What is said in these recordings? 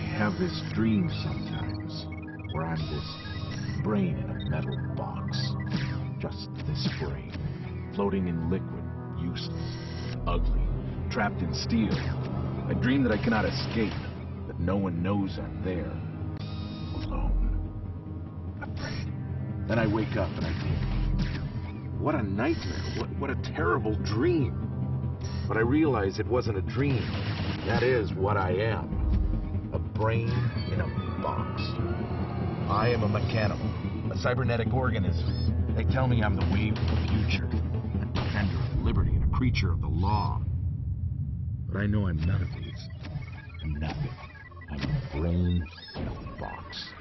have this dream sometimes where I'm this brain in a metal box. Just this brain, floating in liquid, useless, ugly, trapped in steel. I dream that I cannot escape, that no one knows I'm there. Alone. Afraid. Then I wake up and I think, what a nightmare, what, what a terrible dream. But I realize it wasn't a dream. That is what I am. Brain in a box. I am a mechanical, a cybernetic organism. They tell me I'm the wave of the future, a defender of liberty and a creature of the law. But I know I'm none of these. I'm nothing. I'm a brain in a box.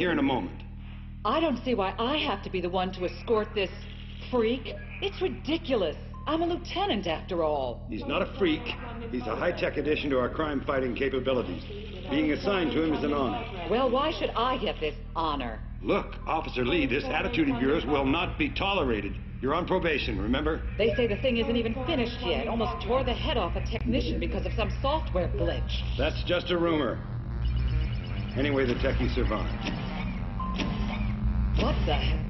Here in a moment. I don't see why I have to be the one to escort this freak. It's ridiculous. I'm a lieutenant after all. He's not a freak. He's a high-tech addition to our crime-fighting capabilities. Being assigned to him is an honor. Well, why should I get this honor? Look, Officer Lee, this attitude of yours will not be tolerated. You're on probation, remember? They say the thing isn't even finished yet. Almost tore the head off a technician because of some software glitch. That's just a rumor. Anyway, the techie survived. What the heck?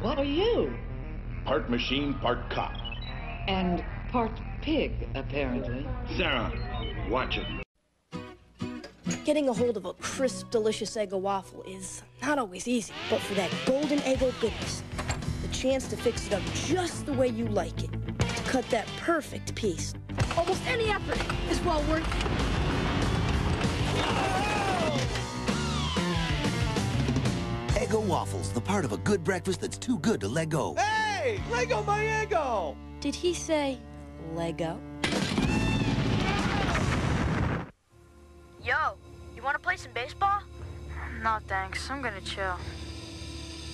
What are you? Part machine, part cop. And part pig, apparently. Sarah, watch it. Getting a hold of a crisp, delicious Eggo waffle is not always easy, but for that golden Eggo goodness, the chance to fix it up just the way you like it, to cut that perfect piece, almost any effort is well worth it. Eggo waffles, the part of a good breakfast that's too good to let go. Hey! Lego my Eggo! Did he say Lego? Yo, you wanna play some baseball? No, thanks. I'm gonna chill.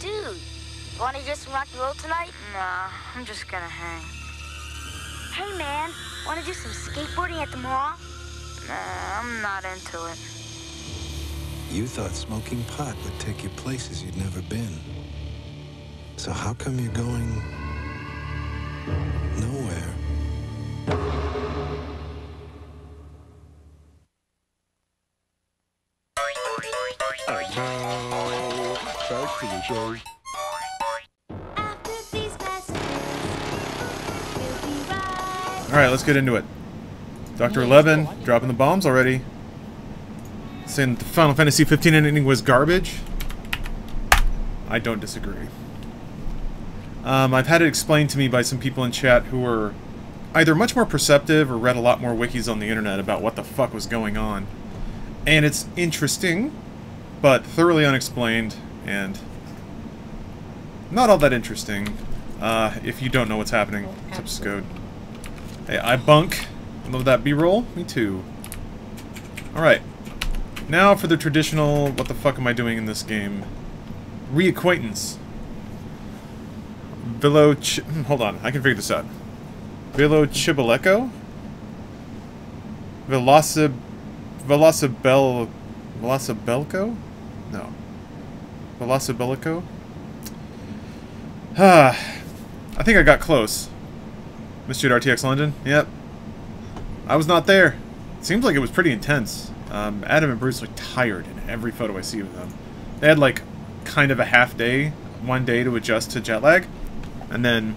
Dude, wanna get some rock and roll tonight? Nah, I'm just gonna hang. Hey, man, wanna do some skateboarding at the mall? Nah, I'm not into it. You thought smoking pot would take you places you'd never been. So how come you're going nowhere? Alright, let's get into it. Dr. Eleven, dropping the bombs already. Saying the Final Fantasy 15 ending was garbage. I don't disagree. Um, I've had it explained to me by some people in chat who were either much more perceptive or read a lot more wikis on the internet about what the fuck was going on. And it's interesting, but thoroughly unexplained, and not all that interesting uh, if you don't know what's happening. What's up, Scode? Hey, I bunk. Love that B-roll. Me too. Alright. Now for the traditional, what the fuck am I doing in this game? Reacquaintance. Vilo Ch hmm, hold on, I can figure this out. Vilo Chibaleko? Velocib... Velocibel... Velocibelco? No. Velocibelico? Ah, I think I got close. Mr. RTX London? Yep. I was not there. Seems like it was pretty intense. Um, Adam and Bruce look tired in every photo I see of them. They had, like, kind of a half day, one day to adjust to jet lag, and then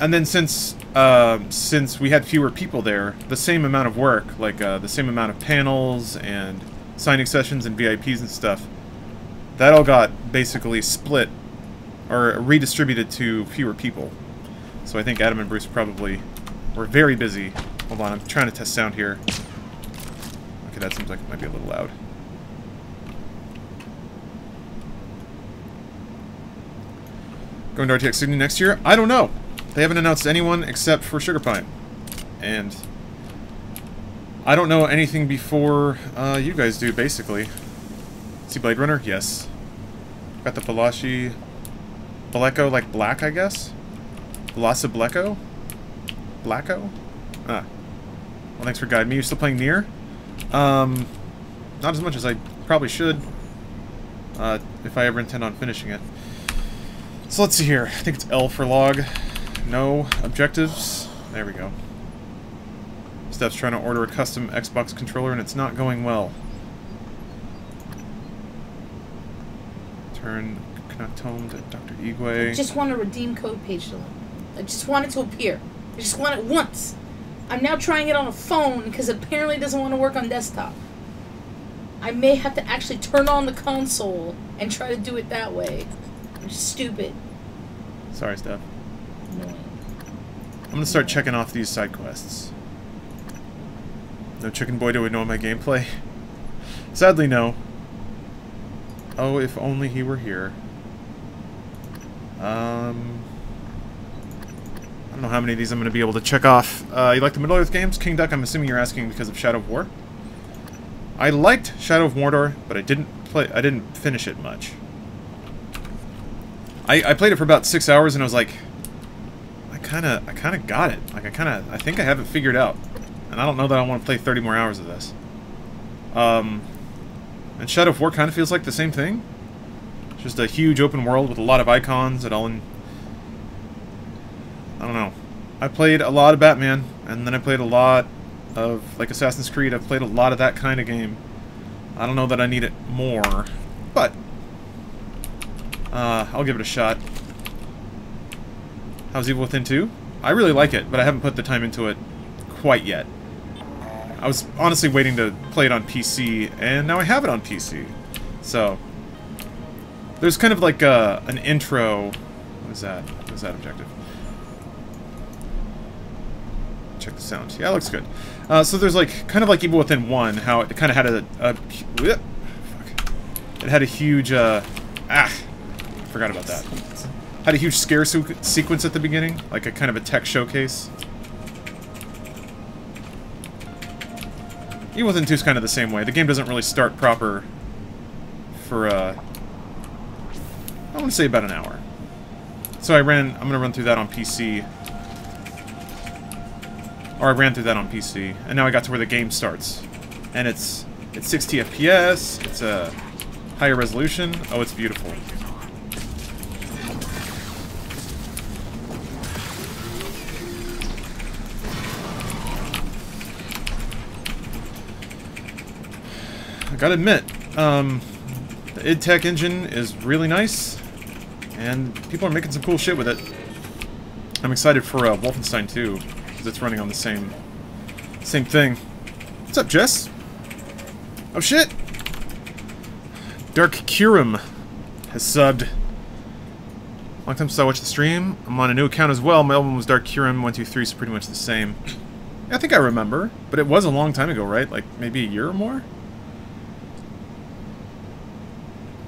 and then since uh, since we had fewer people there, the same amount of work, like uh, the same amount of panels and signing sessions and VIPs and stuff, that all got basically split or redistributed to fewer people. So I think Adam and Bruce probably were very busy. Hold on, I'm trying to test sound here. Okay, that seems like it might be a little loud. Going to RTX Sydney next year? I don't know. They haven't announced anyone except for Sugar Pine. And I don't know anything before uh, you guys do, basically. See Blade Runner? Yes. Got the Balashi... Blecko, like black, I guess? Balasa Blecko? Blacko? Ah. Well, thanks for guiding me. You're still playing Nier? Um, not as much as I probably should. Uh, if I ever intend on finishing it. So let's see here. I think it's L for log. No objectives. There we go. Steph's trying to order a custom Xbox controller and it's not going well. Turn home to Dr. Igwe. I just want a redeem code page to load. I just want it to appear. I just want it once. I'm now trying it on a phone because apparently it doesn't want to work on desktop. I may have to actually turn on the console and try to do it that way. I'm stupid. Sorry, Steph. I'm gonna start checking off these side quests. No Chicken Boy to annoy my gameplay? Sadly, no. Oh, if only he were here. Um... Don't know how many of these I'm going to be able to check off. Uh, you like the Middle-earth games? King Duck, I'm assuming you're asking because of Shadow of War? I liked Shadow of Mordor, but I didn't play. I didn't finish it much. I, I played it for about six hours and I was like, I kind of I kind of got it. Like I kind of I think I have it figured out, and I don't know that I want to play 30 more hours of this. Um, and Shadow of War kind of feels like the same thing. Just a huge open world with a lot of icons and all in. I don't know. I played a lot of Batman, and then I played a lot of like Assassin's Creed. I've played a lot of that kind of game. I don't know that I need it more, but uh, I'll give it a shot. How's Evil Within 2? I really like it, but I haven't put the time into it quite yet. I was honestly waiting to play it on PC, and now I have it on PC. So, there's kind of like a, an intro... What is that? What is that objective? Check. Yeah, it looks good. Uh, so there's like, kind of like Evil Within 1, how it kind of had a... a fuck. It had a huge, uh... Ah! Forgot about that. Had a huge scare sequence at the beginning, like a kind of a tech showcase. Evil Within 2 is kind of the same way. The game doesn't really start proper for, uh... I want to say about an hour. So I ran... I'm going to run through that on PC. Or I ran through that on PC. And now I got to where the game starts. And it's... It's 60 FPS. It's a higher resolution. Oh, it's beautiful. I gotta admit, um, the id Tech engine is really nice, and people are making some cool shit with it. I'm excited for uh, Wolfenstein 2, because it's running on the same same thing. What's up, Jess? Oh shit! Dark Kurum has subbed. Long time since I watched the stream. I'm on a new account as well. My album was Dark Kurum123, so pretty much the same. I think I remember, but it was a long time ago, right? Like, maybe a year or more?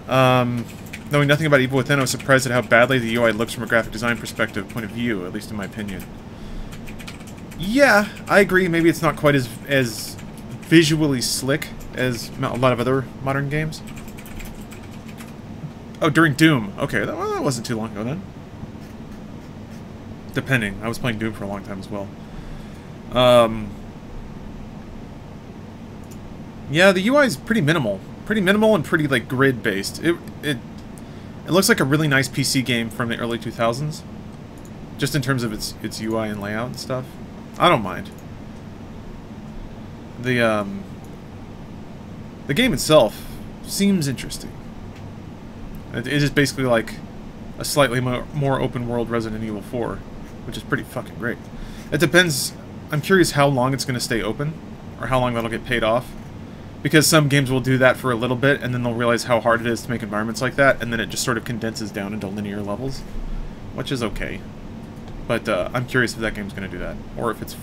Um, knowing nothing about Evil Within, I was surprised at how badly the UI looks from a graphic design perspective point of view, at least in my opinion. Yeah, I agree. Maybe it's not quite as as visually slick as a lot of other modern games. Oh, during Doom. Okay, that, well, that wasn't too long ago then. Depending. I was playing Doom for a long time as well. Um, yeah, the UI is pretty minimal pretty minimal and pretty like grid based. It it it looks like a really nice PC game from the early 2000s, just in terms of its its UI and layout and stuff. I don't mind. The um the game itself seems interesting. It, is basically like a slightly more, more open world Resident Evil 4, which is pretty fucking great. It depends. I'm curious how long it's going to stay open, or how long that'll get paid off. Because some games will do that for a little bit, and then they'll realize how hard it is to make environments like that, and then it just sort of condenses down into linear levels, which is okay. But uh, I'm curious if that game's going to do that, or if it's...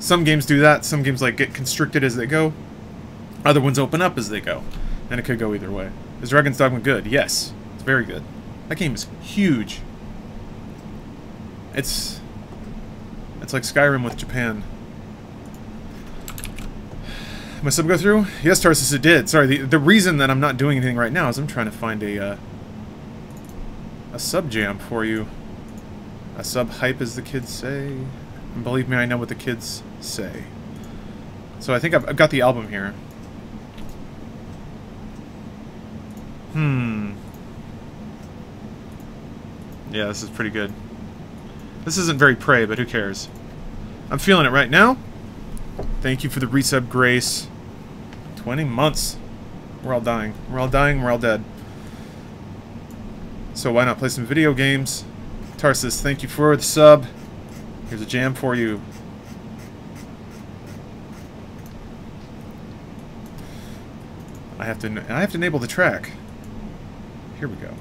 Some games do that, some games like get constricted as they go, other ones open up as they go, and it could go either way. Is Dragon's Dogma good? Yes, it's very good. That game is huge. It's... It's like Skyrim with Japan. My sub go through? Yes, Tarsus, it did. Sorry, the, the reason that I'm not doing anything right now is I'm trying to find a, uh, a sub jam for you. A sub hype, as the kids say. And believe me, I know what the kids say. So I think I've, I've got the album here. Hmm. Yeah, this is pretty good. This isn't very prey, but who cares? I'm feeling it right now. Thank you for the resub, Grace. 20 months. We're all dying. We're all dying, we're all dead. So why not play some video games? Tarsus, thank you for the sub. Here's a jam for you. I have to I have to enable the track. Here we go.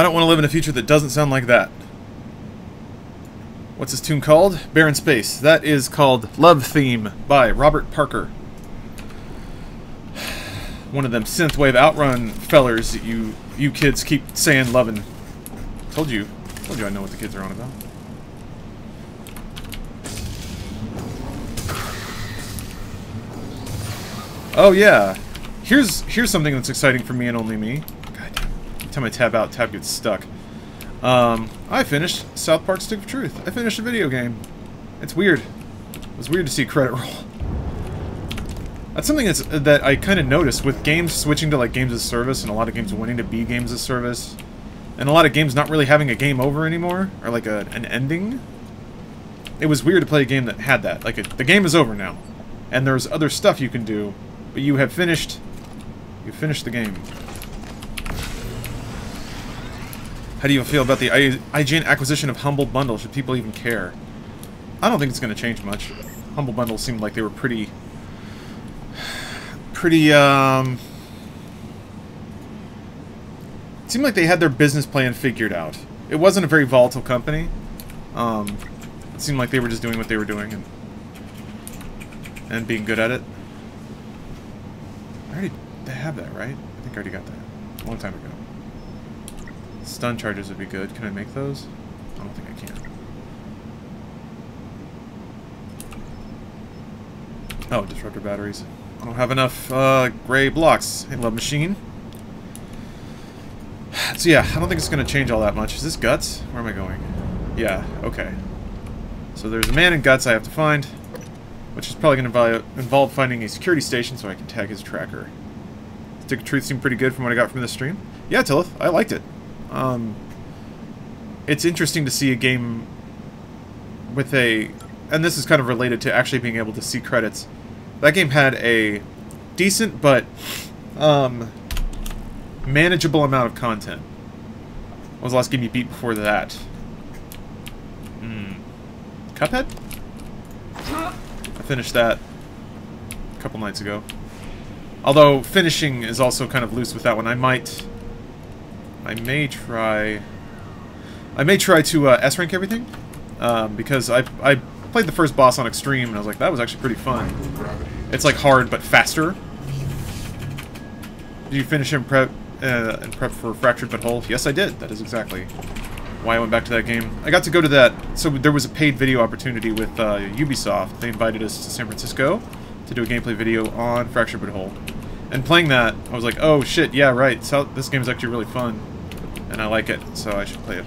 I don't want to live in a future that doesn't sound like that. What's this tune called? Barren Space. That is called Love Theme by Robert Parker. One of them synthwave outrun fellers that you you kids keep saying loving. Told you. Told you I know what the kids are on about. Oh yeah. Here's here's something that's exciting for me and only me. Time I tab out, tab gets stuck. Um, I finished South Park Stick of Truth. I finished a video game. It's weird. It's weird to see credit roll. That's something that's that I kind of noticed with games switching to like games as service and a lot of games wanting to be games as service, and a lot of games not really having a game over anymore or like a, an ending. It was weird to play a game that had that. Like, the game is over now, and there's other stuff you can do, but you have finished. You finished the game. How do you feel about the IGN acquisition of Humble Bundle? Should people even care? I don't think it's going to change much. Humble Bundle seemed like they were pretty... Pretty, um... It seemed like they had their business plan figured out. It wasn't a very volatile company. Um, it seemed like they were just doing what they were doing and, and being good at it. I already they have that, right? I think I already got that. A long time ago. Stun charges would be good. Can I make those? I don't think I can. Oh, disruptor batteries. I don't have enough uh, gray blocks. Hey, Love Machine. So yeah, I don't think it's going to change all that much. Is this Guts? Where am I going? Yeah, okay. So there's a man in Guts I have to find, which is probably going to involve finding a security station so I can tag his tracker. Stick of Truth seemed pretty good from what I got from this stream. Yeah, Tillith, I liked it. Um, it's interesting to see a game with a... And this is kind of related to actually being able to see credits. That game had a decent but um, manageable amount of content. What was the last game you beat before that? Hmm. Cuphead? I finished that a couple nights ago. Although finishing is also kind of loose with that one. I might... I may try... I may try to uh, S-rank everything. Um, because I, I played the first boss on Extreme, and I was like, that was actually pretty fun. It's like hard, but faster. Did you finish in prep, uh, in prep for Fractured But Whole? Yes, I did. That is exactly why I went back to that game. I got to go to that... So there was a paid video opportunity with uh, Ubisoft. They invited us to San Francisco to do a gameplay video on Fractured But Whole. And playing that, I was like, oh shit, yeah, right. So this game is actually really fun. And I like it, so I should play it.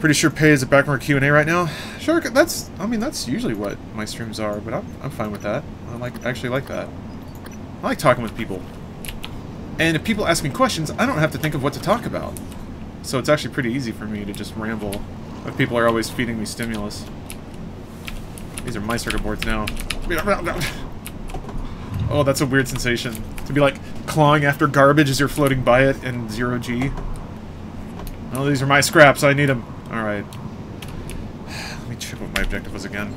Pretty sure pay is a background Q&A right now. Sure, that's, I mean, that's usually what my streams are, but I'm, I'm fine with that. I like, actually like that. I like talking with people. And if people ask me questions, I don't have to think of what to talk about. So it's actually pretty easy for me to just ramble if people are always feeding me stimulus. These are my circuit boards now. Oh, that's a weird sensation. To be like clawing after garbage as you're floating by it in zero G. Oh, these are my scraps. I need them. Alright. Let me check what my objective was again.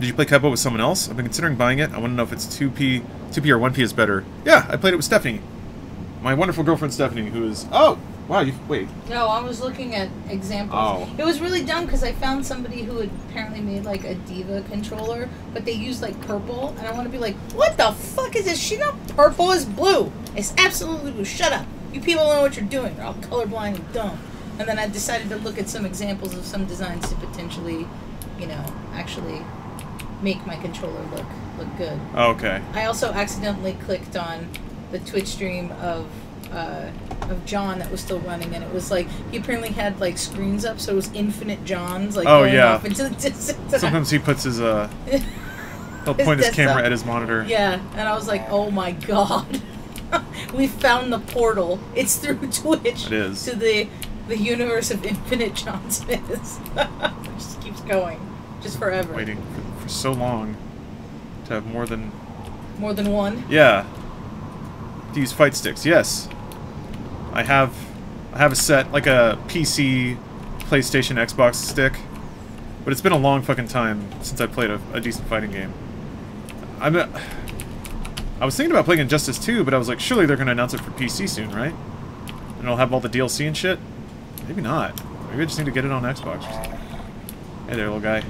Did you play Cuphead with someone else? I've been considering buying it. I want to know if it's 2P, 2P or 1P is better. Yeah, I played it with Stephanie. My wonderful girlfriend Stephanie, who is... Oh! Wow, you... Wait. No, I was looking at examples. Oh. It was really dumb because I found somebody who had apparently made like a D.Va controller, but they used like purple, and I want to be like, what the fuck is this? She not purple, it's blue. It's absolutely blue. Shut up. You people don't know what you're doing. You're all colorblind and dumb. And then I decided to look at some examples of some designs to potentially, you know, actually make my controller look look good. Oh, okay. I also accidentally clicked on the Twitch stream of uh, of John that was still running, and it was like he apparently had like screens up, so it was infinite Johns like Oh, going yeah. off into the distance. Sometimes he puts his, uh... He'll His point his camera at his monitor. Yeah, and I was like, oh my god, we found the portal. It's through Twitch It is. to the the universe of infinite John Smiths. it just keeps going, just forever. Waiting for, for so long to have more than... More than one. Yeah. To use fight sticks, yes. I have I have a set, like a PC, PlayStation, Xbox stick. But it's been a long fucking time since I played a, a decent fighting game. I'm a, I was thinking about playing Injustice 2, but I was like, surely they're gonna announce it for PC soon, right? And it'll have all the DLC and shit? Maybe not. Maybe I just need to get it on Xbox. Hey there, little guy.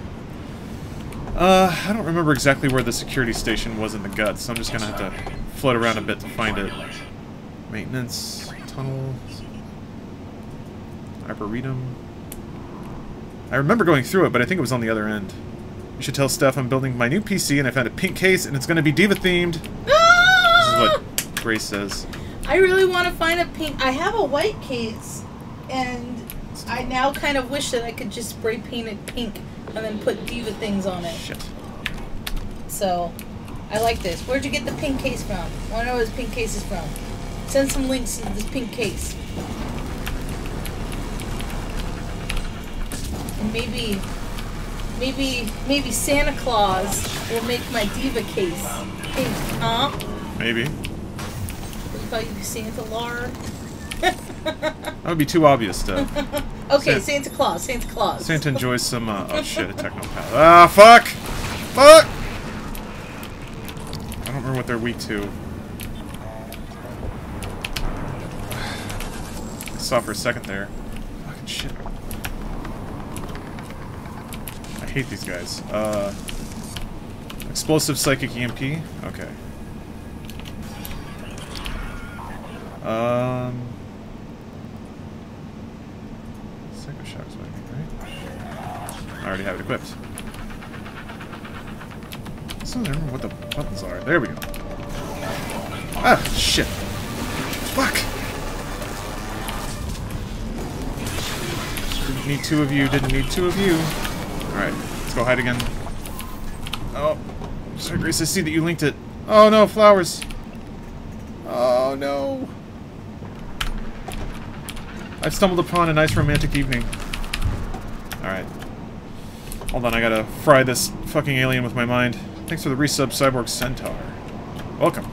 Uh, I don't remember exactly where the security station was in the guts, so I'm just gonna have to float around a bit to find it. Maintenance, tunnel, Arboretum. I remember going through it, but I think it was on the other end. You should tell Steph I'm building my new PC and I found a pink case and it's gonna be D.Va themed. This is what ah! Grace says. I really want to find a pink. I have a white case, and I now kind of wish that I could just spray paint it pink and then put D.Va things on it. Shit. So, I like this. Where'd you get the pink case from? I want to know where this pink case is from. Send some links to this pink case. And maybe, maybe, maybe Santa Claus will make my D.Va case pink, huh? Maybe. What about you, Santa Lard? That would be too obvious to. Okay, San- Santa Claus, Santa Claus. Santa enjoys some. Uh, oh shit, a technopath. Ah, fuck! Fuck! I don't remember what they're weak to. I saw for a second there. Fucking shit. I hate these guys. Uh, explosive psychic EMP. Okay. Um. Psycho Shock's I right? I already have it equipped. I don't remember what the buttons are. There we go. Ah, shit. Fuck! Need two of you, didn't need two of you. Alright, let's go hide again. Oh, sorry Grace, I see that you linked it. Oh no, flowers. Oh no. I've stumbled upon a nice romantic evening. Alright. Hold on, I gotta fry this fucking alien with my mind. Thanks for the resub, Cyborg Centaur. Welcome.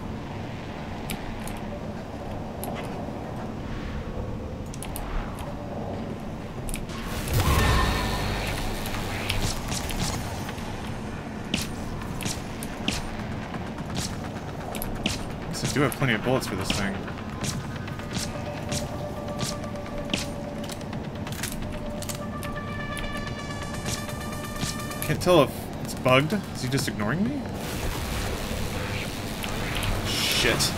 Do have plenty of bullets for this thing. Can't tell if it's bugged. Is he just ignoring me? Shit.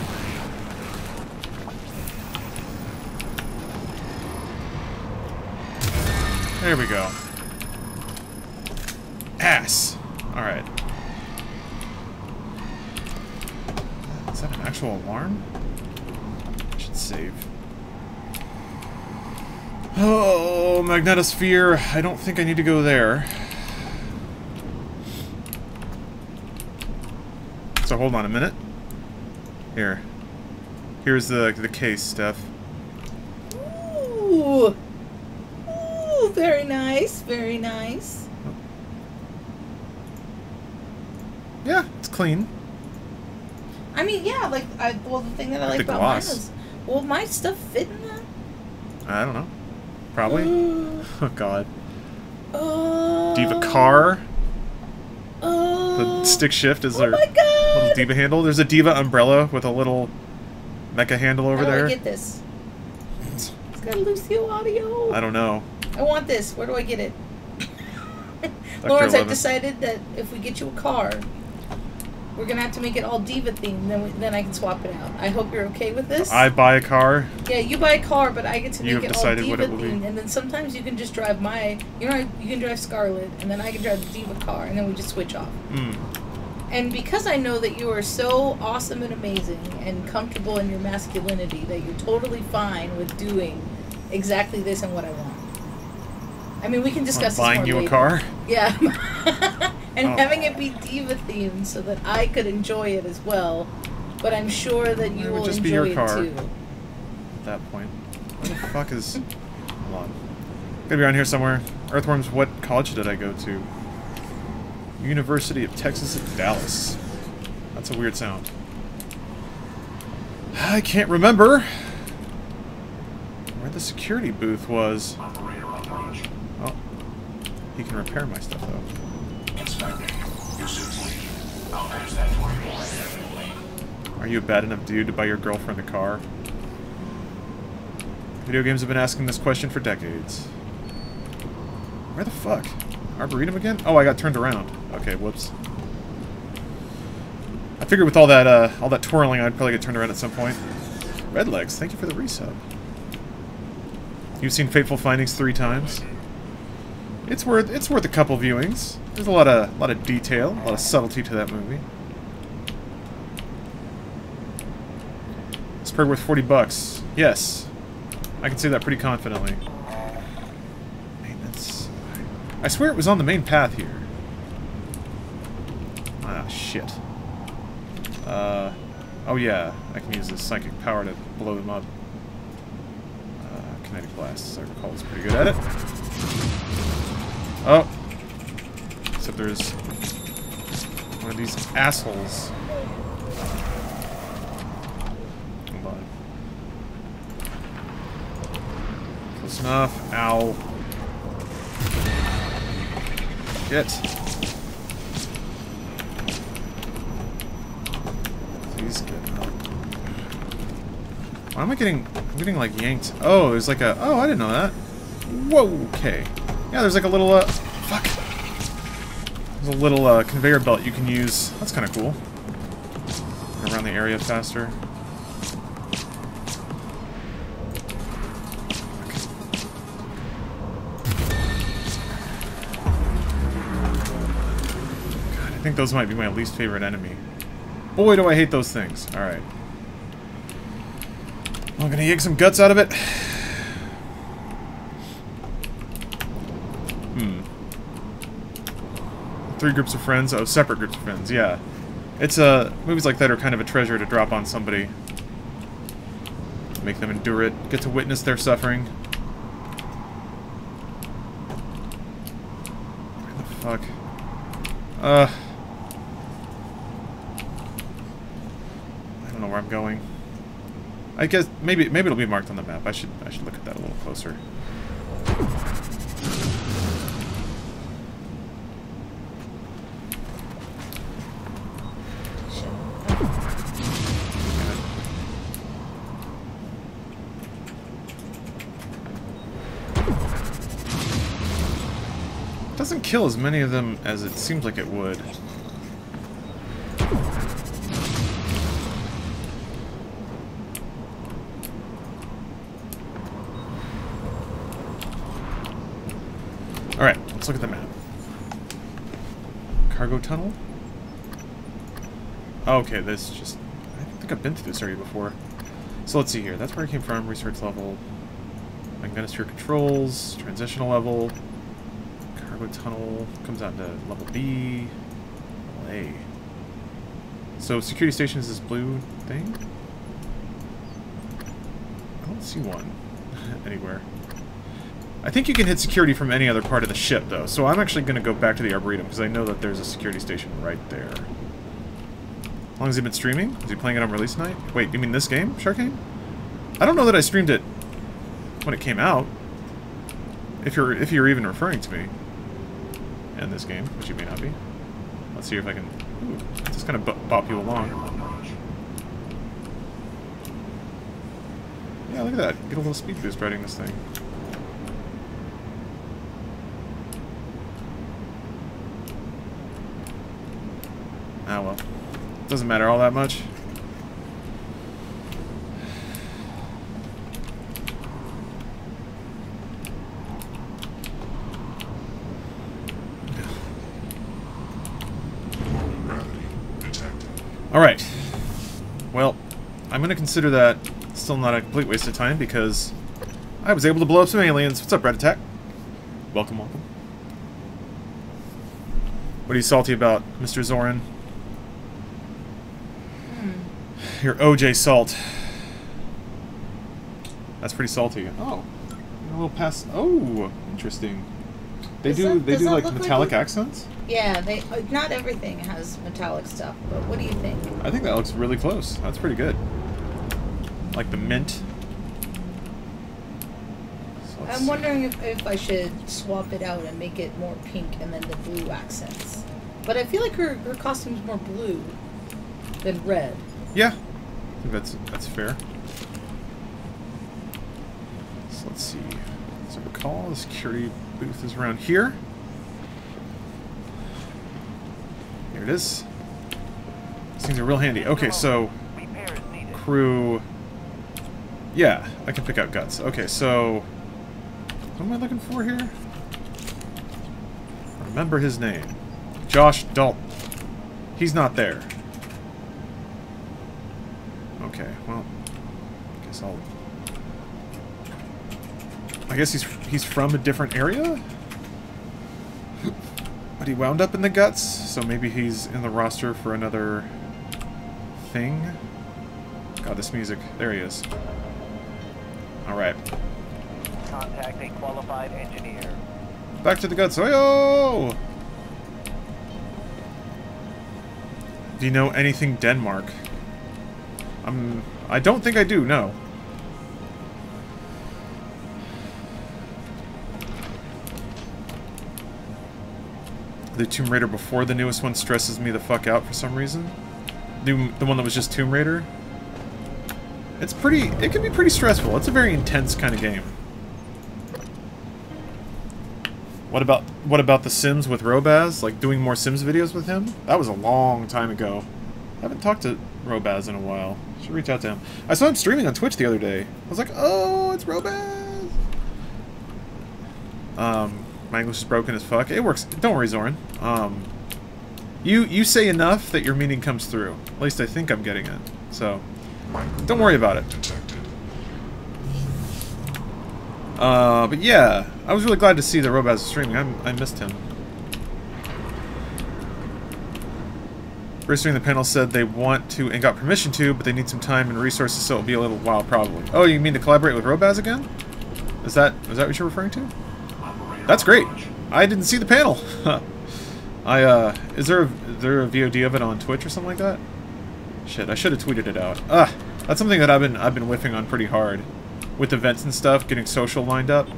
There we go. Ass. Alright. Is that an actual alarm? I should save. Oh, magnetosphere. I don't think I need to go there. So hold on a minute. Here. Here's the the case, Steph. Ooh. Ooh, very nice, very nice. Yeah, it's clean. I mean, yeah, like I well the thing that I like about gloss. mine is will my stuff fit in that? I don't know. Probably. Oh god. Oh. D.Va car. Oh. The stick shift is Oh their my god. little D.Va handle. There's a D.Va umbrella with a little mecha handle over How do there. I get this? It's got Lucio audio. I don't know. I want this. Where do I get it? Lawrence, I've decided that if we get you a car, we're gonna have to make it all D.Va themed. Then we, then I can swap it out. I hope you're okay with this. I buy a car. yeah, you buy a car, but I get to You make it all D.Va it themed. And then sometimes you can just drive my, you know, you can drive Scarlet, and then I can drive the D.Va car, and then we just switch off. Mm. And because I know that you are so awesome and amazing and comfortable in your masculinity, that you're totally fine with doing exactly this and what I want. I mean, we can discuss this buying more you a car? Yeah. and Oh. having it be D.Va themed so that I could enjoy it as well. But I'm sure that you It will just be enjoy your car. it too. At that point. what the fuck is... Hold on. Gotta be around here somewhere. Earthworms, what college did I go to? University of Texas at Dallas. That's a weird sound. I can't remember where the security booth was. Oh, he can repair my stuff though. Are you a bad enough dude to buy your girlfriend a car? Video games have been asking this question for decades. Where the fuck? Arboretum again? Oh, I got turned around. Okay, whoops. I figured with all that uh, all that twirling, I'd probably get turned around at some point. Redlegs, thank you for the resub. You've seen Fateful Findings three times. It's worth it's worth a couple viewings. There's a lot of lot of detail, a lot of subtlety to that movie. It's probably worth 40 bucks. Yes. I can say that pretty confidently. Maintenance. I swear it was on the main path here. Ah, shit. Uh, oh yeah, I can use this psychic power to blow them up. Uh, kinetic blast, as I recall, is pretty good at it. Oh. Except there's one of these assholes. Hold on. Close enough. Ow. Get. Please get up. Why am I getting... I'm getting, like, yanked. Oh, there's like a... Oh, I didn't know that. Whoa, okay. Yeah, there's like a little, uh... There's a little, uh, conveyor belt you can use. That's kind of cool. Around the area faster. God, I think those might be my least favorite enemy. Boy, do I hate those things. Alright. I'm gonna yank some guts out of it. Hmm. Three groups of friends. Oh, separate groups of friends. Yeah. It's, uh, movies like that are kind of a treasure to drop on somebody. Make them endure it. Get to witness their suffering. Where the fuck? Uh... I don't know where I'm going. I guess maybe maybe it'll be marked on the map. I should I should look at that a little closer. Kill as many of them as it seems like it would. Alright, let's look at the map. Cargo tunnel? Oh, okay, this just... I think I've been through this area before. So let's see here. That's where I came from. Research level. Magnetosphere controls. Transitional level. Tunnel. Comes out to level B. Level A. So security station is this blue thing? I don't see one anywhere. I think you can hit security from any other part of the ship, though, so I'm actually going to go back to the Arboretum, because I know that there's a security station right there. How long has he been streaming? Is he playing it on release night? Wait, you mean this game, Shark Game? I don't know that I streamed it when it came out. If you're if you're even referring to me in this game, which you may not be. Let's see if I can ooh, just kind of bop you along. Yeah, look at that. Get a little speed boost riding this thing. Ah well. Doesn't matter all that much. Alright. Well, I'm going to consider that still not a complete waste of time because I was able to blow up some aliens. What's up, Red Attack? Welcome, welcome. What are you salty about, Mr. Zoran? Your OJ salt. That's pretty salty. Oh, a little past. Oh, interesting. They Does do. that- they do like look like metallic accents. Yeah, they uh, not everything has metallic stuff, but what do you think? I think that looks really close. That's pretty good. Like the mint. So I'm see. wondering if, if I should swap it out and make it more pink and then the blue accents. But I feel like her, her costume's more blue than red. Yeah, I think that's that's fair. So let's see. As I recall, the security booth is around here. Here it is. These things are real handy. Okay, so crew. Yeah, I can pick out guts. Okay, so what am I looking for here? Remember his name, Josh Dalton. He's not there. Okay, well, I guess I'll. I guess he's he's from a different area, but he wound up in the guts, so maybe he's in the roster for another thing. God, this music. There he is. All right, Contact a qualified engineer. back to the guts. Oyo! Do you know anything Denmark? Um, I don't think I do, no. The Tomb Raider before the newest one stresses me the fuck out for some reason. The, the one that was just Tomb Raider. It's pretty, it can be pretty stressful. It's a very intense kind of game. What about what about The Sims with Robaz? Like doing more Sims videos with him? That was a long time ago. I haven't talked to Robaz in a while. Should reach out to him. I saw him streaming on Twitch the other day. I was like, oh, it's Robaz. Um, my English is broken as fuck. It works. Don't worry, Zoran. Um, you you say enough that your meaning comes through. At least I think I'm getting it. So, don't worry about it. Uh, but yeah, I was really glad to see that Robaz was streaming. I, I missed him. During the panel said they want to and got permission to, but they need some time and resources, so it'll be a little while probably. Oh, you mean to collaborate with Robaz again? Is that is that what you're referring to? That's great. I didn't see the panel. I uh, is there a, is there a VOD of it on Twitch or something like that? Shit, I should have tweeted it out. Ah, that's something that I've been I've been whiffing on pretty hard, with events and stuff, getting social lined up.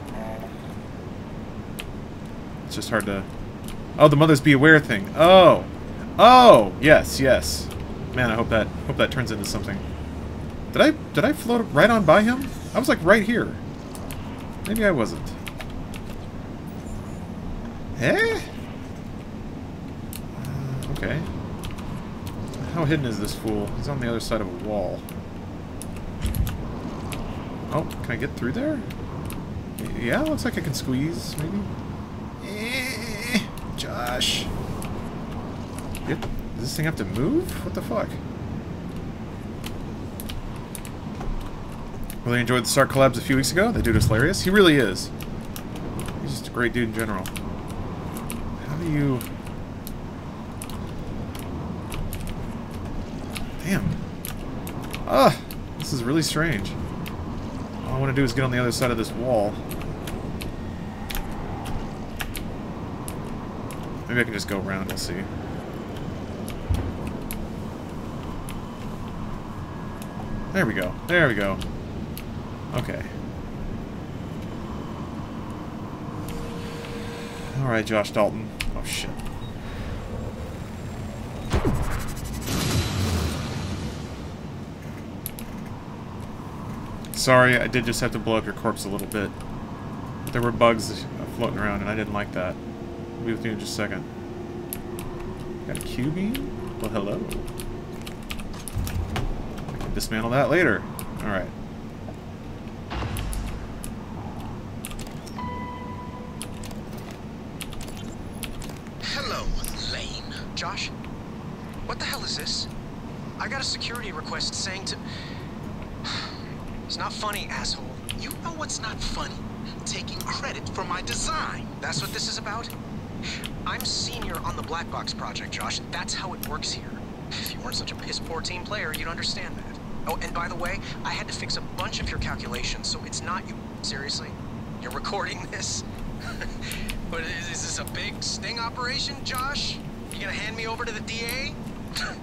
It's just hard to. Oh, the Mothers Be Aware thing. Oh, oh, yes, yes. Man, I hope that hope that turns into something. Did I did I float right on by him? I was like right here. Maybe I wasn't. Eh? Uh, okay. How hidden is this fool? He's on the other side of a wall. Oh, can I get through there? Yeah, looks like I can squeeze, maybe. Eh, Josh. Get, does this thing have to move? What the fuck? Really enjoyed the Stark collabs a few weeks ago. That dude is hilarious. He really is. He's just a great dude in general. How do you... Damn. Ah! This is really strange. All I want to do is get on the other side of this wall. Maybe I can just go around, we'll see. There we go. There we go. Okay. Alright, Josh Dalton. Oh, shit. Sorry, I did just have to blow up your corpse a little bit. There were bugs floating around, and I didn't like that. I'll be with you in just a second. Got a Q-beam? Well, hello. I can dismantle that later. Alright. Hello, Lane. Josh? What the hell is this? I got a security request saying to... It's not funny, asshole. What's not funny? Taking credit for my design. That's what this is about? I'm senior on the Black Box project, Josh. That's how it works here. If you weren't such a piss-poor team player, you'd understand that. Oh, and by the way, I had to fix a bunch of your calculations, so it's not you. Seriously? You're recording this? but is, is this a big sting operation, Josh? You gonna hand me over to the DA?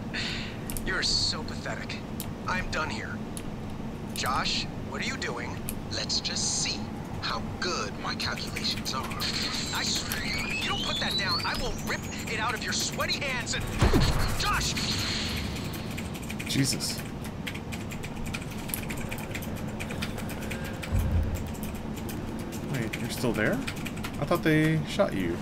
You're so pathetic. I'm done here. Josh, what are you doing? Let's just see how good my calculations are. I swear, you, you don't put that down, I will rip it out of your sweaty hands and... Josh! Jesus. Wait, you're still there? I thought they shot you.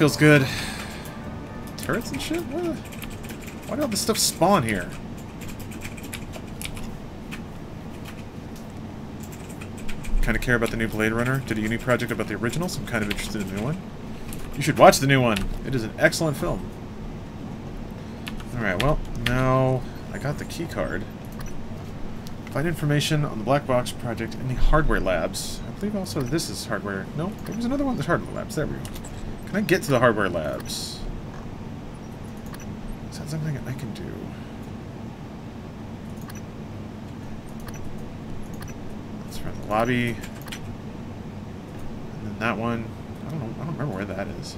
Feels good. Turrets and shit? What? Why did all this stuff spawn here? Kind of care about the new Blade Runner. Did a uni project about the original, so I'm kind of interested in the new one. You should watch the new one. It is an excellent film. Alright, well, now I got the key card. Find information on the Black Box project in the hardware labs. I believe also this is hardware. No, there was another one the hardware labs. There we go. Can I get to the hardware labs? Is that something I can do? Let's run the lobby. And then that one. I don't know. I don't remember where that is.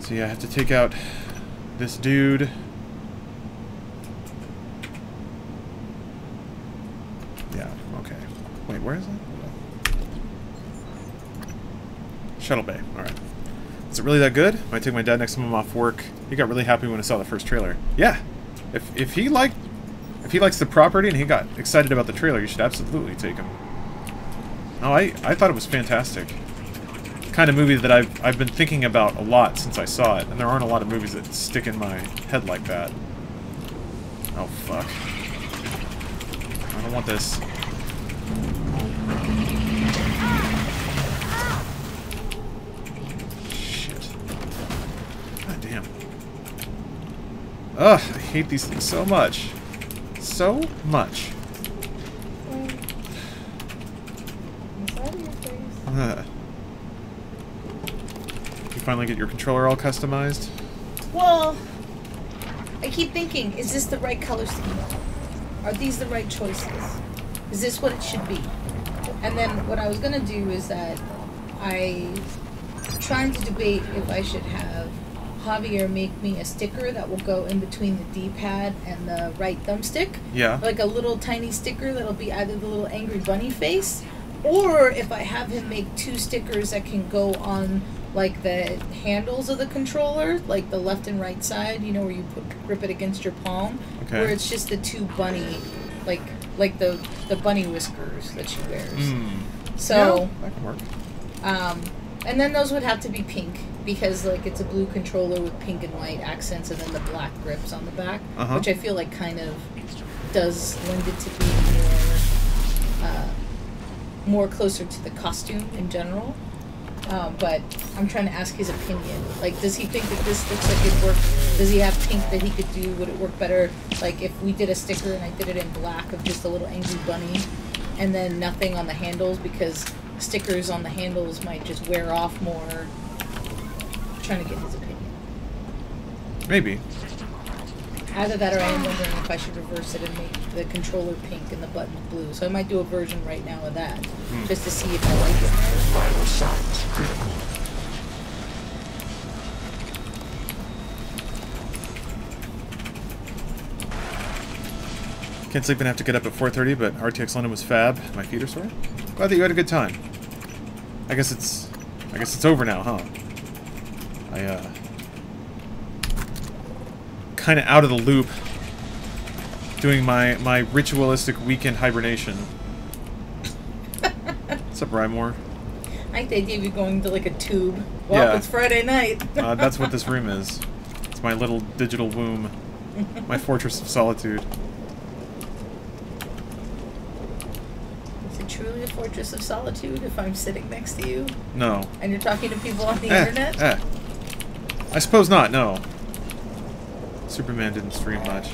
So yeah, I have to take out this dude. Yeah, okay. Wait, where is it? Shuttle Bay, alright. Is it really that good? Might take my dad next time I'm off work. He got really happy when I saw the first trailer. Yeah! If, if he liked if he likes the property and he got excited about the trailer, you should absolutely take him. No, I, I thought it was fantastic. Kind of movie that I've, I've been thinking about a lot since I saw it, and there aren't a lot of movies that stick in my head like that. Oh, fuck. I don't want this. Ugh, I hate these things so much. So much. Ugh. You finally get your controller all customized? Well, I keep thinking, is this the right color scheme? Are these the right choices? Is this what it should be? And then what I was gonna do is that I trying to debate if I should have Javier make me a sticker that will go in between the D-pad and the right thumbstick. Yeah. Like a little tiny sticker that'll be either the little angry bunny face Or if I have him make two stickers that can go on like the handles of the controller, like the left and right side, you know, where you put, grip it against your palm, Okay. where it's just the two bunny, like like the the bunny whiskers that she wears. Hmm. So, Yeah, that can work. um, and then those would have to be pink because like it's a blue controller with pink and white accents, and then the black grips on the back, Uh-huh. which I feel like kind of does lend it to being more uh, more closer to the costume in general. Um, but I'm trying to ask his opinion. Like, does he think that this looks like it work? Does he have pink that he could do? Would it work better? Like, if we did a sticker and I did it in black of just a little angry bunny, and then nothing on the handles because stickers on the handles might just wear off more. Trying to get his opinion. Maybe. Either that, or I am wondering if I should reverse it and make the controller pink and the button blue. So I might do a version right now of that, Hmm. just to see if I like it. Critical. Can't sleep and have to get up at 4.30, but RTX London was fab. My feet are sore. Glad that you had a good time. I guess it's... I guess it's over now, huh? I, uh... Kinda out of the loop. Doing my, my ritualistic weekend hibernation. What's up, Rymore? I think the idea of you going to like a tube. Well, Yeah. it's Friday night. Uh, that's what this room is. It's my little digital womb. My fortress of solitude. Is it truly a fortress of solitude if I'm sitting next to you No. and you're talking to people on the Eh, internet? eh. I suppose not, no. Superman didn't stream much.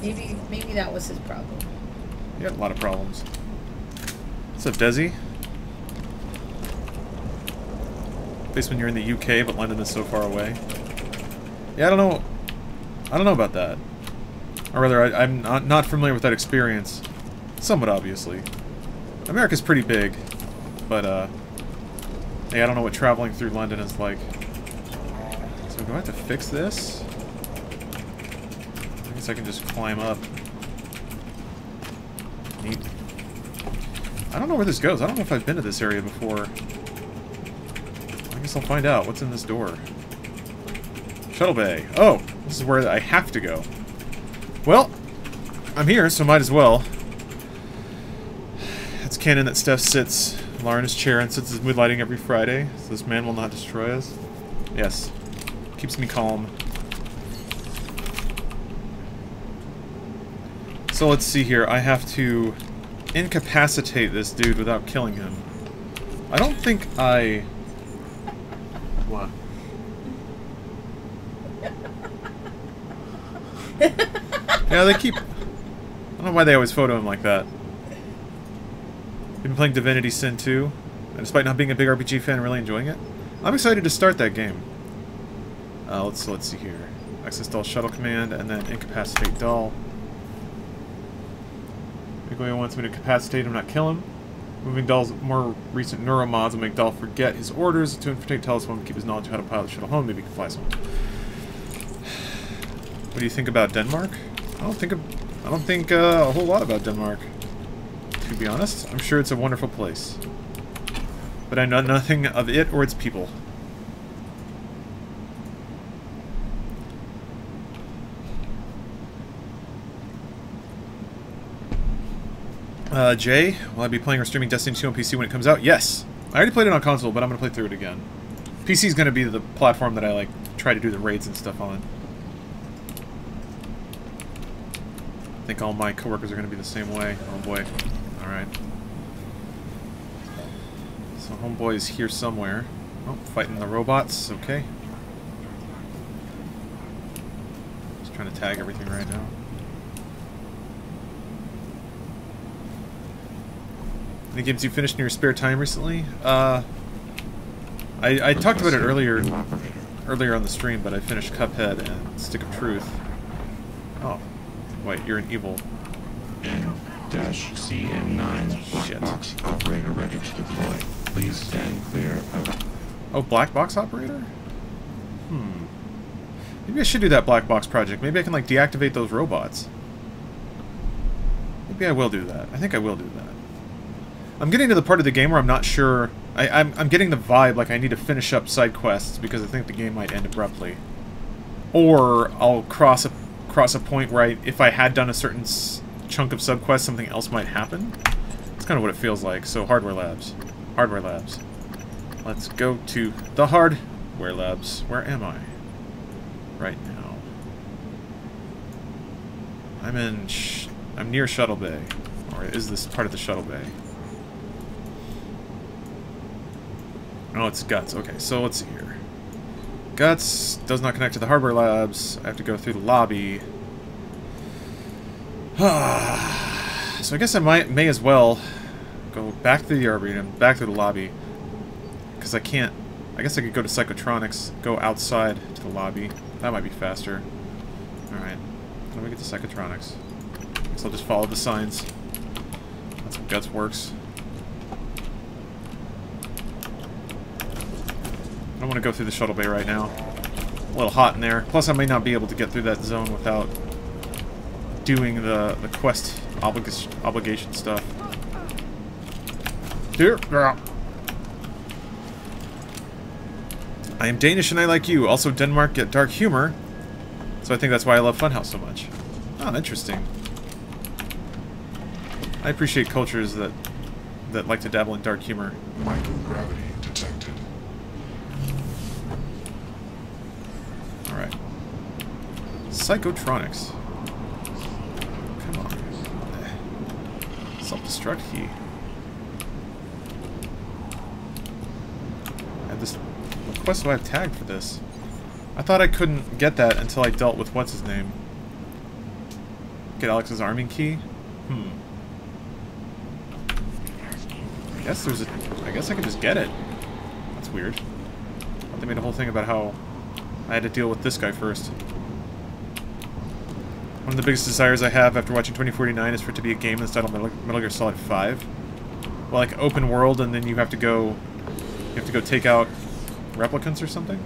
Maybe maybe that was his problem. He had a lot of problems. What's up, Desi? Based when you're in the UK, but London is so far away. Yeah, I don't know. I don't know about that. Or rather, I, I'm not, not familiar with that experience. Somewhat obviously. America's pretty big, but uh, yeah, I don't know what traveling through London is like. So do I have to fix this? I guess I can just climb up. Neat. I don't know where this goes. I don't know if I've been to this area before. I guess I'll find out. What's in this door? Shuttle bay. Oh, this is where I have to go. Well, I'm here, so might as well. It's canon that Steph sits His chair and sits his mood lighting every Friday, so this man will not destroy us. Yes. Keeps me calm. So let's see here. I have to incapacitate this dude without killing him. I don't think I... What? yeah, they keep... I don't know why they always photo him like that. Been playing Divinity Sin 2, and despite not being a big RPG fan, really enjoying it. I'm excited to start that game. Uh, let's let's see here. Access Dahl shuttle command, and then incapacitate Dahl. Miguel wants me to incapacitate him, not kill him. Moving Dahl's more recent neuromods will make Dahl forget his orders to infiltrate Telephone and keep his knowledge of how to pilot the shuttle home. Maybe he can fly someone. What do you think about Denmark? I don't think I don't think uh, a whole lot about Denmark. To be honest, I'm sure it's a wonderful place, but I know nothing of it or its people. Uh, Jay, will I be playing or streaming Destiny 2 on PC when it comes out? Yes. I already played it on console, but I'm going to play through it again. PC is going to be the platform that I like try to do the raids and stuff on. I think all my coworkers are going to be the same way. Oh boy. Alright. So Homeboy is here somewhere. Oh, fighting the robots. Okay. Just trying to tag everything right now. Any games you finished in your spare time recently? Uh, I, I talked about it earlier earlier on the stream, but I finished Cuphead and Stick of Truth. Oh, wait, you're an evil. Dash CN9 black Shit. box operator ready to deploy. Please stand clear of Oh, black box operator? Hmm. Maybe I should do that black box project. Maybe I can like deactivate those robots. Maybe I will do that. I think I will do that. I'm getting to the part of the game where I'm not sure... I, I'm, I'm getting the vibe like I need to finish up side quests because I think the game might end abruptly. Or I'll cross a, cross a point where I, if I had done a certain chunk of subquest, something else might happen. That's kind of what it feels like. So, Hardware Labs. Hardware Labs. Let's go to the Hardware Labs. Where am I? Right now. I'm in... I'm near Shuttle Bay. Or is this part of the Shuttle Bay? Oh, it's Guts. Okay, so let's see here. Guts does not connect to the hardware labs. I have to go through the lobby. so I guess I might may as well go back to the Arboretum, back to the lobby. Because I can't... I guess I could go to Psychotronics, go outside to the lobby. That might be faster. Alright. How do we get to Psychotronics? So I'll just follow the signs. That's how Guts works. I don't want to go through the shuttle bay right now. A little hot in there. Plus, I may not be able to get through that zone without doing the, the quest oblig obligation stuff. Here. I am Danish and I like you. Also, Denmark get dark humor. So I think that's why I love Funhouse so much. Oh, interesting. I appreciate cultures that that like to dabble in dark humor. Microgravity detected. Alright. Psychotronics. Come on. Self-destruct key. And this quest do I have tagged for this? I thought I couldn't get that until I dealt with what's his name. Get Alex's arming key? Hmm. I guess there's a... I guess I could just get it. That's weird. They made a whole thing about how I had to deal with this guy first. One of the biggest desires I have after watching 2049 is for it to be a game that's titled Metal, Metal Gear Solid 5. Well, like open world, and then you have to go... You have to go take out replicants or something?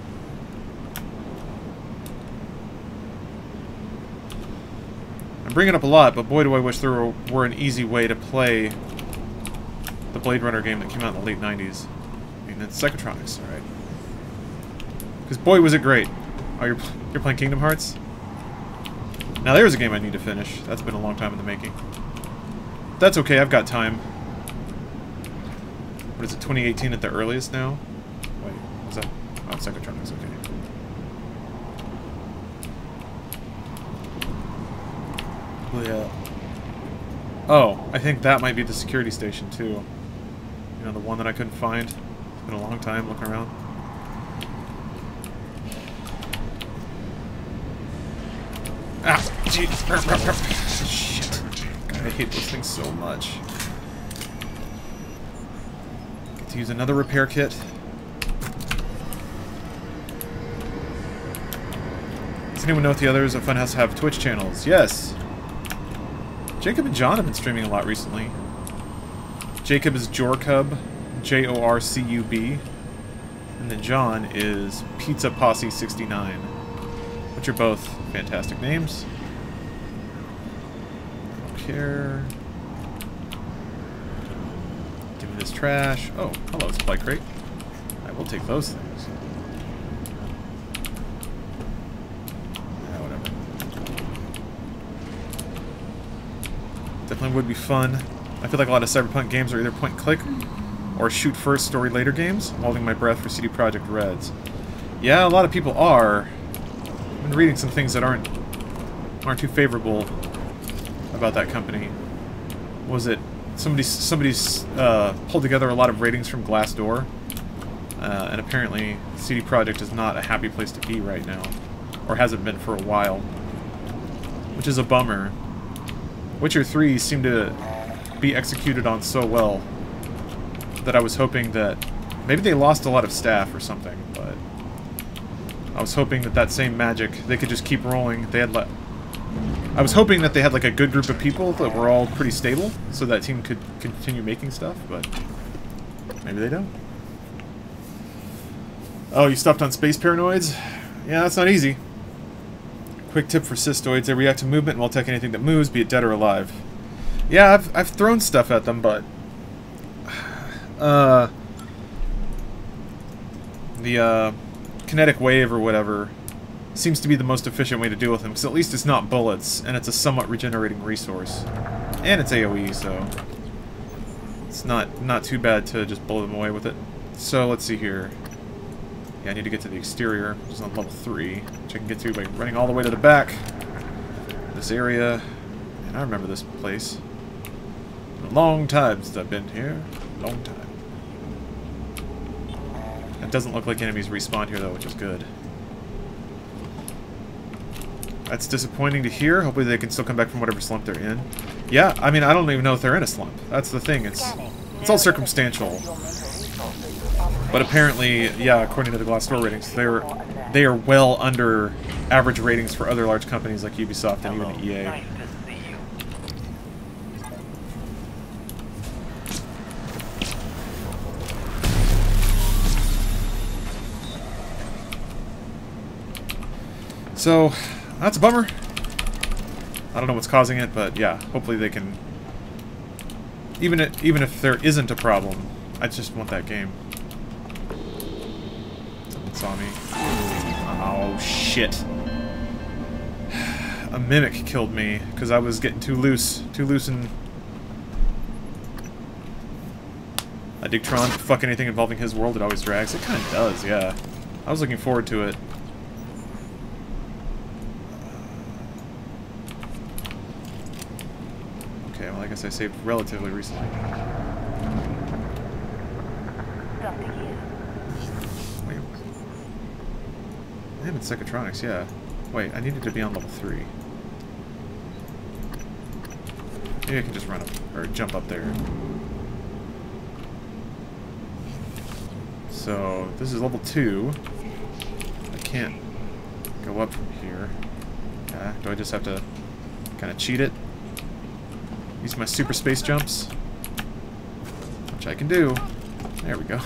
I bring it up a lot, but boy do I wish there were, were an easy way to play the Blade Runner game that came out in the late 90s. I mean, it's Psychotronics, alright. Because boy was it great. Oh, you're, you're playing Kingdom Hearts? Now there's a game I need to finish. That's been a long time in the making. That's okay, I've got time. What is it, 2018 at the earliest now? Wait, is that... Oh, Psychotronics, okay. Yeah. Oh, I think that might be the security station, too. You know, the one that I couldn't find. It's been a long time looking around. Ah! Shit. I hate those things so much. Get to use another repair kit. Does anyone know if the others of Funhouse have Twitch channels? Yes! Jacob and John have been streaming a lot recently. Jacob is Jorcub, J-O-R-C-U-B. And then John is Pizza Posse 69, which are both fantastic names. Care. Give me this trash. Oh, hello, supply crate. I will take those things. Yeah, whatever. Definitely would be fun. I feel like a lot of Cyberpunk games are either point-click or shoot-first, story-later games. I'm holding my breath for CD Projekt Reds. Yeah, a lot of people are. I've been reading some things that aren't aren't too favorable about that company. Was it somebody somebody's uh, pulled together a lot of ratings from Glassdoor, uh, and apparently CD Projekt is not a happy place to be right now, or hasn't been for a while, which is a bummer. Witcher 3 seemed to be executed on so well that I was hoping that maybe they lost a lot of staff or something, but I was hoping that that same magic they could just keep rolling. They had let I was hoping that they had like a good group of people that were all pretty stable so that team could continue making stuff, but maybe they don't. Oh, you stopped on space paranoids? Yeah, that's not easy. Quick tip for cystoids, they react to movement and will attack anything that moves, be it dead or alive. Yeah, I've, I've thrown stuff at them, but... Uh... The, uh... Kinetic wave or whatever seems to be the most efficient way to deal with them, because at least it's not bullets, and it's a somewhat regenerating resource. And it's AoE, so... It's not, not too bad to just blow them away with it. So, let's see here. Yeah, I need to get to the exterior, which is on level 3, which I can get to by running all the way to the back. This area. And I remember this place. A long time since I've been here. Long time. It doesn't look like enemies respawn here, though, which is good. That's disappointing to hear. Hopefully they can still come back from whatever slump they're in. Yeah, I mean, I don't even know if they're in a slump. That's the thing. It's it's all circumstantial. But apparently, yeah, according to the Glassdoor ratings, they're they are well under average ratings for other large companies like Ubisoft and even EA. So, that's a bummer. I don't know what's causing it, but yeah, hopefully they can... Even if, even if there isn't a problem, I just want that game. Someone saw me. Oh, shit. A mimic killed me, because I was getting too loose. Too loose and... I dig Tron, fuck anything involving his world, it always drags. It kind of does, yeah. I was looking forward to it. Okay, well I guess I saved relatively recently. Wait. I am in Psychotronics, yeah. Wait, I needed to be on level 3. Maybe I can just run up, or jump up there. So, this is level 2. I can't go up from here. Yeah, do I just have to kind of cheat it? Use my super space jumps. Which I can do. There we go.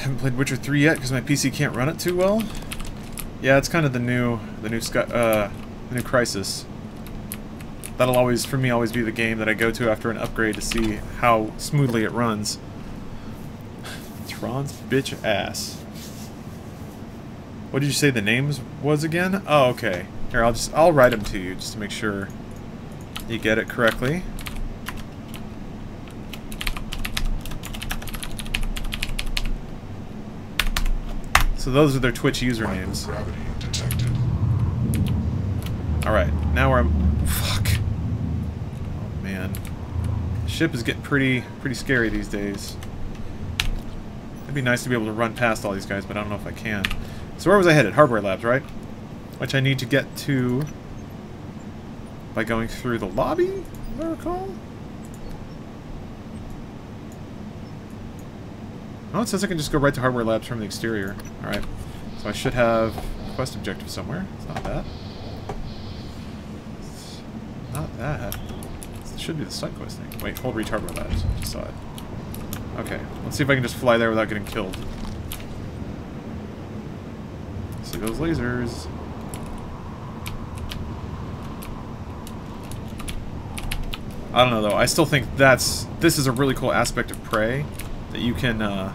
Haven't played Witcher 3 yet because my PC can't run it too well. Yeah, it's kind of the new, the new, uh, the new Crysis. That'll always, for me, always be the game that I go to after an upgrade to see how smoothly it runs. Tron's bitch ass. What did you say the names was again? Oh, okay. Here, I'll just, I'll write them to you just to make sure you get it correctly. So those are their Twitch usernames. Alright, now we're... Fuck. Oh, man. Ship is getting pretty, pretty scary these days. It'd be nice to be able to run past all these guys, but I don't know if I can. So where was I headed? Hardware Labs, right? Which I need to get to by going through the lobby, I recall? Oh, it says I can just go right to Hardware Labs from the exterior. Alright. So I should have quest objective somewhere. It's not that. It's not that. It should be the side quest thing. Wait, hold Hardware Labs. I just saw it. Okay, let's see if I can just fly there without getting killed. See those lasers. I don't know though. I still think that's this is a really cool aspect of Prey that you can. Uh,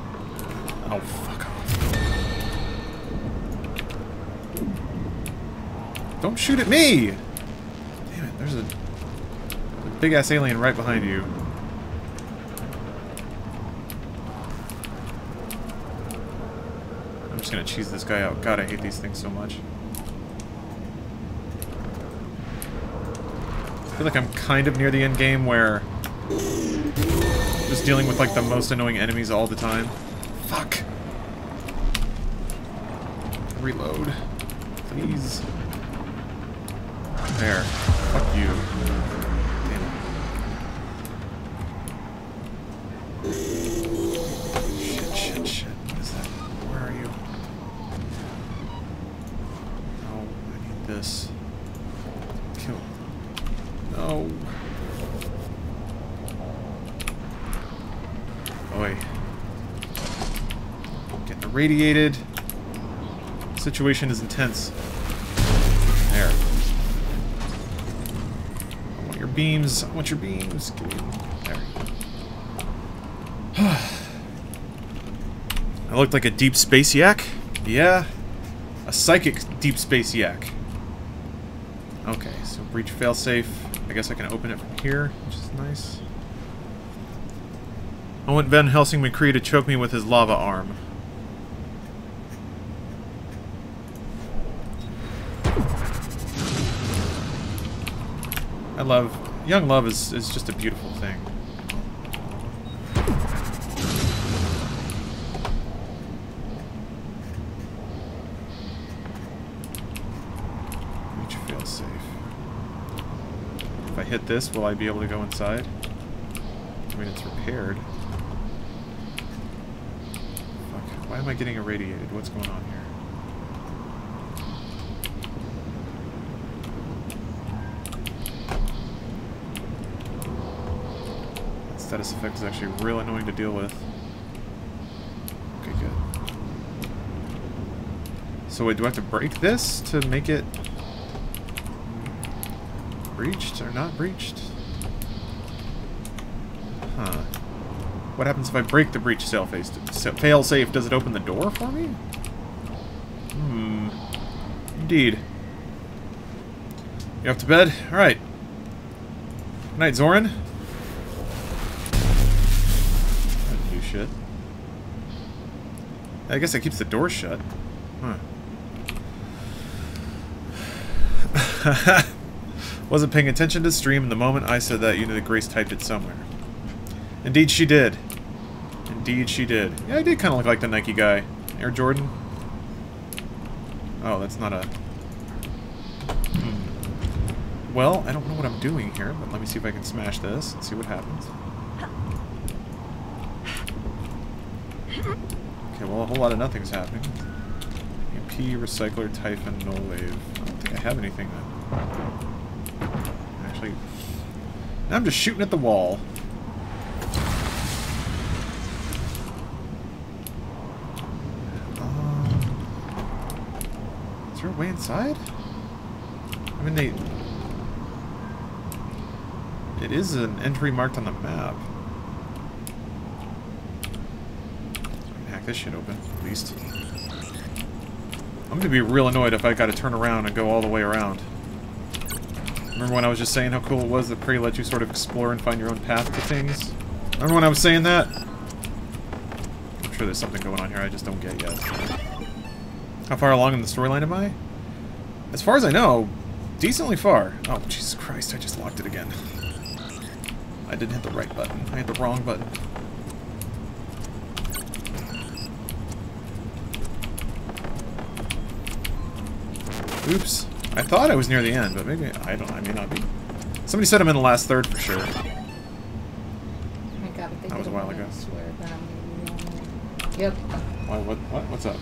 oh fuck off! Don't shoot at me! Damn it! There's a, a big ass alien right behind you. I'm just gonna cheese this guy out. God, I hate these things so much. I feel like I'm kind of near the end game where just dealing with like the most annoying enemies all the time. Fuck. Reload. Please. There. Fuck you. Damn it. Shit, shit, shit. What is that? Where are you? Oh, I need this. Kill. No. Boy. Getting irradiated. Situation is intense. There. I want your beams. I want your beams. There. I looked like a deep space yak? Yeah. A psychic deep space yak. Okay, so breach failsafe. I guess I can open it from here, which is nice. I want Van Helsing McCree to choke me with his lava arm. Love... Young love is, is just a beautiful thing. Breach failsafe. If I hit this, will I be able to go inside? I mean, it's repaired. Fuck. Why am I getting irradiated? What's going on here? That status effect is actually real annoying to deal with. Okay, good. So wait, do I have to break this to make it breached or not breached? Huh. What happens if I break the breach face? Fail safe, does it open the door for me? Hmm. Indeed. You off to bed? Alright. Night, Zoran. I guess that keeps the door shut. Huh. Wasn't paying attention to stream, the moment I said that, you knew that Grace typed it somewhere. Indeed she did. Indeed she did. Yeah, I did kind of look like the Nike guy. Air Jordan. Oh, that's not a... Hmm. Well, I don't know what I'm doing here, but let me see if I can smash this and see what happens. Okay, well, a whole lot of nothing's happening. MP, Recycler, Typhon, No Wave. I don't think I have anything then. Actually, now I'm just shooting at the wall. Um, is there a way inside? I mean, they... It is an entry marked on the map. This shit open, at least. I'm gonna be real annoyed if I gotta turn around and go all the way around. Remember when I was just saying how cool it was that Prey let you sort of explore and find your own path to things? Remember when I was saying that? I'm sure there's something going on here I just don't get yet. How far along in the storyline am I? As far as I know, decently far. Oh, Jesus Christ, I just locked it again. I didn't hit the right button. I hit the wrong button. Oops. I thought I was near the end, but maybe I don't. I may not be. Somebody said I'm in the last third for sure. Oh god, That was a while ago. Yep. What? What? what what's up?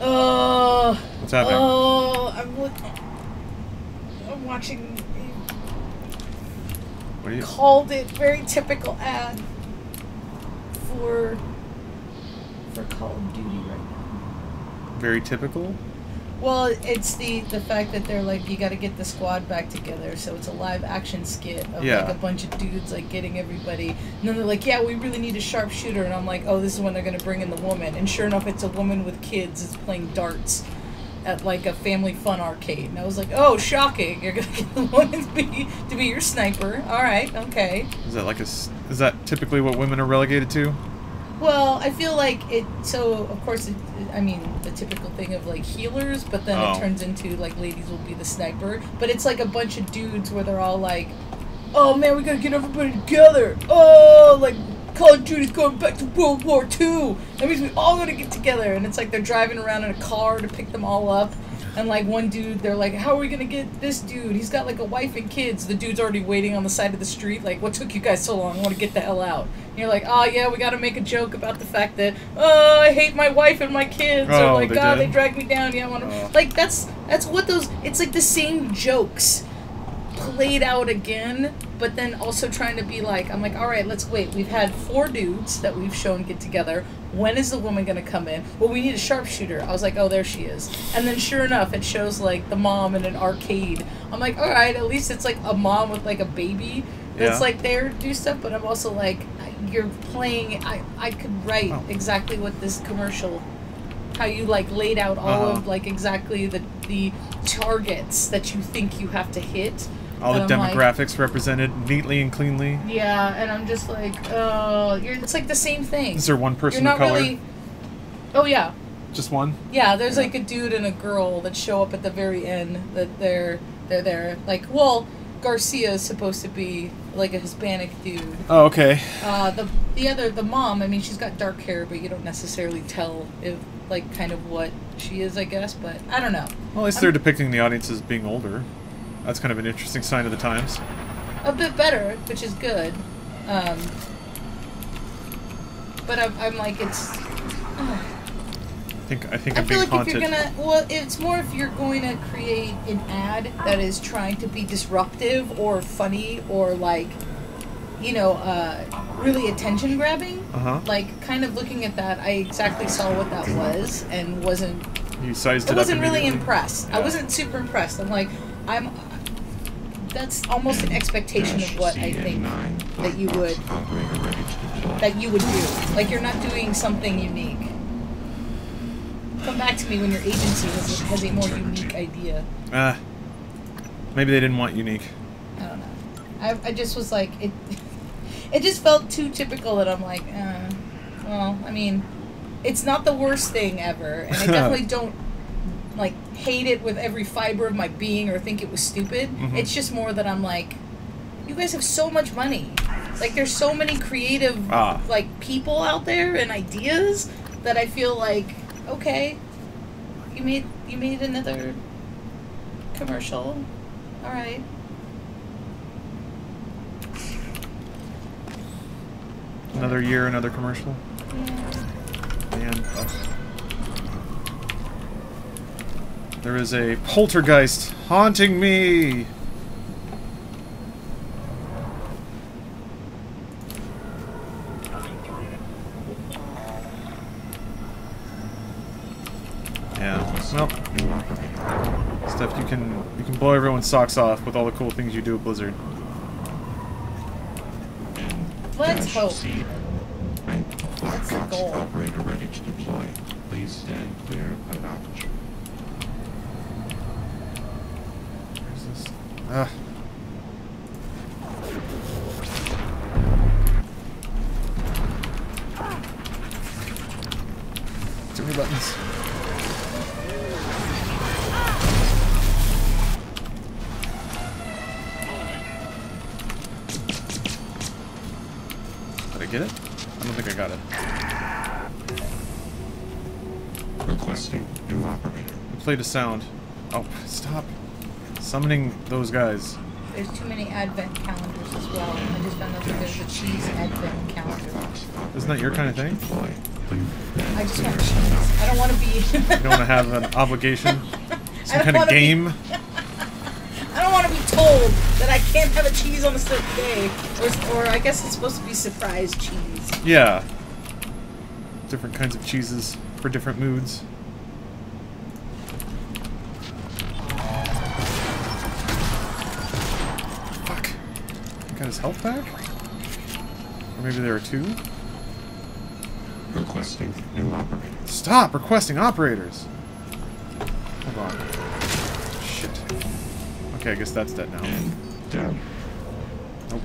Oh. What's happening? Oh, I'm, look- I'm watching. What are you? Called it very typical ad for for Call of Duty right now. Very typical. Well, it's the the fact that they're like you got to get the squad back together, so it's a live action skit of Yeah. like a bunch of dudes like getting everybody, and then they're like, yeah, we really need a sharpshooter, and I'm like, oh, this is when they're gonna bring in the woman, and sure enough, it's a woman with kids is playing darts at like a family fun arcade, and I was like, oh, shocking, you're gonna get the woman to be to be your sniper, all right, okay. Is that like a Is that typically what women are relegated to? Well, I feel like it. So of course, it, I mean the typical thing of like healers, but then Oh. it turns into like ladies will be the sniper. But it's like a bunch of dudes where they're all like, "Oh man, we gotta get everybody together." Oh, like Call of Duty's going back to World War II. That means we all gotta get together. And it's like they're driving around in a car to pick them all up. And like one dude, they're like, "How are we gonna get this dude? He's got like a wife and kids." The dude's already waiting on the side of the street. Like, what took you guys so long? I want to get the hell out. And you're like, "Oh yeah, we gotta make a joke about the fact that oh I hate my wife and my kids." Oh, or like, they "God, did? they dragged me down." Yeah, I want to. Oh. Like that's that's what those. It's like the same jokes played out again, but then also trying to be like, I'm like, all right, let's wait. We've had four dudes that we've shown get together. When is the woman gonna come in? Well, we need a sharpshooter. I was like, oh, there she is. And then sure enough, it shows like the mom in an arcade. I'm like, all right, at least it's like a mom with like a baby that's Yeah. like there to do stuff. But I'm also like, you're playing. I I could write Oh. exactly what this commercial how you like laid out all Uh-huh. of like exactly the the targets that you think you have to hit. All the I'm like, demographics represented neatly and cleanly. yeah, and I'm just like, oh, you're. It's like the same thing. Is there one person You're of color? really. Oh yeah, Just one? yeah. There's like a dude and a girl that show up at the very end. That they're they're there. Like, well, Garcia is supposed to be like a Hispanic dude. Oh, okay. Uh, the the other the mom. I mean, she's got dark hair, but you don't necessarily tell if like kind of what she is. I guess, but I don't know. Well, at least I'm- they're depicting the audience as being older. That's kind of an interesting sign of the times. a bit better, which is good. Um, but I'm, I'm like, it's. I think I think I'm I'm feel being like haunted. if you're gonna, well, it's more if you're going to create an ad that is trying to be disruptive or funny or like, you know, uh, really attention grabbing. Uh-huh. Like, kind of looking at that, I exactly saw what that was and wasn't. You sized it I wasn't really impressed. I wasn't super impressed. I'm like, I'm. That's almost an expectation of what I think that you would that you would do. Like you're not doing something unique. Come back to me when your agency has, has a more unique idea. Ah. maybe they didn't want unique. I don't know. I, I just was like it. It just felt too typical that I'm like, uh, well, I mean, it's not the worst thing ever, and I definitely don't like hate it with every fiber of my being or think it was stupid. Mhm. It's just more that I'm like, you guys have so much money. Like there's so many creative Ah. like people out there and ideas that I feel like, okay, you made you made another commercial. All right. Another year, another commercial. Man, ugh. There is a poltergeist haunting me. Yeah. Well, stuff you can you can blow everyone's socks off with all the cool things you do at Blizzard. Let's hope. That's the goal. Operator ready to deploy. Please stand clear of aperture. Where's Ah. Too many buttons. Did I get it? I don't think I got it. Requesting new operator. Played a sound. Oh, stop summoning those guys. There's too many advent calendars as well. I just found out that there's a cheese advent calendar. Isn't that your kind of thing? I just want cheese. I don't want to be. You don't want to have an obligation? Some kind of wanna be- game? I don't want to be told that I can't have a cheese on a certain day, or, or I guess it's supposed to be surprise cheese. Yeah. Different kinds of cheeses for different moods. Got his health back? Or maybe there are two? Requesting new operator. Stop requesting operators! Hold on. Shit. Okay, I guess that's dead now. Dead. Nope.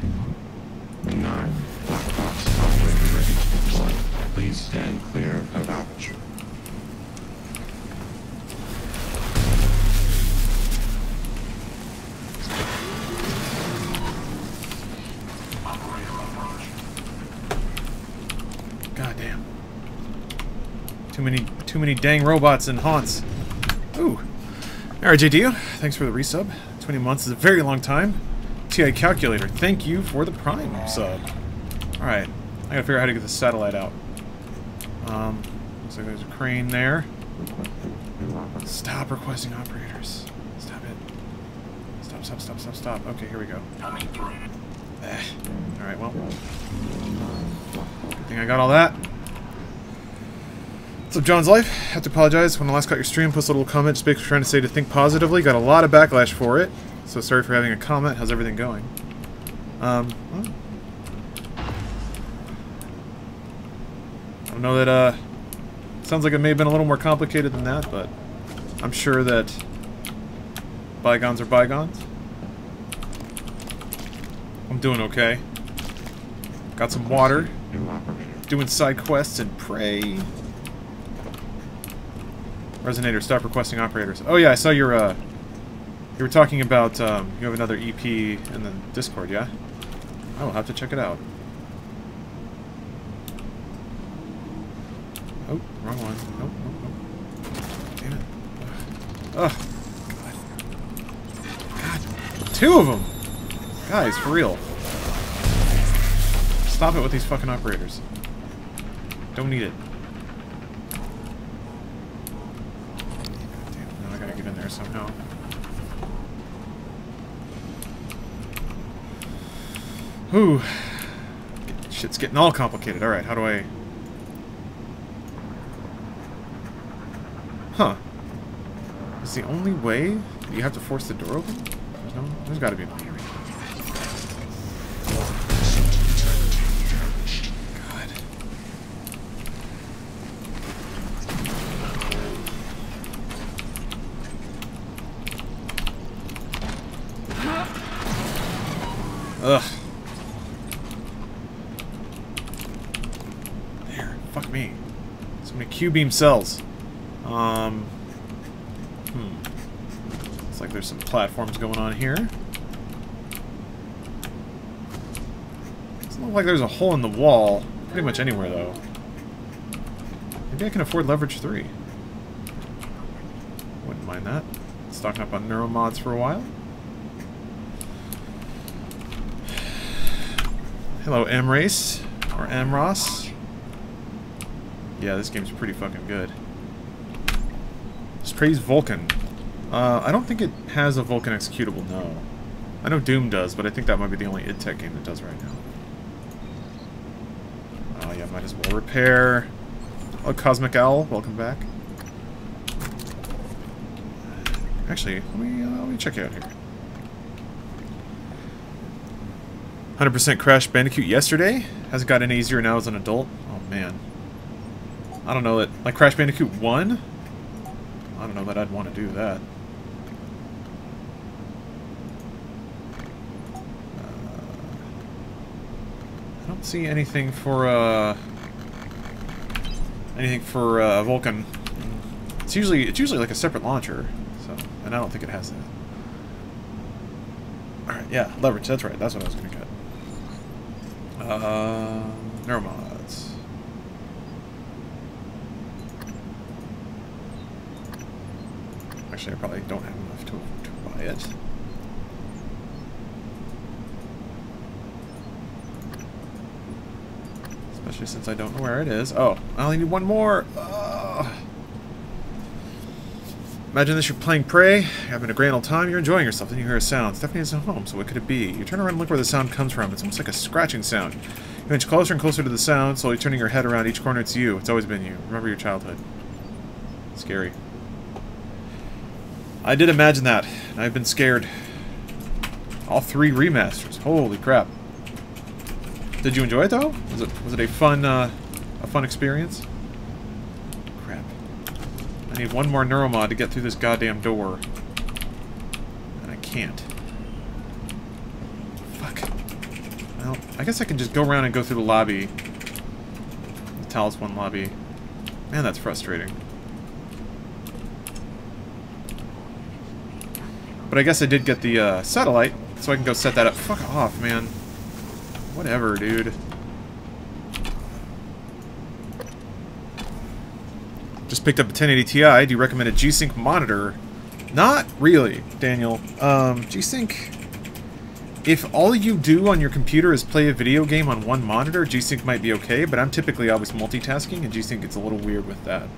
Nine. Black box operator ready to deploy. Please stand clear of aperture. Many, too many dang robots and haunts. Ooh. RJD, thanks for the resub. 20 months is a very long time. TI Calculator, thank you for the Prime sub. Alright, I gotta figure out how to get the satellite out. Um, looks like there's a crane there. Stop requesting operators. Stop it. Stop, stop, stop, stop, stop. Okay, here we go. Eh. Alright, well. Good thing I got all that. Up, John's Life? have to apologize. When I last got your stream, posted a little comment just basically trying to say to think positively. Got a lot of backlash for it. So sorry for having a comment. How's everything going? Um, I don't know that, uh, sounds like it may have been a little more complicated than that, but I'm sure that bygones are bygones. I'm doing okay. Got some water. Doing side quests and Prey. Resonator, stop requesting operators. Oh yeah, I saw your, uh... You were talking about, um, you have another EP in the Discord, yeah? I will have to check it out. Oh, wrong one. Nope, nope, nope. Damn it. Ugh. God. God. Two of them! Guys, for real. Stop it with these fucking operators. Don't need it. Damn, now I gotta get in there somehow. Whew. Shit's getting all complicated. Alright, how do I... Huh. Is the only way you have to force the door open? There's no... There's gotta be another way. Q-beam cells. Um. Hmm. Looks like there's some platforms going on here. Doesn't look like there's a hole in the wall. Pretty much anywhere, though. Maybe I can afford leverage 3. Wouldn't mind that. Stocking up on neuromods for a while. Hello, M-Race. Or M-Ross. Yeah, this game's pretty fucking good. Praise Vulkan. Uh, I don't think it has a Vulkan executable, no. I know Doom does, but I think that might be the only id Tech game that does right now. Oh yeah, might as well repair. Oh, Cosmic Owl, welcome back. Actually, let me, uh, let me check you out here. 100% Crash Bandicoot yesterday. Has it gotten easier now as an adult? Oh man. I don't know that. Like Crash Bandicoot 1? I don't know that I'd want to do that. Uh, I don't see anything for, uh... Anything for, uh, Vulkan. It's usually, it's usually like a separate launcher, so... And I don't think it has that. Alright, yeah, leverage, that's right, that's what I was gonna get. Uh, neuromods. Actually, I probably don't have enough to, to buy it. Especially since I don't know where it is. Oh, I only need one more! Ugh. Imagine this, you're playing Prey, having a grand old time, you're enjoying yourself, then you hear a sound. Stephanie isn't home, so what could it be? You turn around and look where the sound comes from. It's almost like a scratching sound. You inch closer and closer to the sound, slowly turning your head around each corner. It's you. It's always been you. Remember your childhood. Scary. I did imagine that, I've been scared. All three remasters. Holy crap. Did you enjoy it, though? Was it, was it a fun, uh, a fun experience? Crap. I need one more neuromod to get through this goddamn door. And I can't. Fuck. Well, I guess I can just go around and go through the lobby. The Talos 1 lobby. Man, that's frustrating. But I guess I did get the uh, satellite, so I can go set that up. Fuck off, man. Whatever, dude. Just picked up a 1080 Ti. Do you recommend a G-Sync monitor? Not really, Daniel. Um, G-Sync... If all you do on your computer is play a video game on one monitor, G-Sync might be okay, but I'm typically always multitasking, and G-Sync gets a little weird with that.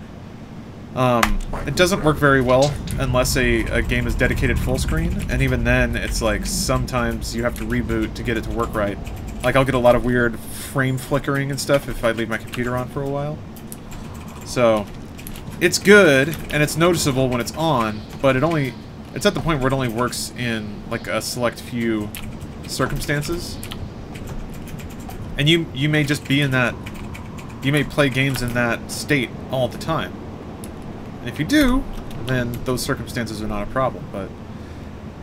Um, it doesn't work very well unless a, a game is dedicated full screen, and even then, it's like sometimes you have to reboot to get it to work right. Like, I'll get a lot of weird frame flickering and stuff if I leave my computer on for a while. So, it's good, and it's noticeable when it's on, but it only... It's at the point where it only works in, like, a select few circumstances. And you, you may just be in that... You may play games in that state all the time. If you do, then those circumstances are not a problem, but...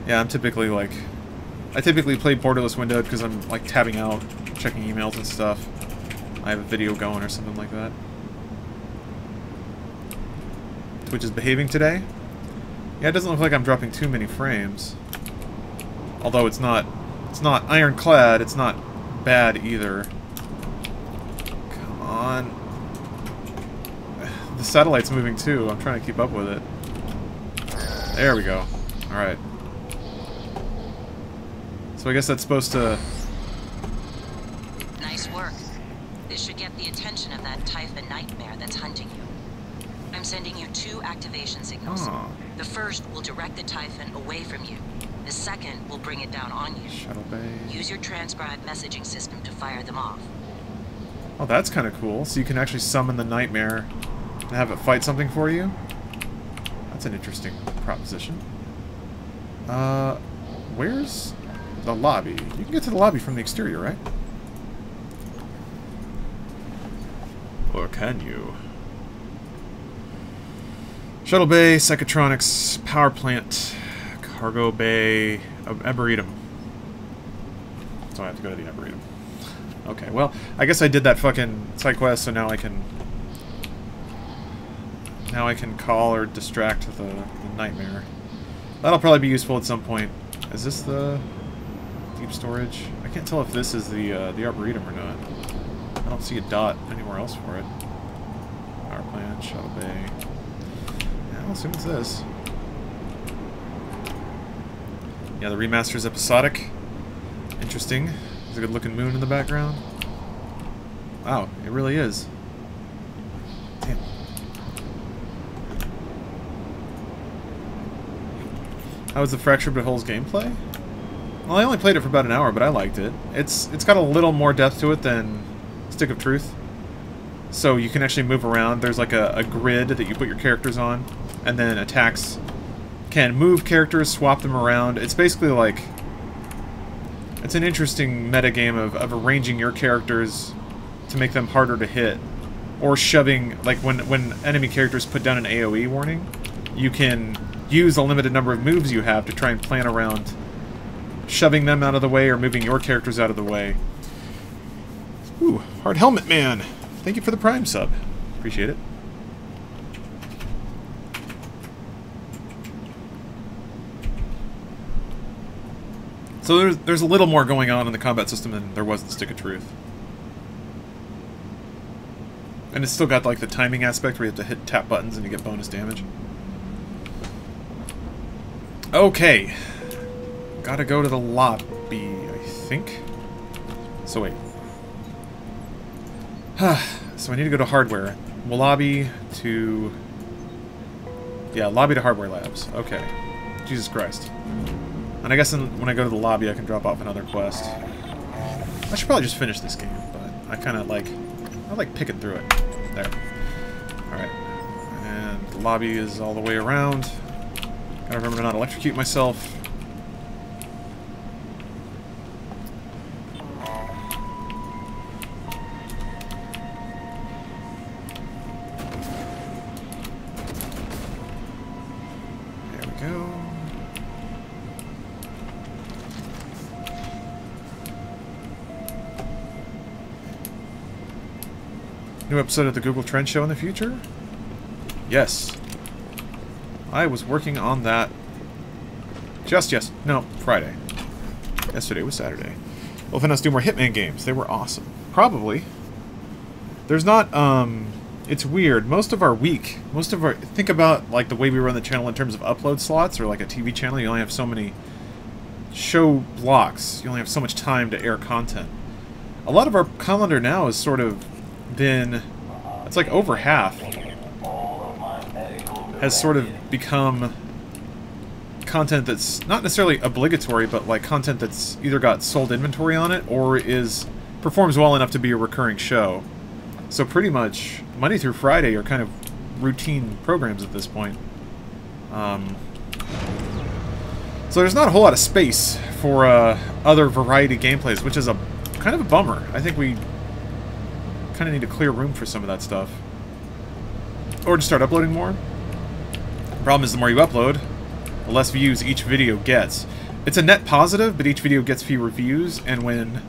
Yeah, I'm typically, like... I typically play borderless windowed because I'm, like, tabbing out, checking emails and stuff. I have a video going or something like that. Twitch is behaving today. Yeah, it doesn't look like I'm dropping too many frames. Although it's not it's not ironclad, it's not bad either. Come on. Satellite's moving too. I'm trying to keep up with it. There we go. Alright. So I guess that's supposed to... Nice work. This should get the attention of that Typhon nightmare that's hunting you. I'm sending you two activation signals. Oh. The first will direct the Typhon away from you. The second will bring it down on you. Shuttle Bay. Use your TranScribe messaging system to fire them off. Oh, that's kind of cool. So you can actually summon the nightmare and have it fight something for you? That's an interesting proposition. Uh, where's the lobby? You can get to the lobby from the exterior, right? Or can you? Shuttle Bay, Psychotronics, Power Plant, Cargo Bay, uh, Arboretum. So I have to go to the Arboretum. Okay, well, I guess I did that fucking side quest, so now I can... Now I can call or distract the, the nightmare. That'll probably be useful at some point. Is this the deep storage? I can't tell if this is the uh, the Arboretum or not. I don't see a dot anywhere else for it. Power plant, shuttle bay. Yeah, I'll assume it's this. Yeah, the remaster is episodic. Interesting. There's a good looking moon in the background. Wow, it really is. How was the Fractured But Whole's gameplay? Well, I only played it for about an hour, but I liked it. It's It's got a little more depth to it than Stick of Truth. So you can actually move around. There's like a, a grid that you put your characters on, and then attacks can move characters, swap them around. It's basically like... It's an interesting metagame of, of arranging your characters to make them harder to hit. Or shoving, like when, when enemy characters put down an AoE warning, you can use a limited number of moves you have to try and plan around shoving them out of the way or moving your characters out of the way. Ooh, Hard Helmet Man! Thank you for the Prime sub. Appreciate it. So there's, there's a little more going on in the combat system than there was in Stick of Truth. And it's still got like the timing aspect where you have to hit tap buttons and you get bonus damage. Okay. Gotta go to the lobby, I think. So wait. so I need to go to hardware. Lobby to... Yeah, lobby to hardware labs. Okay. Jesus Christ. And I guess in, when I go to the lobby, I can drop off another quest. I should probably just finish this game, but I kind of like... I like picking through it. There. Alright. And the lobby is all the way around. Gotta remember to not electrocute myself. There we go. New episode of the Google Trend Show in the future? Yes. I was working on that just yes. No, Friday. Yesterday was Saturday. Wolfen us do more Hitman games. They were awesome. Probably. There's not, um... It's weird. Most of our week, most of our... Think about, like, the way we run the channel in terms of upload slots, or like a TV channel. You only have so many show blocks. You only have so much time to air content. A lot of our calendar now has sort of been... It's like over half has sort of become content that's not necessarily obligatory, but like content that's either got sold inventory on it or is performs well enough to be a recurring show. So pretty much Monday through Friday are kind of routine programs at this point. Um, so there's not a whole lot of space for uh, other variety gameplays, which is a kind of a bummer. I think we kind of need to clear room for some of that stuff. Or to start uploading more. Problem is the more you upload, the less views each video gets. It's a net positive, but each video gets fewer views, and when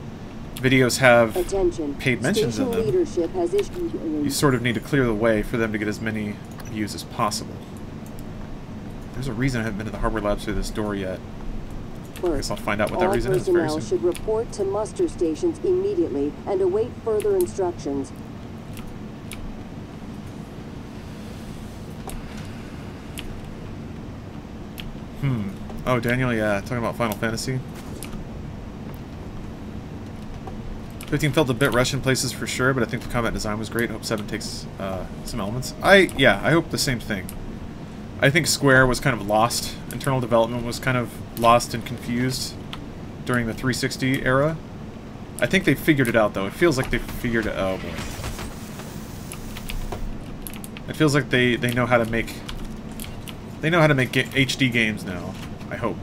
videos have Attention. paid mentions Station in them, leadership has issued a you sort of need to clear the way for them to get as many views as possible. There's a reason I haven't been to the hardware labs through this door yet. I guess I'll find out what that reason is very personnel soon. should report to muster stations immediately and await further instructions. Hmm. Oh, Daniel, yeah, talking about Final Fantasy. 15 felt a bit rushed in places for sure, but I think the combat design was great. Hope 7 takes uh, some elements. I, yeah, I hope the same thing. I think Square was kind of lost. Internal development was kind of lost and confused during the 360 era. I think they figured it out, though. It feels like they figured it boy. It feels like they, they know how to make... They know how to make HD games now, I hope.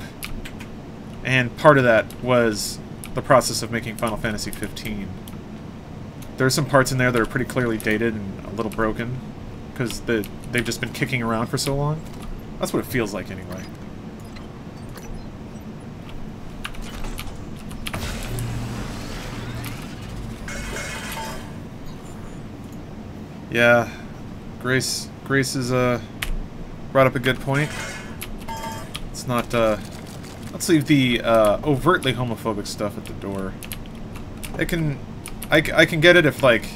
And part of that was the process of making Final Fantasy 15. There are some parts in there that are pretty clearly dated and a little broken, because the, they've just been kicking around for so long. That's what it feels like, anyway. Yeah, Grace. Grace has uh, brought up a good point. It's not. Uh, let's leave the uh, overtly homophobic stuff at the door. I can, I can get it if like,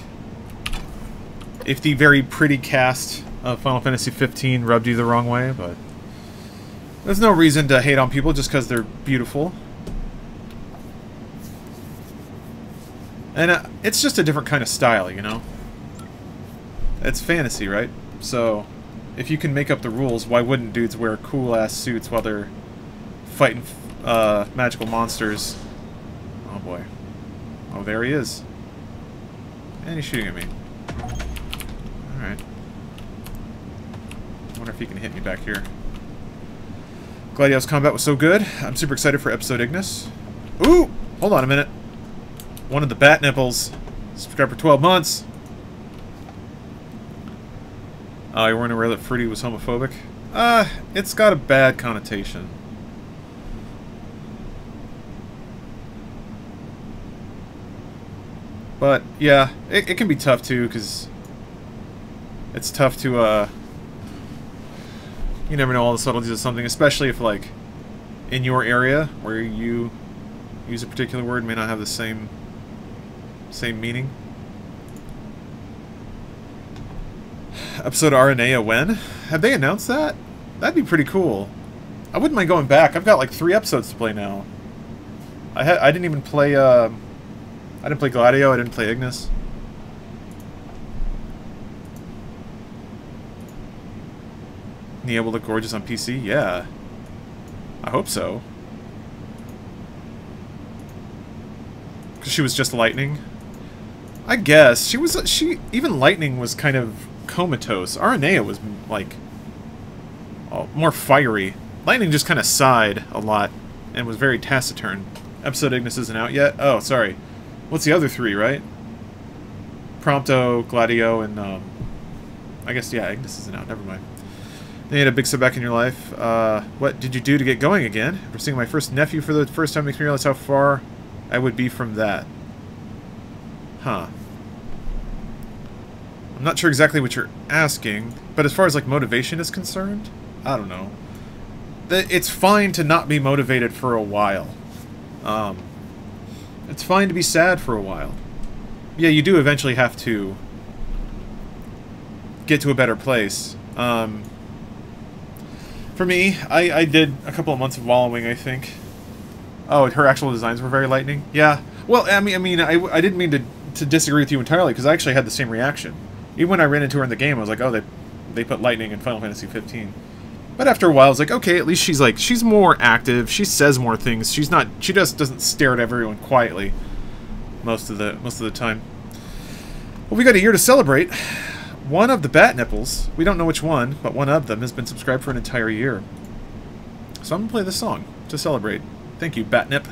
if the very pretty cast of Final Fantasy 15 rubbed you the wrong way, but there's no reason to hate on people just because they're beautiful. And uh, it's just a different kind of style, you know? It's fantasy, right? So, if you can make up the rules, why wouldn't dudes wear cool-ass suits while they're fighting uh, magical monsters? Oh boy. Oh, there he is. And he's shooting at me. Alright. wonder if he can hit me back here. Gladios combat was so good. I'm super excited for episode Ignis. Ooh! Hold on a minute. One of the bat nipples. Subscribe for 12 months. Oh, you weren't aware that Fruity was homophobic? Uh, it's got a bad connotation. But, yeah, it, it can be tough, too, because it's tough to, uh... You never know all the subtleties of something, especially if, like, in your area, where you use a particular word may not have the same same meaning. Episode Aranea when? Have they announced that? That'd be pretty cool. I wouldn't mind going back. I've got like three episodes to play now. I had I didn't even play uh, I didn't play Gladio, I didn't play Ignis. Nia will look gorgeous on PC? Yeah. I hope so. Because she was just lightning? I guess. She was, she, even lightning was kind of comatose. Aranea was, like, oh, more fiery. Lightning just kind of sighed a lot and was very taciturn. Episode Ignis isn't out yet? Oh, sorry. What's the other three, right? Prompto, Gladio, and, um, I guess, yeah, Ignis isn't out. Never mind. You had a big setback in your life. Uh, what did you do to get going again? After seeing my first nephew for the first time makes me realize how far I would be from that. Huh. I'm not sure exactly what you're asking, but as far as like motivation is concerned, I don't know. It's fine to not be motivated for a while. Um, it's fine to be sad for a while. Yeah, you do eventually have to get to a better place. Um, for me, I, I did a couple of months of wallowing, I think. Oh, her actual designs were very lightning. Yeah. Well, I mean, I mean, I, I didn't mean to, to disagree with you entirely because I actually had the same reaction. Even when I ran into her in the game, I was like, oh, they they put lightning in Final Fantasy 15. But after a while, it's like, okay, at least she's like, she's more active. She says more things. She's not, she just doesn't stare at everyone quietly most of the most of the time. Well, we got a year to celebrate. One of the bat nipples, we don't know which one, but one of them has been subscribed for an entire year. So I'm gonna play this song to celebrate. Thank you, Batnip.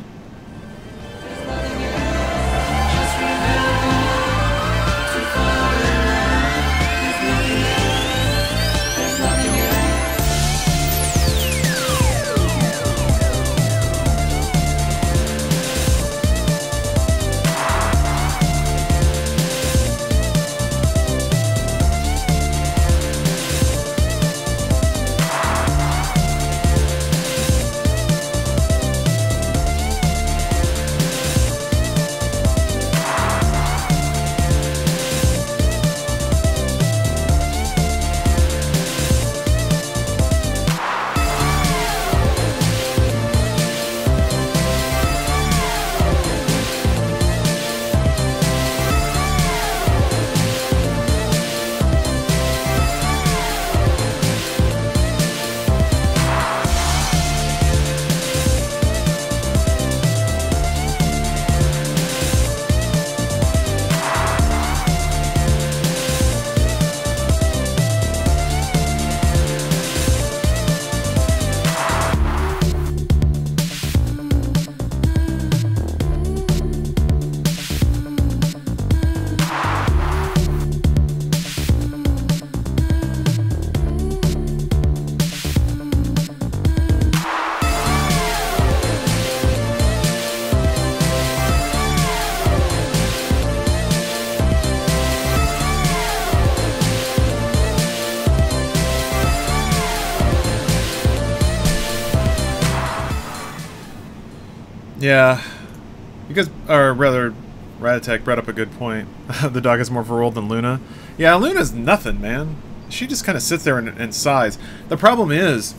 Or rather, Ratatek brought up a good point. the dog is more virile than Luna. Yeah, Luna's nothing, man. She just kind of sits there and, and sighs. The problem is,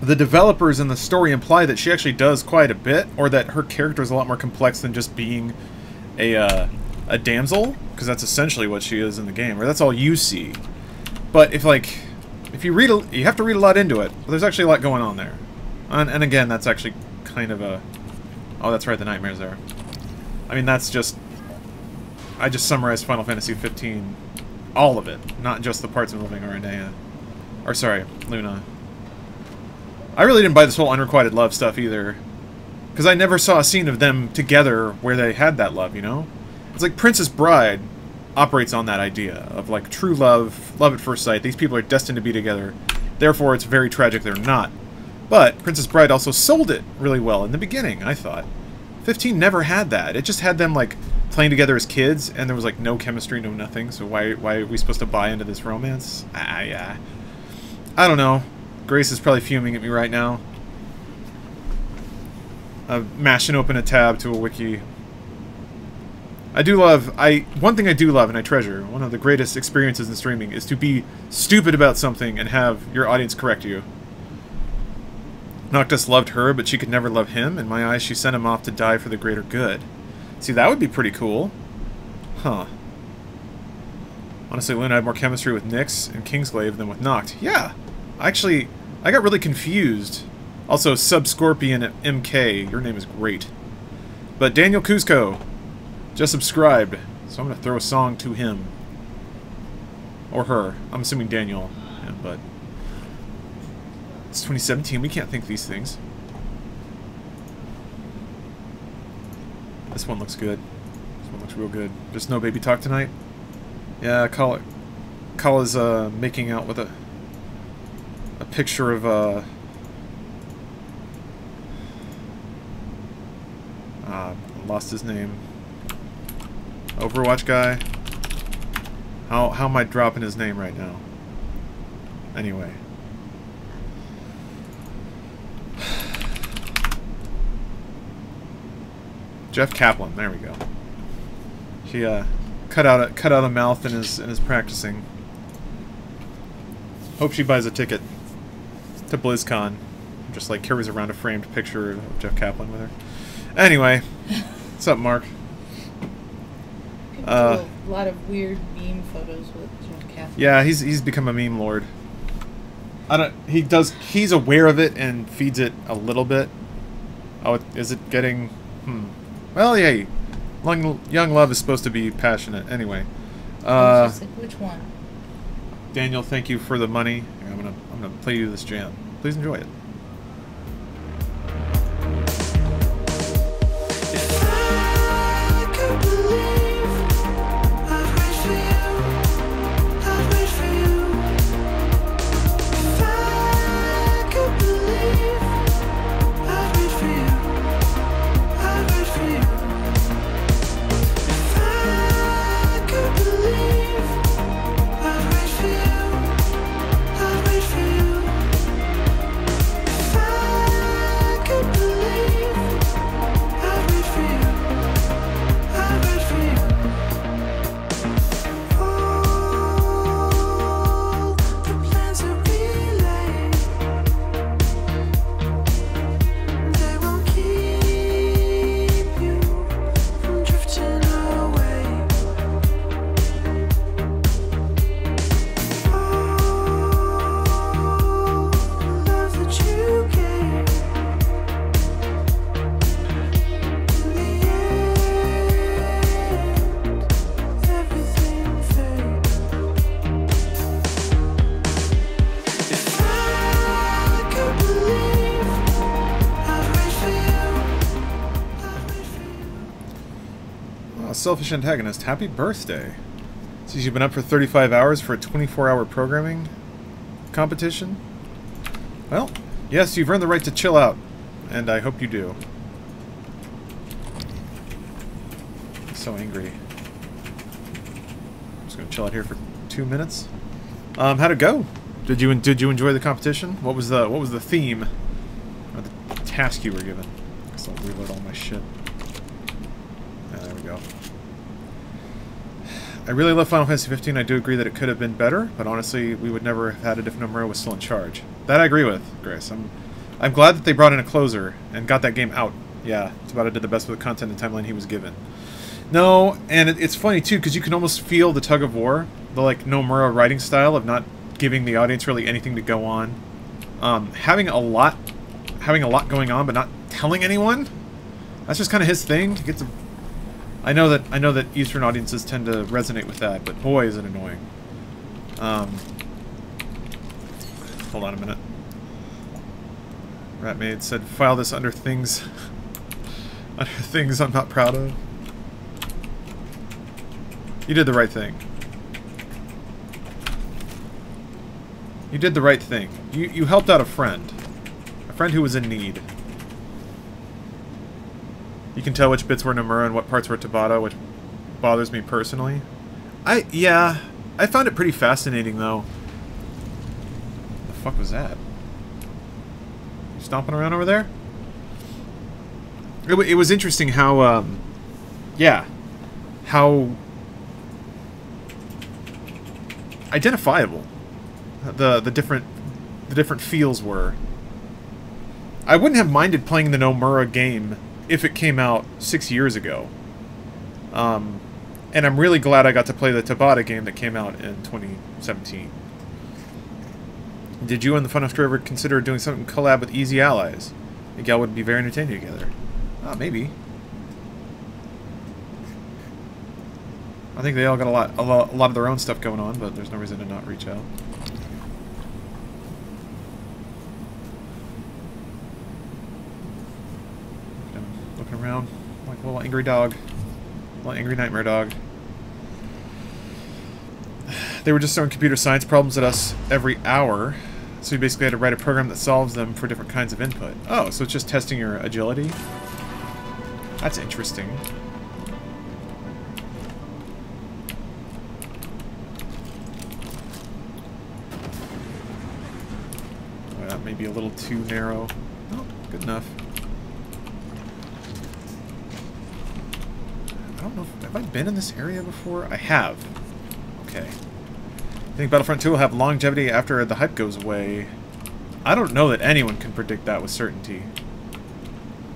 the developers in the story imply that she actually does quite a bit, or that her character is a lot more complex than just being a uh, a damsel, because that's essentially what she is in the game, or that's all you see. But if like, if you read, a, you have to read a lot into it. There's actually a lot going on there, and, and again, that's actually kind of a Oh, that's right, the nightmares there. I mean, that's just... I just summarized Final Fantasy 15. All of it, not just the parts involving Aranea. Or, sorry, Luna. I really didn't buy this whole unrequited love stuff either. Because I never saw a scene of them together where they had that love, you know? It's like Princess Bride operates on that idea of, like, true love, love at first sight. These people are destined to be together. Therefore, it's very tragic they're not. But Princess Bride also sold it really well in the beginning, I thought. 15 never had that. It just had them, like, playing together as kids, and there was, like, no chemistry, no nothing, so why, why are we supposed to buy into this romance? Ah, yeah. I don't know. Grace is probably fuming at me right now. I'm mashing open a tab to a wiki. I do love, I one thing I do love and I treasure, one of the greatest experiences in streaming, is to be stupid about something and have your audience correct you. Noctis loved her, but she could never love him. In my eyes, she sent him off to die for the greater good. See, that would be pretty cool. Huh. Honestly, Luna had more chemistry with Nyx and Kingsglaive than with Noct. Yeah! Actually, I got really confused. Also, Subscorpion MK, your name is great. But Daniel Cusco just subscribed, so I'm going to throw a song to him. Or her. I'm assuming Daniel, yeah, but... It's 2017. We can't think these things. This one looks good. This one looks real good. There's no baby talk tonight. Yeah. Call is uh, making out with a a picture of uh. Uh, lost his name. Overwatch guy. How how am I dropping his name right now? Anyway. Jeff Kaplan. There we go. He uh, cut out a cut out a mouth in his in his practicing. Hope she buys a ticket to BlizzCon. Just like carries around a framed picture of Jeff Kaplan with her. Anyway, what's up, Mark? Uh, a lot of weird meme photos with Jeff Catherine. yeah, he's he's become a meme lord. I don't. He does. He's aware of it and feeds it a little bit. Oh, it- is it getting? Hmm. Well, yeah. Young, young love is supposed to be passionate. Anyway, uh, like, which one? Daniel, thank you for the money. I'm gonna I'm gonna play you this jam. Please enjoy it. Selfish antagonist, happy birthday. Since you've been up for 35 hours for a 24-hour programming competition? Well, yes, you've earned the right to chill out, and I hope you do. I'm so angry. I'm just gonna chill out here for two minutes. Um, how'd it go? Did you did you enjoy the competition? What was the what was the theme or the task you were given? I guess I'll reload all my shit. Yeah, there we go. I really love Final Fantasy 15. I do agree that it could have been better, but honestly, we would never have had it if Nomura was still in charge. That I agree with, Grace. I'm, I'm glad that they brought in a closer and got that game out. Yeah, Tabata did the best with the content and timeline he was given. No, and it, it's funny too because you can almost feel the tug of war, the like Nomura writing style of not giving the audience really anything to go on, um, having a lot, having a lot going on, but not telling anyone. That's just kind of his thing. He gets a I know that I know that Eastern audiences tend to resonate with that, but boy, is it annoying. Um, hold on a minute. Ratmaid said, "File this under things, under things I'm not proud of." You did the right thing. You did the right thing. You you helped out a friend, a friend who was in need. You can tell which bits were Nomura and what parts were Tabata, which bothers me personally. I, yeah, I found it pretty fascinating, though. the fuck was that? You stomping around over there? It, it was interesting how, um, yeah, how identifiable the the different the different feels were. I wouldn't have minded playing the Nomura game if it came out six years ago. Um, and I'm really glad I got to play the Tabata game that came out in 2017. Did you and the Fun After consider doing something collab with Easy Allies? I think y'all would be very entertaining together. Ah, maybe. I think they all got a lot, a lot, a lot of their own stuff going on, but there's no reason to not reach out. I'm looking around like a little angry dog. A little angry nightmare dog. They were just throwing computer science problems at us every hour. So we basically had to write a program that solves them for different kinds of input. Oh, so it's just testing your agility? That's interesting. Well, that may be a little too narrow. Oh, good enough. I don't know. If, have I been in this area before? I have. Okay. I think Battlefront 2 will have longevity after the hype goes away. I don't know that anyone can predict that with certainty.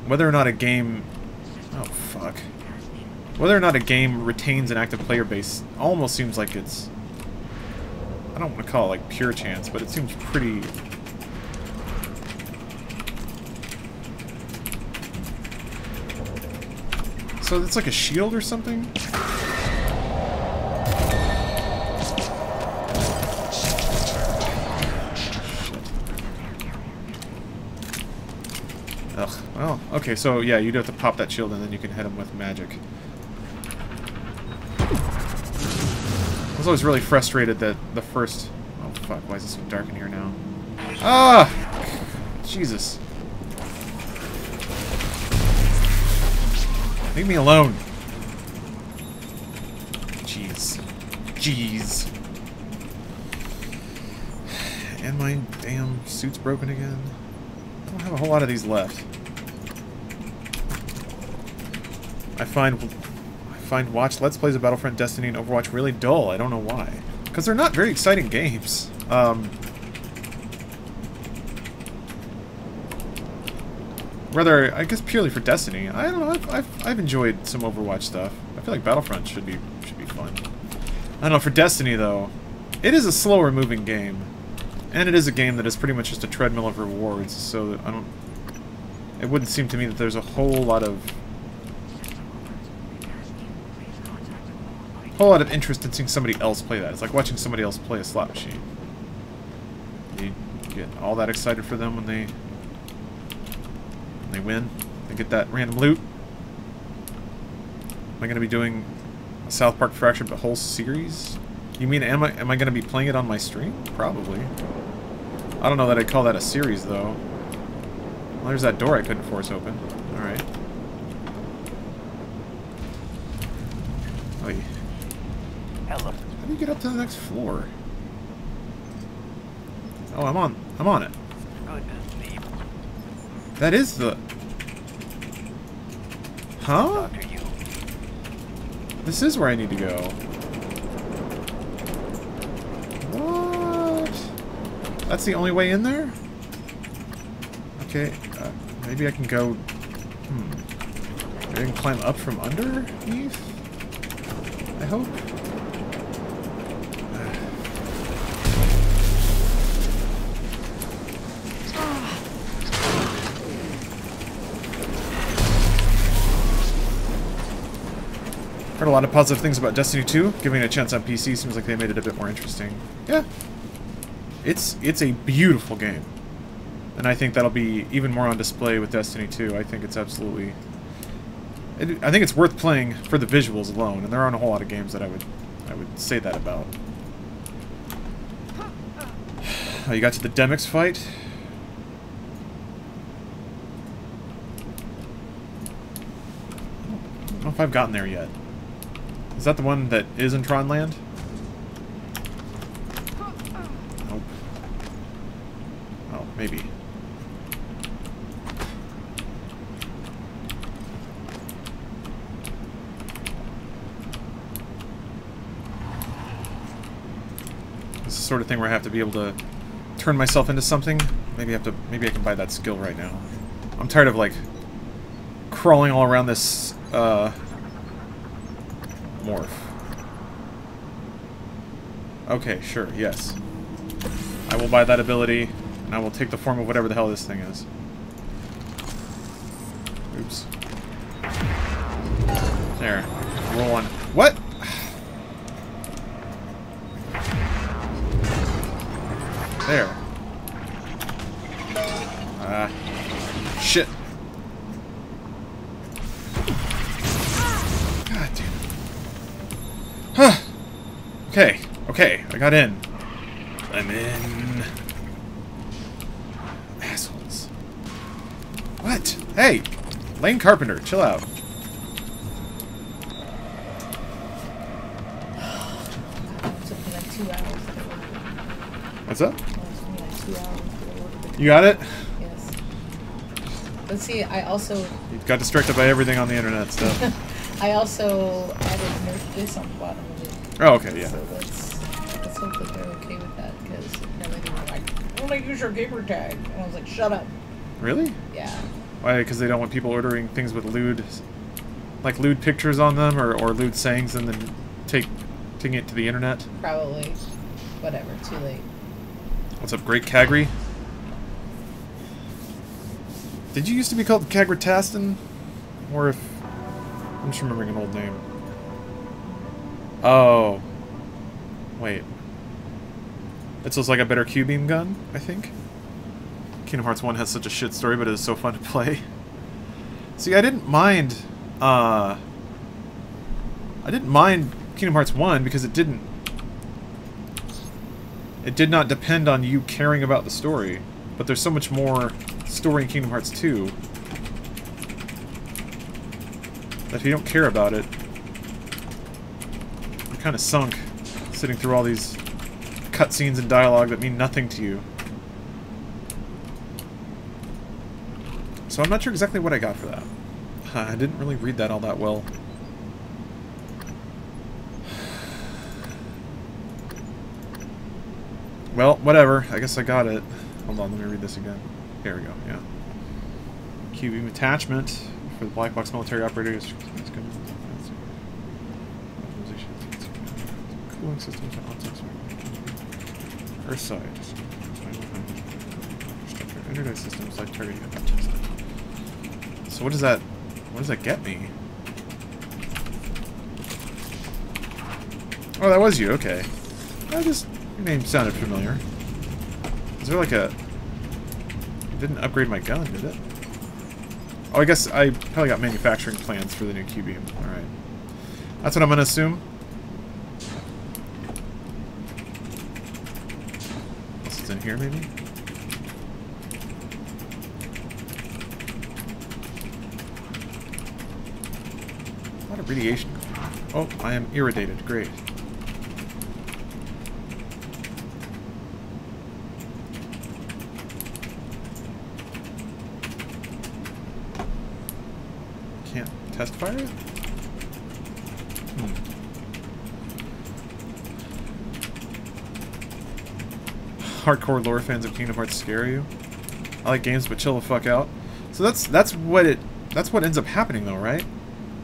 Whether or not a game... Oh, fuck. Whether or not a game retains an active player base almost seems like it's... I don't want to call it like pure chance, but it seems pretty... So it's like a shield or something? Ugh. Well, okay, so yeah, you do have to pop that shield and then you can hit him with magic. I was always really frustrated that the first... Oh, fuck, why is it so dark in here now? Ah! Jesus. Leave me alone. Jeez. Jeez. And my damn suit's broken again. I don't have a whole lot of these left. I find I find watch Let's Plays of Battlefront, Destiny, and Overwatch really dull. I don't know why. Because they're not very exciting games. Um, rather, I guess purely for Destiny. I don't know. I've, I've, I've enjoyed some Overwatch stuff. I feel like Battlefront should be should be fun. I don't know. For Destiny though, it is a slower moving game. And it is a game that is pretty much just a treadmill of rewards, so I don't... It wouldn't seem to me that there's a whole lot of... whole lot of interest in seeing somebody else play that. It's like watching somebody else play a slot machine. You get all that excited for them when they... when they win. They get that random loot. Am I going to be doing a South Park Fractured but whole series? You mean, am I am I going to be playing it on my stream? Probably. I don't know that I'd call that a series, though. Well, there's that door I couldn't force open. Alright. Oy. Hello. How do you get up to the next floor? Oh, I'm on. I'm on it. Good to see you. That is the... Huh? This is where I need to go. What? That's the only way in there? Okay, uh, maybe I can go... Hmm. Maybe I can climb up from underneath? I hope? A lot of positive things about Destiny 2. Giving it a chance on PC seems like they made it a bit more interesting. Yeah. It's it's a beautiful game. And I think that'll be even more on display with Destiny 2. I think it's absolutely... It, I think it's worth playing for the visuals alone, and there aren't a whole lot of games that I would I would say that about. Oh, you got to the Demix fight? I don't know if I've gotten there yet. Is that the one that is in Tronland? Nope. Oh, maybe. This is the sort of thing where I have to be able to turn myself into something. Maybe I have to. Maybe I can buy that skill right now. I'm tired of like crawling all around this uh, morph. Okay, sure, yes. I will buy that ability, and I will take the form of whatever the hell this thing is. Oops. There. Roll on. What? There. Ah. shit. Okay. Okay. I got in. I'm in. Assholes. What? Hey! Lane Carpenter, chill out. It took me like two hours to order. What's up? It took me like two hours to order. You got it? Yes. Let's see, I also You got distracted by everything on the internet stuff. I also added Nerf this on the bottom. Oh, okay, yeah. So let's let's hope that they're okay with that because apparently they were like, "Only use your gamer tag," and I was like, "Shut up." Really? Yeah. Why? Because they don't want people ordering things with lewd like lewd pictures on them or, or lewd sayings and then take taking it to the internet. Probably. Whatever. Too late. What's up, Great Kagri? Did you used to be called Kagritastan? Or if... I'm just remembering an old name. Oh. Wait. It's just like a better Q-beam gun, I think? Kingdom Hearts 1 has such a shit story, but it is so fun to play. See, I didn't mind... Uh... I didn't mind Kingdom Hearts 1 because it didn't... It did not depend on you caring about the story. But there's so much more story in Kingdom Hearts 2 that if you don't care about it, kind of sunk sitting through all these cutscenes and dialogue that mean nothing to you. So I'm not sure exactly what I got for that. I didn't really read that all that well. Well, whatever. I guess I got it. Hold on, let me read this again. Here we go, yeah. Q-beam attachment for the black box military operators. Cooling systems and optics. Earth side. Systems like targeting So what does that what does that get me? Oh, that was you, okay. I just your name sounded familiar. Is there like a... It didn't upgrade my gun, did it? Oh, I guess I probably got manufacturing plans for the new Q-beam. Alright. That's what I'm gonna assume. This is in here, maybe? A lot of radiation. Oh, I am irradiated. Great. test fire? Hmm. Hardcore lore fans of Kingdom Hearts scare you? I like games, but chill the fuck out. So that's that's what it that's what ends up happening though, right?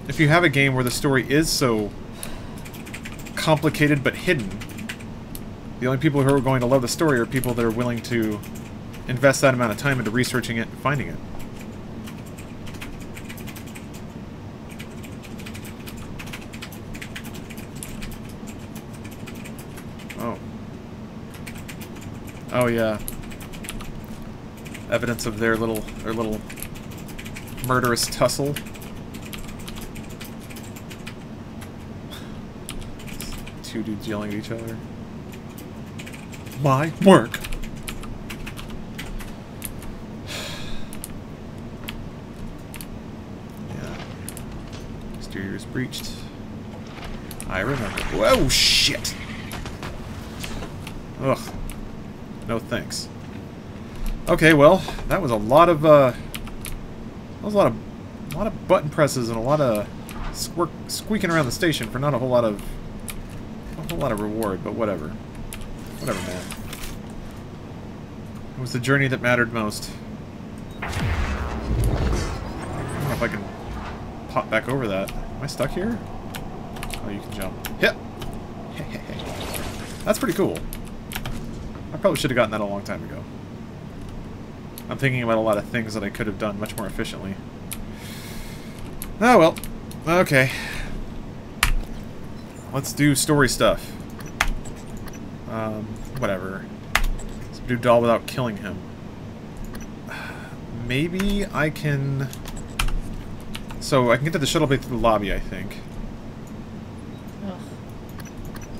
If you have a game where the story is so complicated but hidden, the only people who are going to love the story are people that are willing to invest that amount of time into researching it and finding it. Oh yeah. Evidence of their little their little murderous tussle. Two dudes yelling at each other. My work. yeah. Exterior is breached. I remember. Whoa, shit! Ugh. No thanks. Okay, well, that was a lot of, uh... That was a lot of... A lot of button presses and a lot of squirk, squeaking around the station for not a whole lot of... A whole lot of reward, but whatever. Whatever, man. It was the journey that mattered most. I don't know if I can pop back over that. Am I stuck here? Oh, you can jump. Hit! That's pretty cool. I probably should have gotten that a long time ago. I'm thinking about a lot of things that I could have done much more efficiently. Oh, well. Okay. Let's do story stuff. Um, whatever. Let's do Dahl without killing him. Maybe I can... So, I can get to the shuttle bay through the lobby, I think. Ugh.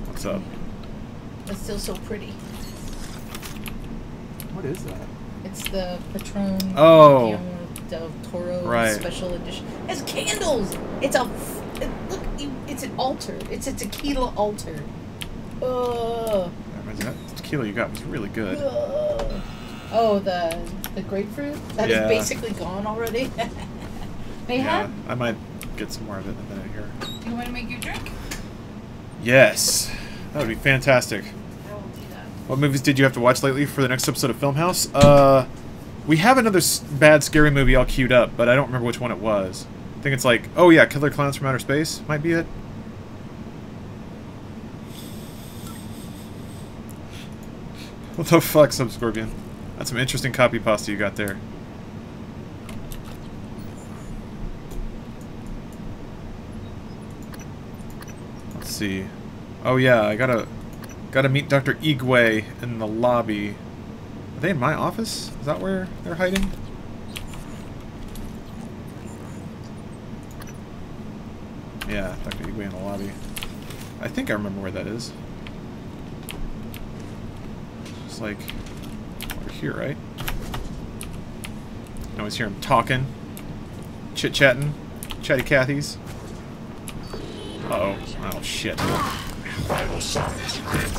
What's up? It's still so pretty. What is that? It's the Patron oh. del Toro right. special edition. It's candles. It's a it, look. It's an altar. It's a tequila altar. Uh. That tequila you got was really good. Uh, oh, the the grapefruit that yeah. is basically gone already. May yeah, have? I might get some more of it in a minute here. You want to make your drink? Yes, that would be fantastic. What movies did you have to watch lately for the next episode of Filmhaus? Uh, we have another bad scary movie all queued up, but I don't remember which one it was. I think it's like, oh yeah, Killer Klowns from Outer Space might be it. What the fuck, Subscorpion? That's some interesting copy pasta you got there. Let's see. Oh yeah, I gotta gotta meet Dr. Igwe in the lobby. Are they in my office? Is that where they're hiding? Yeah, Dr. Igwe in the lobby. I think I remember where that is. It's like over here, right? I always hear him talking, chit chatting, chatty Cathy's. Uh oh. Oh shit.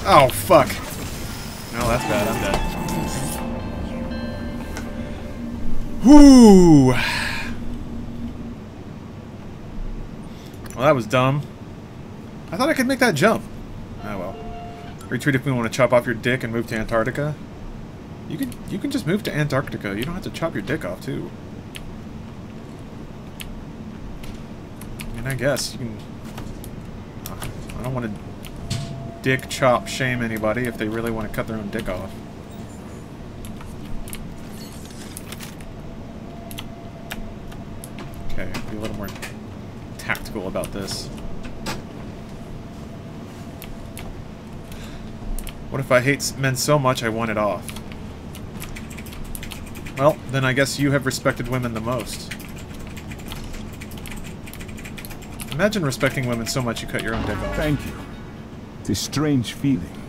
Oh fuck. No, that's bad. I'm dead. Whoo! Well, that was dumb. I thought I could make that jump. Oh well. Retreat if we want to chop off your dick and move to Antarctica. You can you can just move to Antarctica. You don't have to chop your dick off too. I mean, I guess you can. I don't want to dick chop shame anybody if they really want to cut their own dick off. Okay, be a little more tactical about this. What if I hate men so much I want it off? Well, then I guess you have respected women the most. Imagine respecting women so much you cut your own dick off. Thank you. A strange feeling.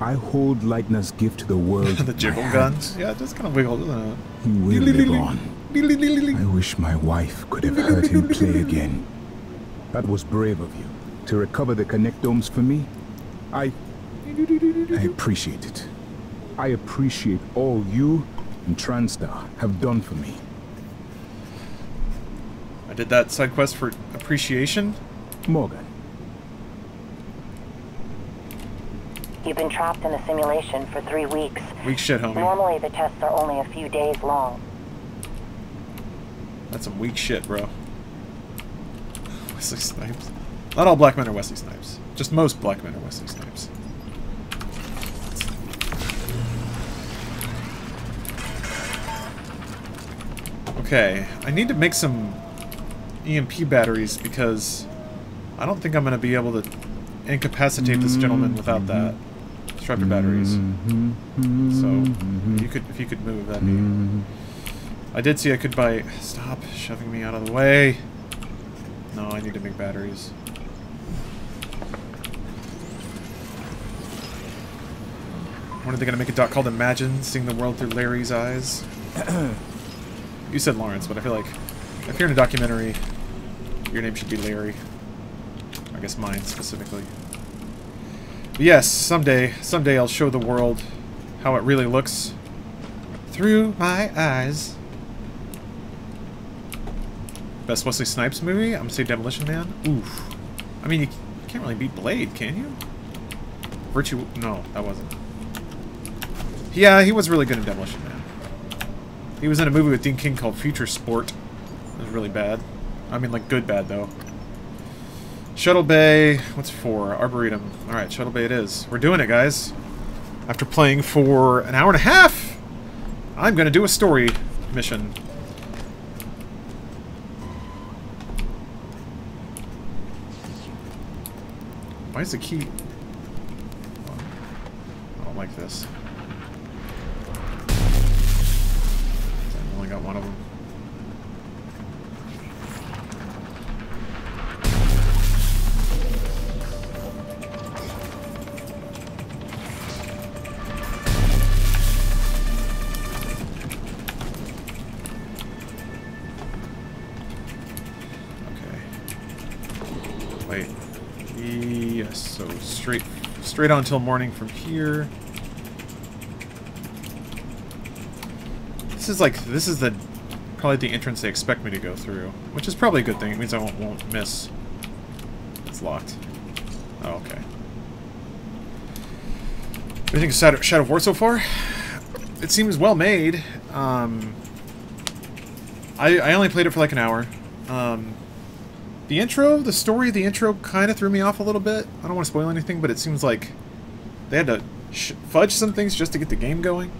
I hold Leitner's gift to the world. the jiggle guns? Yeah, it just kind of wiggle, doesn't it? He will live on. I wish my wife could have heard him play again. That was brave of you. To recover the connectomes for me, I... I appreciate it. I appreciate all you and TranStar have done for me. I did that side quest for appreciation? Morgan. You've been trapped in a simulation for three weeks. Weak shit, homie. Normally the tests are only a few days long. That's some weak shit, bro. Wesley Snipes. Not all black men are Wesley Snipes. Just most black men are Wesley Snipes. Okay, I need to make some EMP batteries because I don't think I'm going to be able to incapacitate this gentleman without that. Strap your batteries. Mm-hmm. So, mm-hmm. you could, if you could move, that'd be... Mm-hmm. I did see I could buy... Stop shoving me out of the way. No, I need to make batteries. When are they going to make a doc called Imagine, seeing the world through Larry's eyes? you said Lawrence, but I feel like if you're in a documentary, your name should be Larry. I guess mine specifically. Yes, someday, someday I'll show the world how it really looks through my eyes. Best Wesley Snipes movie? I'm gonna say Demolition Man. Oof. I mean, you can't really beat Blade, can you? Virtue... No, that wasn't. Yeah, he was really good in Demolition Man. He was in a movie with Dean Cain called Future Sport. It was really bad. I mean, like, good bad, though. Shuttle Bay... What's for? Arboretum. Alright, Shuttle Bay it is. We're doing it, guys. After playing for an hour and a half, I'm gonna do a story mission. Why is the key... I don't like this. Straight on till morning from here. This is like this is the probably the entrance they expect me to go through, which is probably a good thing. It means I won't, won't miss. It's locked. Oh, okay. What do you think of Shadow, Shadow War so far? It seems well made. Um, I, I only played it for like an hour. Um, The intro, the story of the intro kind of threw me off a little bit. I don't want to spoil anything, but it seems like they had to fudge some things just to get the game going.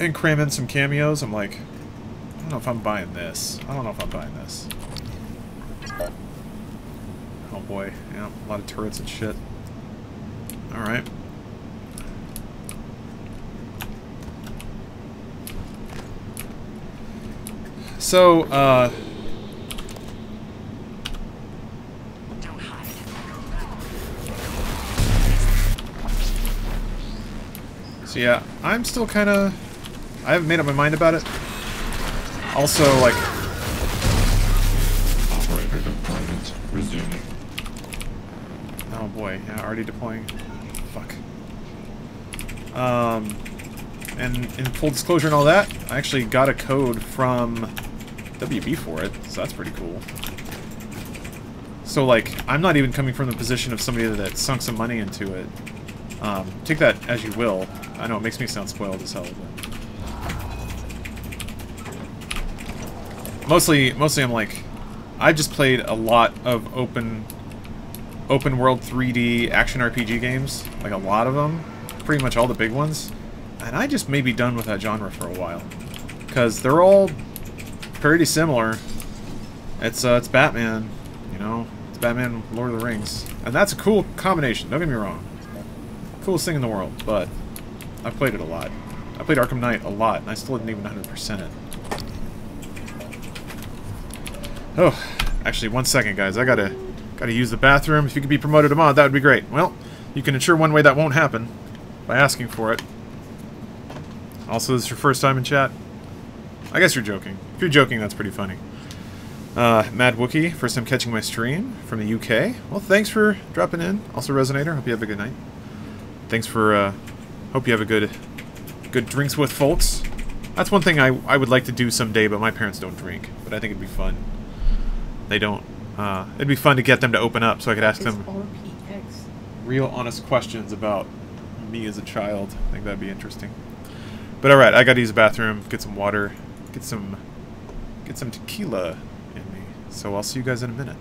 And cram in some cameos. I'm like, I don't know if I'm buying this. I don't know if I'm buying this. Oh boy, yeah, a lot of turrets and shit. Alright. So, uh... So yeah, I'm still kind of... I haven't made up my mind about it. Also, like... Operator deployment resuming. Oh boy, yeah, already deploying. Fuck. Um, and in full disclosure and all that, I actually got a code from WB for it, so that's pretty cool. So, like, I'm not even coming from the position of somebody that sunk some money into it. Um, take that as you will. I know it makes me sound spoiled as hell, but... Mostly, mostly I'm like, I've just played a lot of open, open world 3D action RPG games, like a lot of them, pretty much all the big ones, and I just may be done with that genre for a while, because they're all pretty similar. It's uh, it's Batman, you know, it's Batman, Lord of the Rings, and that's a cool combination. Don't get me wrong, coolest thing in the world, but I've played it a lot. I played Arkham Knight a lot, and I still didn't even 100% it. Oh, actually, one second, guys. I gotta gotta use the bathroom. If you could be promoted to mod, that would be great. Well, you can ensure one way that won't happen by asking for it. Also, this is your first time in chat? I guess you're joking. If you're joking, that's pretty funny. Uh, Mad Wookie, first time catching my stream from the UK. Well, thanks for dropping in. Also, Resonator, hope you have a good night. Thanks for, uh, hope you have a good, good drinks with folks. That's one thing I, I would like to do someday, but my parents don't drink. But I think it'd be fun. They don't. Uh, it'd be fun to get them to open up so I could ask them RPX. real honest questions about me as a child. I think that'd be interesting. But alright, I gotta use the bathroom, get some water, get some get some tequila in me. So I'll see you guys in a minute.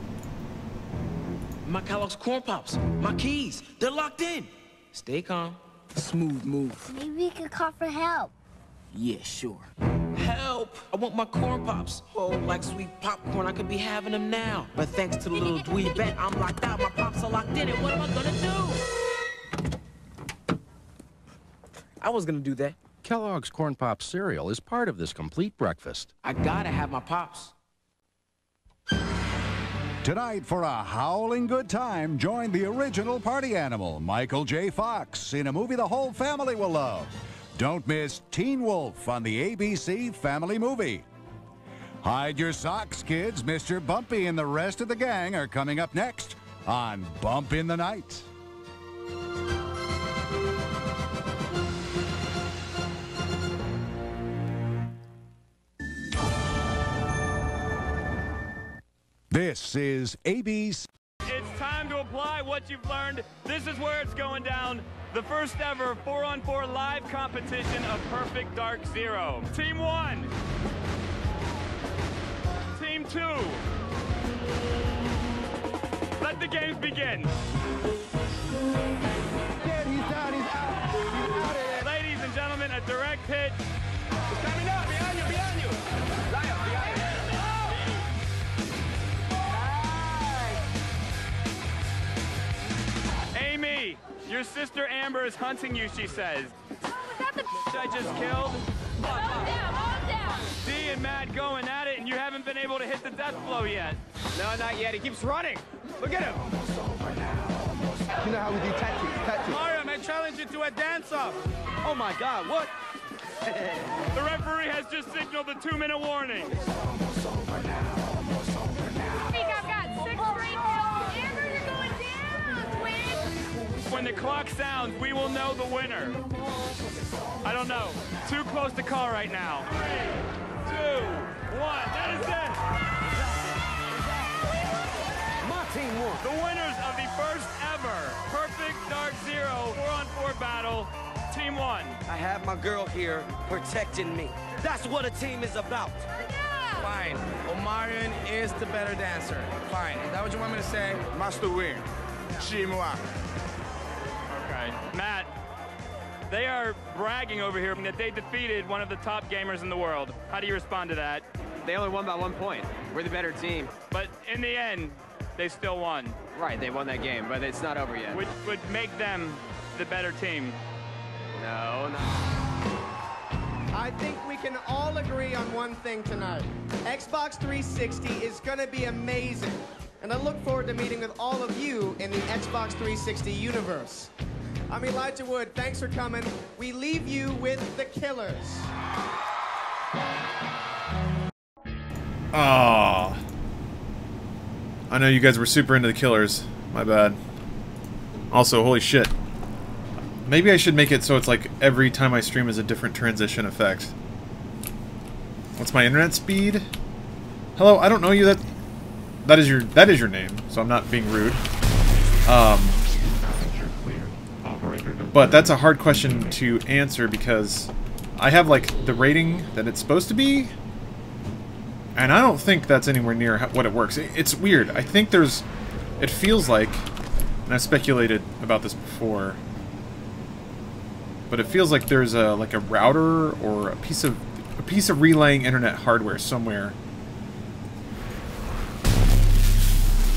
My Kellogg's Corn Pops, my keys, they're locked in. Stay calm. Smooth move. Maybe we could call for help. Yeah, sure. Help! I want my corn pops. Oh, like sweet popcorn, I could be having them now. But thanks to the little dweeb bet, I'm locked out. My pops are locked in, and what am I gonna do? I was gonna do that. Kellogg's Corn Pops cereal is part of this complete breakfast. I gotta have my pops. Tonight, for a howling good time, join the original party animal, Michael J. Fox, in a movie the whole family will love. Don't miss Teen Wolf on the ABC Family Movie. Hide your socks, kids. Mr. Bumpy and the rest of the gang are coming up next on Bump in the Night. This is ABC. It's time to apply what you've learned. This is where it's going down. The first ever 4-on-4 live competition of Perfect Dark Zero. Team 1. Team 2. Let the games begin. Ladies and gentlemen, a direct hit. Your sister Amber is hunting you, she says. That's the I just killed. Hold Down. D and Matt going at it, and you haven't been able to hit the death blow yet. No, not yet. He keeps running. Look at him. You know how we do tactics. Tactics. Mariam, I challenge you to a dance-off. Oh my God! What? The referee has just signaled the two-minute warning. When the clock sounds, we will know the winner. I don't know. Too close to call right now. Three, two, one. That is it. My team won. The winners of the first ever Perfect Dark Zero four-on-four battle. Team one. I have my girl here protecting me. That's what a team is about. Fine. Omarion is the better dancer. Fine. Is that what you want me to say? Master Wing. Shimwa. Okay. Matt, they are bragging over here that they defeated one of the top gamers in the world. How do you respond to that? They only won by one point. We're the better team. But in the end, they still won. Right, they won that game, but it's not over yet. Which would make them the better team. No, no. I think we can all agree on one thing tonight. Xbox 360 is going to be amazing. And I look forward to meeting with all of you in the Xbox 360 universe. I'm Elijah Wood. Thanks for coming. We leave you with the killers. Ah. I know you guys were super into the killers. My bad. Also, holy shit. Maybe I should make it so it's like every time I stream is a different transition effect. What's my internet speed? Hello, I don't know you. That that is your that is your name, so I'm not being rude. Um, but that's a hard question to answer because I have like the rating that it's supposed to be, and I don't think that's anywhere near what it works. It's weird. I think there's, it feels like, and I've speculated about this before, but it feels like there's a like a router or a piece of a piece of relaying internet hardware somewhere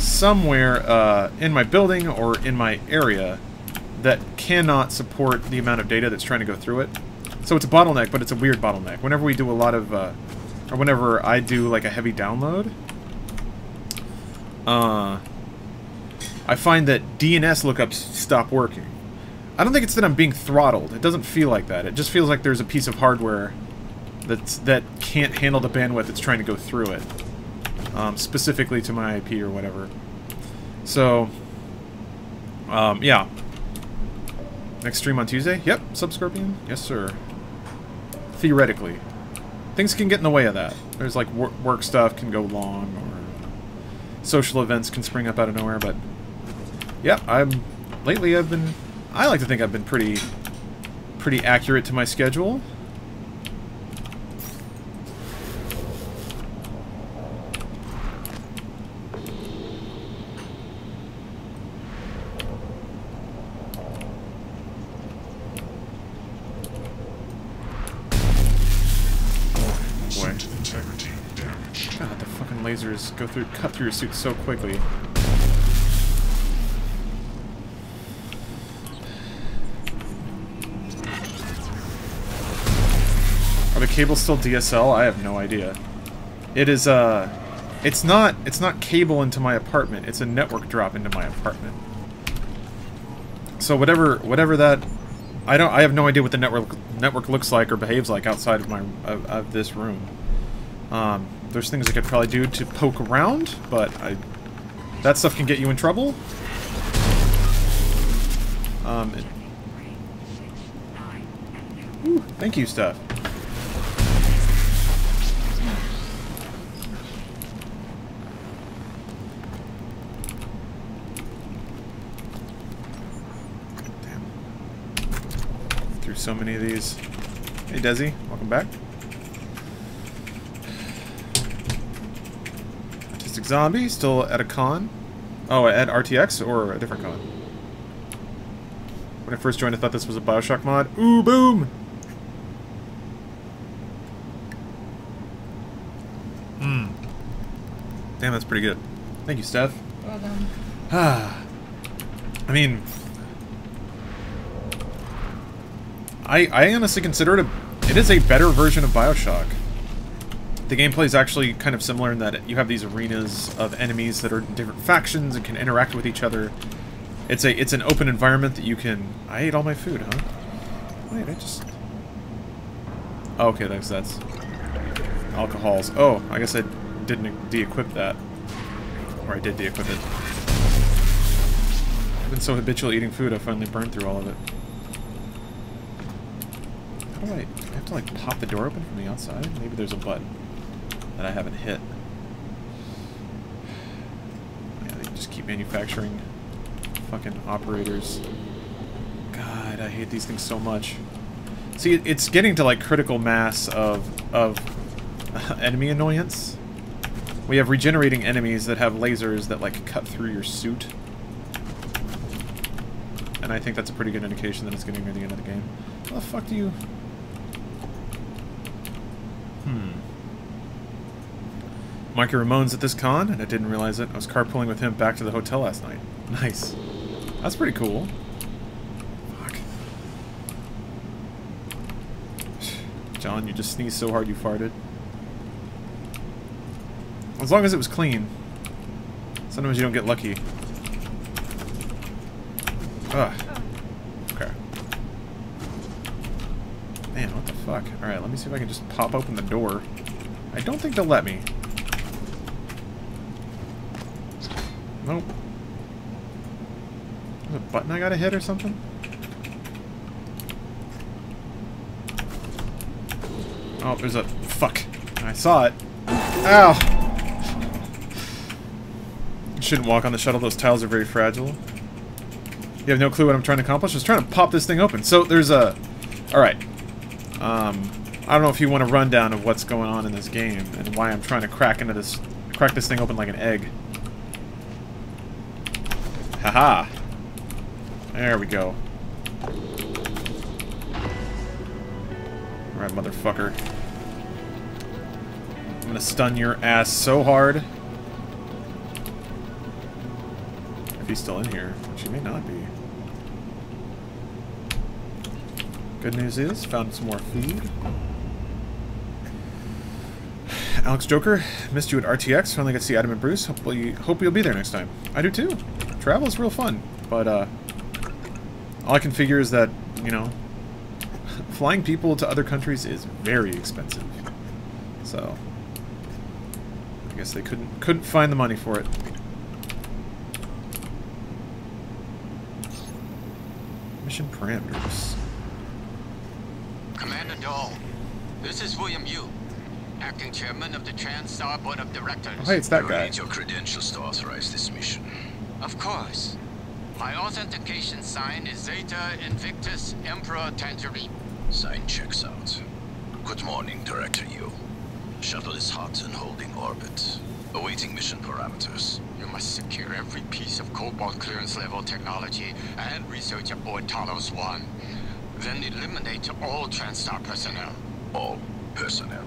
somewhere uh, in my building or in my area that cannot support the amount of data that's trying to go through it. So it's a bottleneck, but it's a weird bottleneck. Whenever we do a lot of, uh, or whenever I do like a heavy download, uh, I find that DNS lookups stop working. I don't think it's that I'm being throttled. It doesn't feel like that. It just feels like there's a piece of hardware that's that can't handle the bandwidth that's trying to go through it, um, specifically to my IP or whatever. So, um, yeah. Next stream on Tuesday? Yep, Subscorpion? Yes, sir. Theoretically. Things can get in the way of that. There's like wor work stuff can go long, or social events can spring up out of nowhere, but yeah, I'm lately I've been I like to think I've been pretty pretty accurate to my schedule. Boy. God, the fucking go through, cut through your suit so quickly. Are the cables still DSL? I have no idea. It is, uh... It's not, it's not cable into my apartment. It's a network drop into my apartment. So whatever, whatever that... I don't, I have no idea what the network network looks like or behaves like outside of my, of, of this room. Um, there's things I could probably do to poke around, but I... That stuff can get you in trouble. Um, it, Ooh, thank you, stuff. Through so many of these. Hey, Desi, welcome back. Autistic Zombie, still at a con. Oh, at RTX or a different con? When I first joined, I thought this was a Bioshock mod. Ooh, boom! Hmm. Damn, that's pretty good. Thank you, Steph. Well done. Ah. I mean, I I honestly consider it a it is a better version of Bioshock. The gameplay is actually kind of similar in that you have these arenas of enemies that are different factions and can interact with each other. It's a it's an open environment that you can. I ate all my food, huh? Wait, I just. Oh, okay, that's that's alcohols. Oh, I guess I didn't de-equip that, or I did de-equip it. I've been so habitual eating food, I finally burned through all of it. How do I, I have to like pop the door open from the outside? Maybe there's a button that I haven't hit. Yeah, they just keep manufacturing fucking operators. God, I hate these things so much. See, it's getting to like critical mass of of enemy annoyance. We have regenerating enemies that have lasers that like cut through your suit. And I think that's a pretty good indication that it's getting near the end of the game. How the fuck do you... Hmm. Mikey Ramone's at this con, and I didn't realize it. I was carpooling with him back to the hotel last night. Nice. That's pretty cool. Fuck. John, you just sneezed so hard you farted. As long as it was clean. Sometimes you don't get lucky. Ugh. Okay. Man, what the fuck? Alright, let me see if I can just pop open the door. I don't think they'll let me. Nope. There's a button I gotta hit or something? Oh, there's a... Fuck. I saw it. Ow! You shouldn't walk on the shuttle. Those tiles are very fragile. You have no clue what I'm trying to accomplish? I was trying to pop this thing open. So, there's a... Alright. Um, I don't know if you want a rundown of what's going on in this game and why I'm trying to crack into this... Crack this thing open like an egg. Haha. There we go. Alright, motherfucker. I'm gonna stun your ass so hard. If he's still in here, which he may not be. Good news is, found some more food. Alex Joker, missed you at RTX. Finally got to see Adam and Bruce. Hopefully, hope you'll be there next time. I do too. Travel is real fun, but uh, all I can figure is that you know, flying people to other countries is very expensive. So, I guess they couldn't couldn't find the money for it. Mission parameters. Commander Dahl, this is William Yu, acting chairman of the TranStar Board of Directors. Oh, hey, it's that You guy. need your credentials to authorize this mission. Of course. My authentication sign is Zeta Invictus Emperor Tangerine. Sign checks out. Good morning, Director Yu. Shuttle is hot and holding orbit. Awaiting mission parameters. You must secure every piece of Cobalt clearance level technology and research aboard Talos 1. Then eliminate all TranStar personnel. All personnel.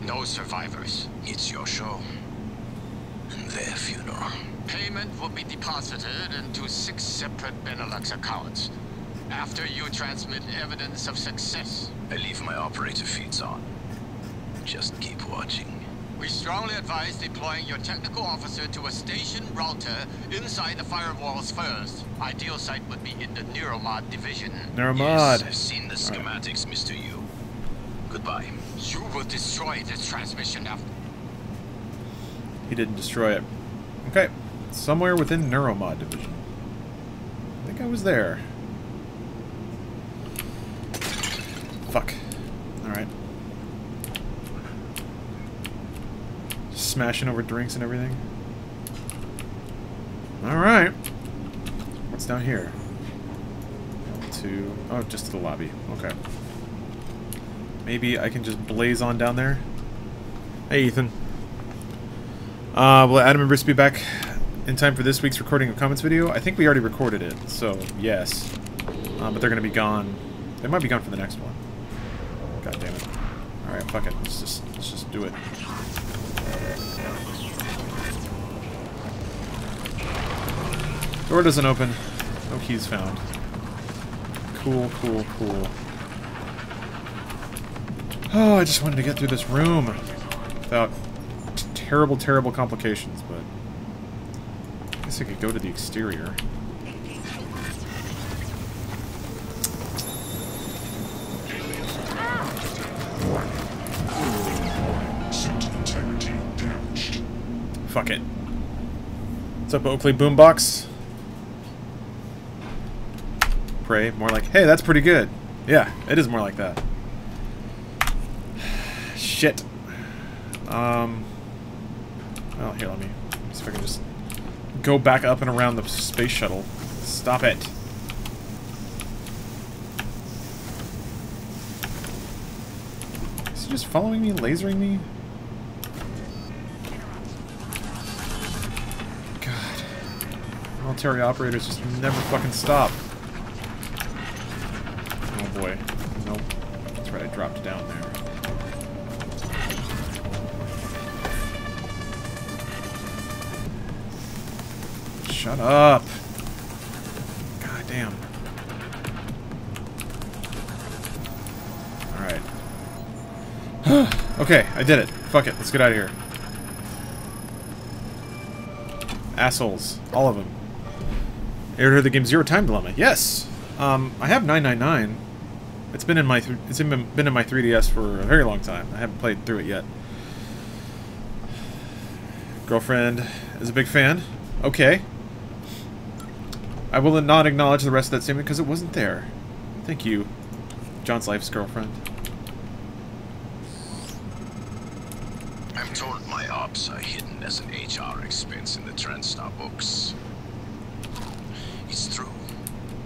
No survivors. It's your show. And their funeral. Payment will be deposited into six separate Benelux accounts. After you transmit evidence of success. I leave my operator feeds on. Just keep watching. We strongly advise deploying your technical officer to a station router inside the firewalls first. Ideal site would be in the Neuromod division. Neuromod. Yes, I've seen the schematics, Mr. Yu. Goodbye. You will destroy this transmission after. He didn't destroy it. Okay. Somewhere within Neuromod division. I think I was there. Fuck. Alright. Smashing over drinks and everything. Alright. What's down here? To... Oh, just to the lobby. Okay. Maybe I can just blaze on down there? Hey, Ethan. Uh, will Adam and Bruce be back in time for this week's recording of comments video? I think we already recorded it, so yes. Uh, but they're going to be gone. They might be gone for the next one. God damn it. Alright, fuck it. Let's just, let's just do it. Door doesn't open. No keys found. Cool, cool, cool. Oh, I just wanted to get through this room without terrible, terrible complications, but I guess I could go to the exterior. Fuck it. What's up, Oakley Boombox? Pray, more like, hey, that's pretty good. Yeah, it is more like that. Shit. Um. Oh, here, let me see if I can just go back up and around the space shuttle. Stop it. Is he just following me, lasering me? God. Military operators just never fucking stop. Oh boy. Nope. That's right, I dropped down there. Shut up. God damn. Alright. okay, I did it. Fuck it, let's get out of here. Assholes. All of them. Ever heard the game Zero Time Dilemma? Yes! Um, I have 999. It's been in my it's been in my 3DS for a very long time. I haven't played through it yet. Girlfriend is a big fan. Okay. I will not acknowledge the rest of that statement because it wasn't there. Thank you, John's life's girlfriend. I'm told my ops are hidden as an HR expense in the TranStar books. It's true.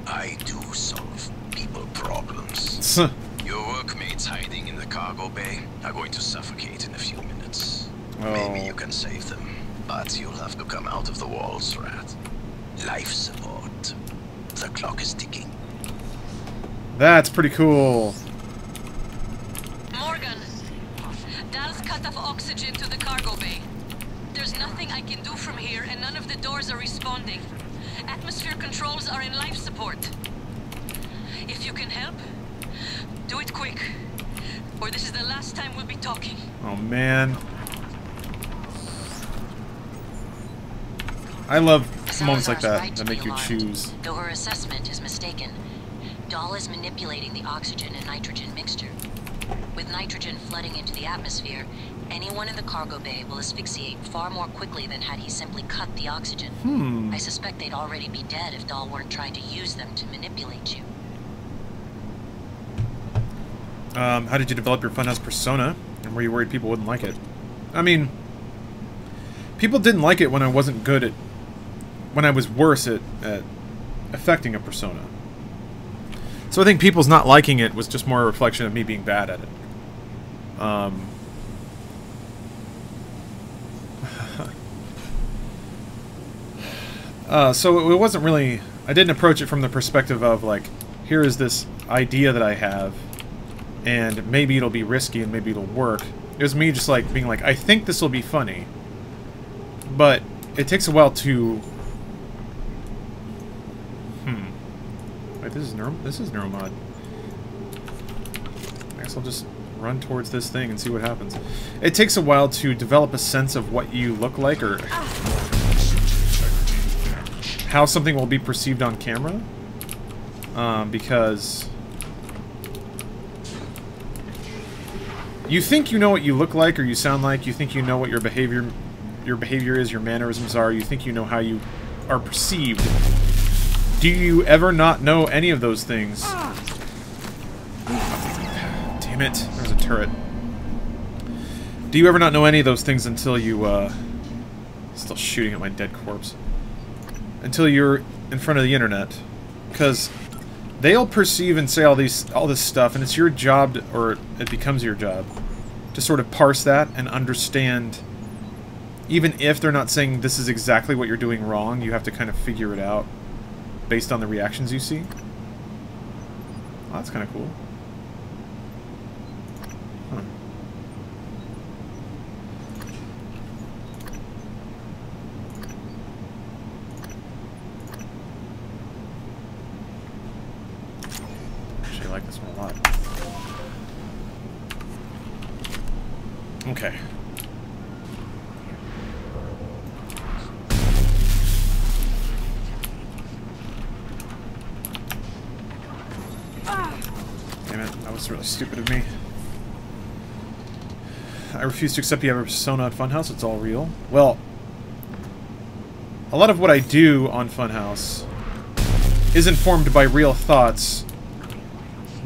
I do solve people problems. Your workmates hiding in the cargo bay are going to suffocate in a few minutes. Maybe Oh. you can save them, but you'll have to come out of the walls, Rat. Life support. The clock is ticking. That's pretty cool. Morgan, Dahl's cut off oxygen to the cargo bay. There's nothing I can do from here, and none of the doors are responding. Atmosphere controls are in life support. If you can help, do it quick, or this is the last time we'll be talking. Oh man. I love moments like that right that make you alarmed, choose. Though her assessment is mistaken. Dahl is manipulating the oxygen and nitrogen mixture. With nitrogen flooding into the atmosphere, anyone in the cargo bay will asphyxiate far more quickly than had he simply cut the oxygen. Hmm. I suspect they'd already be dead if Dahl weren't trying to use them to manipulate you. Um, how did you develop your Funhaus persona? And were you worried people wouldn't like it? I mean, people didn't like it when I wasn't good at, when I was worse at, at affecting a persona. So I think people's not liking it was just more a reflection of me being bad at it. Um, uh, so it wasn't really. I didn't approach it from the perspective of like, here is this idea that I have, and maybe it'll be risky and maybe it'll work. It was me just like being like, I think this will be funny, but it takes a while to. Hmm. Wait, this is neuro. This is neuromod. I guess I'll just run towards this thing and see what happens. It takes a while to develop a sense of what you look like or how something will be perceived on camera. Um, because you think you know what you look like or you sound like. You think you know what your behavior, your behavior is, your mannerisms are. You think you know how you are perceived. Do you ever not know any of those things? Damn it! There's a turret. Do you ever not know any of those things until you, uh... Still shooting at my dead corpse. Until you're in front of the internet. Because they'll perceive and say all these all this stuff, and it's your job, to, or it becomes your job, to sort of parse that and understand... Even if they're not saying this is exactly what you're doing wrong, you have to kind of figure it out based on the reactions you see. Oh, that's kind of cool. Huh. Actually, I like this one a lot. Okay. Damn it, that was really stupid of me. I refuse to accept you have a persona on Funhaus, it's all real. Well, a lot of what I do on Funhaus is informed by real thoughts,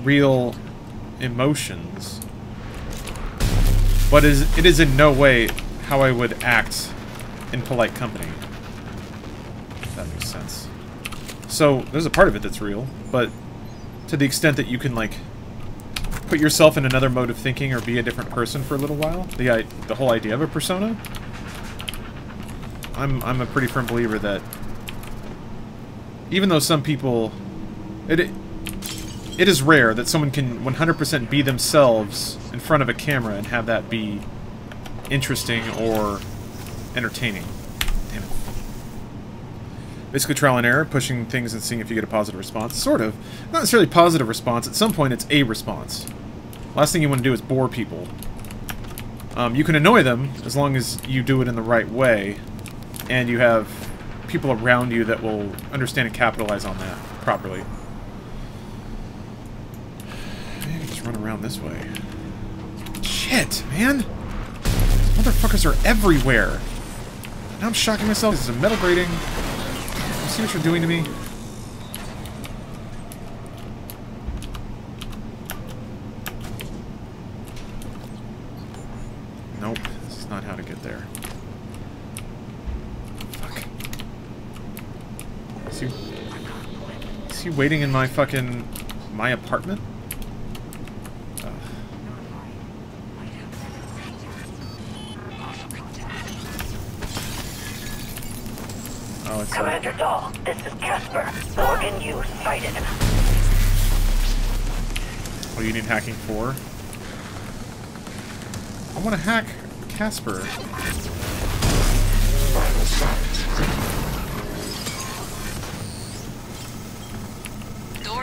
real emotions, but is it is in no way how I would act in polite company. That makes sense. So, there's a part of it that's real, but to the extent that you can, like, put yourself in another mode of thinking or be a different person for a little while, the the whole idea of a persona, I'm I'm a pretty firm believer that even though some people, it it is rare that someone can 100% be themselves in front of a camera and have that be interesting or entertaining. Damn it. Basically trial and error, pushing things and seeing if you get a positive response. Sort of. Not necessarily positive response. At some point, it's a response. Last thing you want to do is bore people. Um, you can annoy them as long as you do it in the right way, and you have people around you that will understand and capitalize on that properly. Maybe just run around this way. Shit, man! These motherfuckers are everywhere! Now I'm shocking myself. This is a metal grating. You see what you're doing to me? Nope, this is not how to get there. Fuck. Is he, is he waiting in my fucking... my apartment? Ugh. Oh, it's uh, Commander Dahl, this is Casper. Morgan, you sighted. Oh, you need hacking for? I want to hack Casper.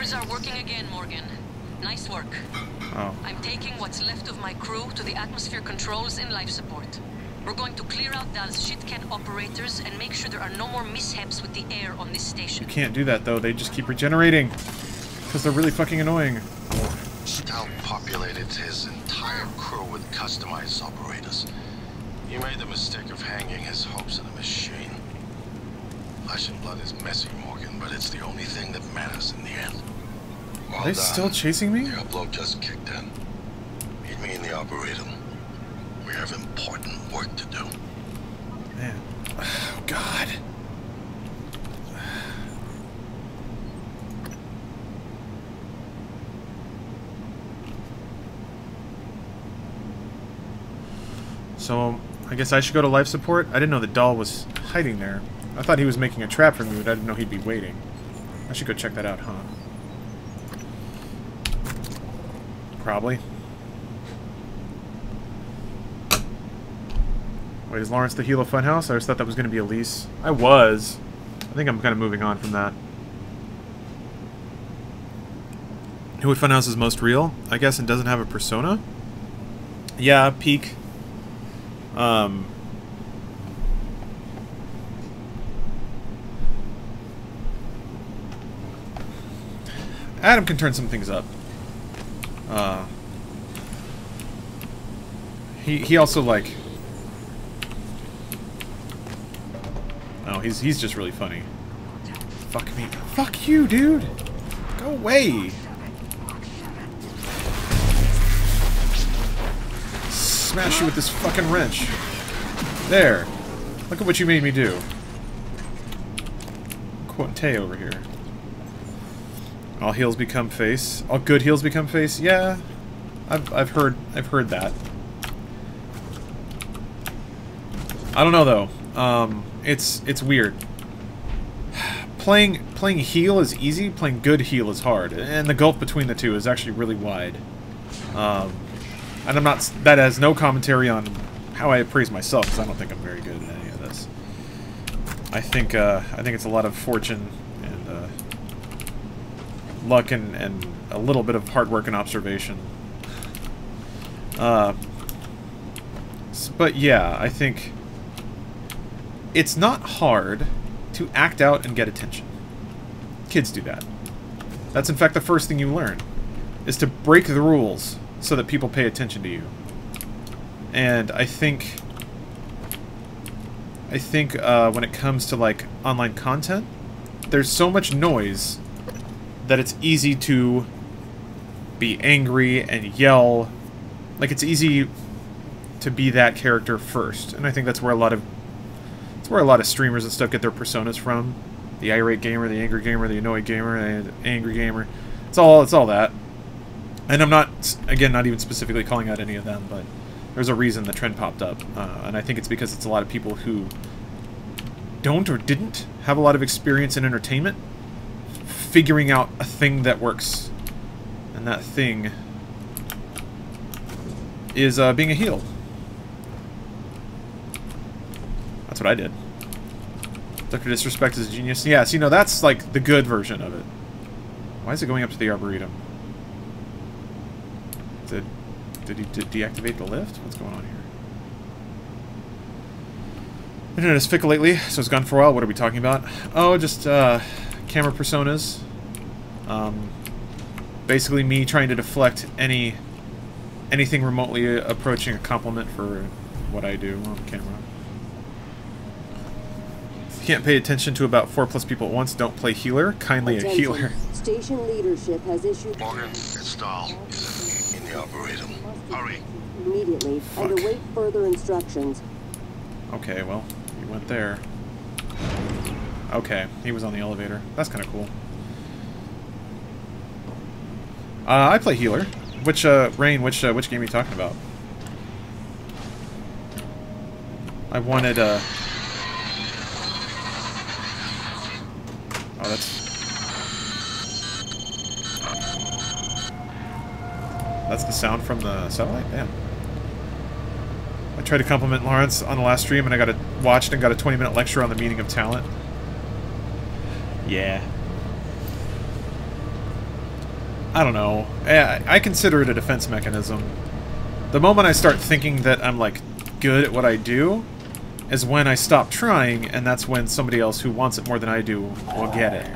Doors are working again, Morgan. Nice work. Oh. I'm taking what's left of my crew to the atmosphere controls and life support. We're going to clear out Dahl's shitcat operators and make sure there are no more mishaps with the air on this station. You can't do that, though. They just keep regenerating. Because they're really fucking annoying. Stout populated his entire crew with customized operators. He made the mistake of hanging his hopes on a machine. Flesh and blood is messy, Morgan, but it's the only thing that matters in the end. Are they still chasing me? The upload just kicked in. Meet me in the operator. We have important work to do. Man. Oh, God. So, I guess I should go to life support? I didn't know the Dahl was hiding there. I thought he was making a trap for me, but I didn't know he'd be waiting. I should go check that out, huh? Probably. Wait, is Lawrence the Hilo Funhaus? I always thought that was going to be Elise. I was. I think I'm kind of moving on from that. Who would Funhaus is most real? I guess and doesn't have a persona? Yeah, Peake. Um... Adam can turn some things up. Uh... He, he also, like... Oh, he's he's just really funny. Fuck me. Fuck you, dude! Go away! Smash you with this fucking wrench. There. Look at what you made me do. Quante over here. All heels become face. All good heels become face. Yeah, I've I've heard I've heard that. I don't know though. Um, it's it's weird. Playing playing heel is easy. Playing good heel is hard, and the gulf between the two is actually really wide. Um, and I'm not. That has no commentary on how I appraise myself, because I don't think I'm very good at any of this. I think uh, I think it's a lot of fortune luck and, and a little bit of hard work and observation. Uh, but yeah, I think it's not hard to act out and get attention. Kids do that. That's in fact the first thing you learn, is to break the rules so that people pay attention to you. And I think, I think uh, when it comes to like online content, there's so much noise that it's easy to be angry and yell. Like it's easy to be that character first, and I think that's where a lot of it's where a lot of streamers and stuff get their personas from. The irate gamer, the angry gamer, the annoyed gamer, the angry gamer. It's all it's all that. And I'm not again not even specifically calling out any of them, but there's a reason the trend popped up, uh, and I think it's because it's a lot of people who don't or didn't have a lot of experience in entertainment, figuring out a thing that works. And that thing is uh, being a heel. That's what I did. Dr. Disrespect is a genius. Yeah, see, no, that's like the good version of it. Why is it going up to the Arboretum? Did, did he de deactivate the lift? What's going on here? Internet is fickle lately, so it's gone for a while. What are we talking about? Oh, just uh, camera personas. Um, basically me trying to deflect any anything remotely approaching a compliment for what I do on camera. If you can't pay attention to about four plus people at once, don't play healer. Kindly a healer. Station leadership has issued Morgan, it's Dahl. In the Arboretum. Hurry. immediately and await further instructions. Okay, well, you went there. Okay, he was on the elevator. That's kind of cool. Uh, I play healer. Which, uh, Rain, which, uh, which game are you talking about? I wanted, uh... Oh, that's... That's the sound from the satellite? Damn. I tried to compliment Lawrence on the last stream, and I got a watched and got a 20-minute lecture on the meaning of talent. Yeah. I don't know. I, I consider it a defense mechanism. The moment I start thinking that I'm, like, good at what I do is when I stop trying, and that's when somebody else who wants it more than I do will get it.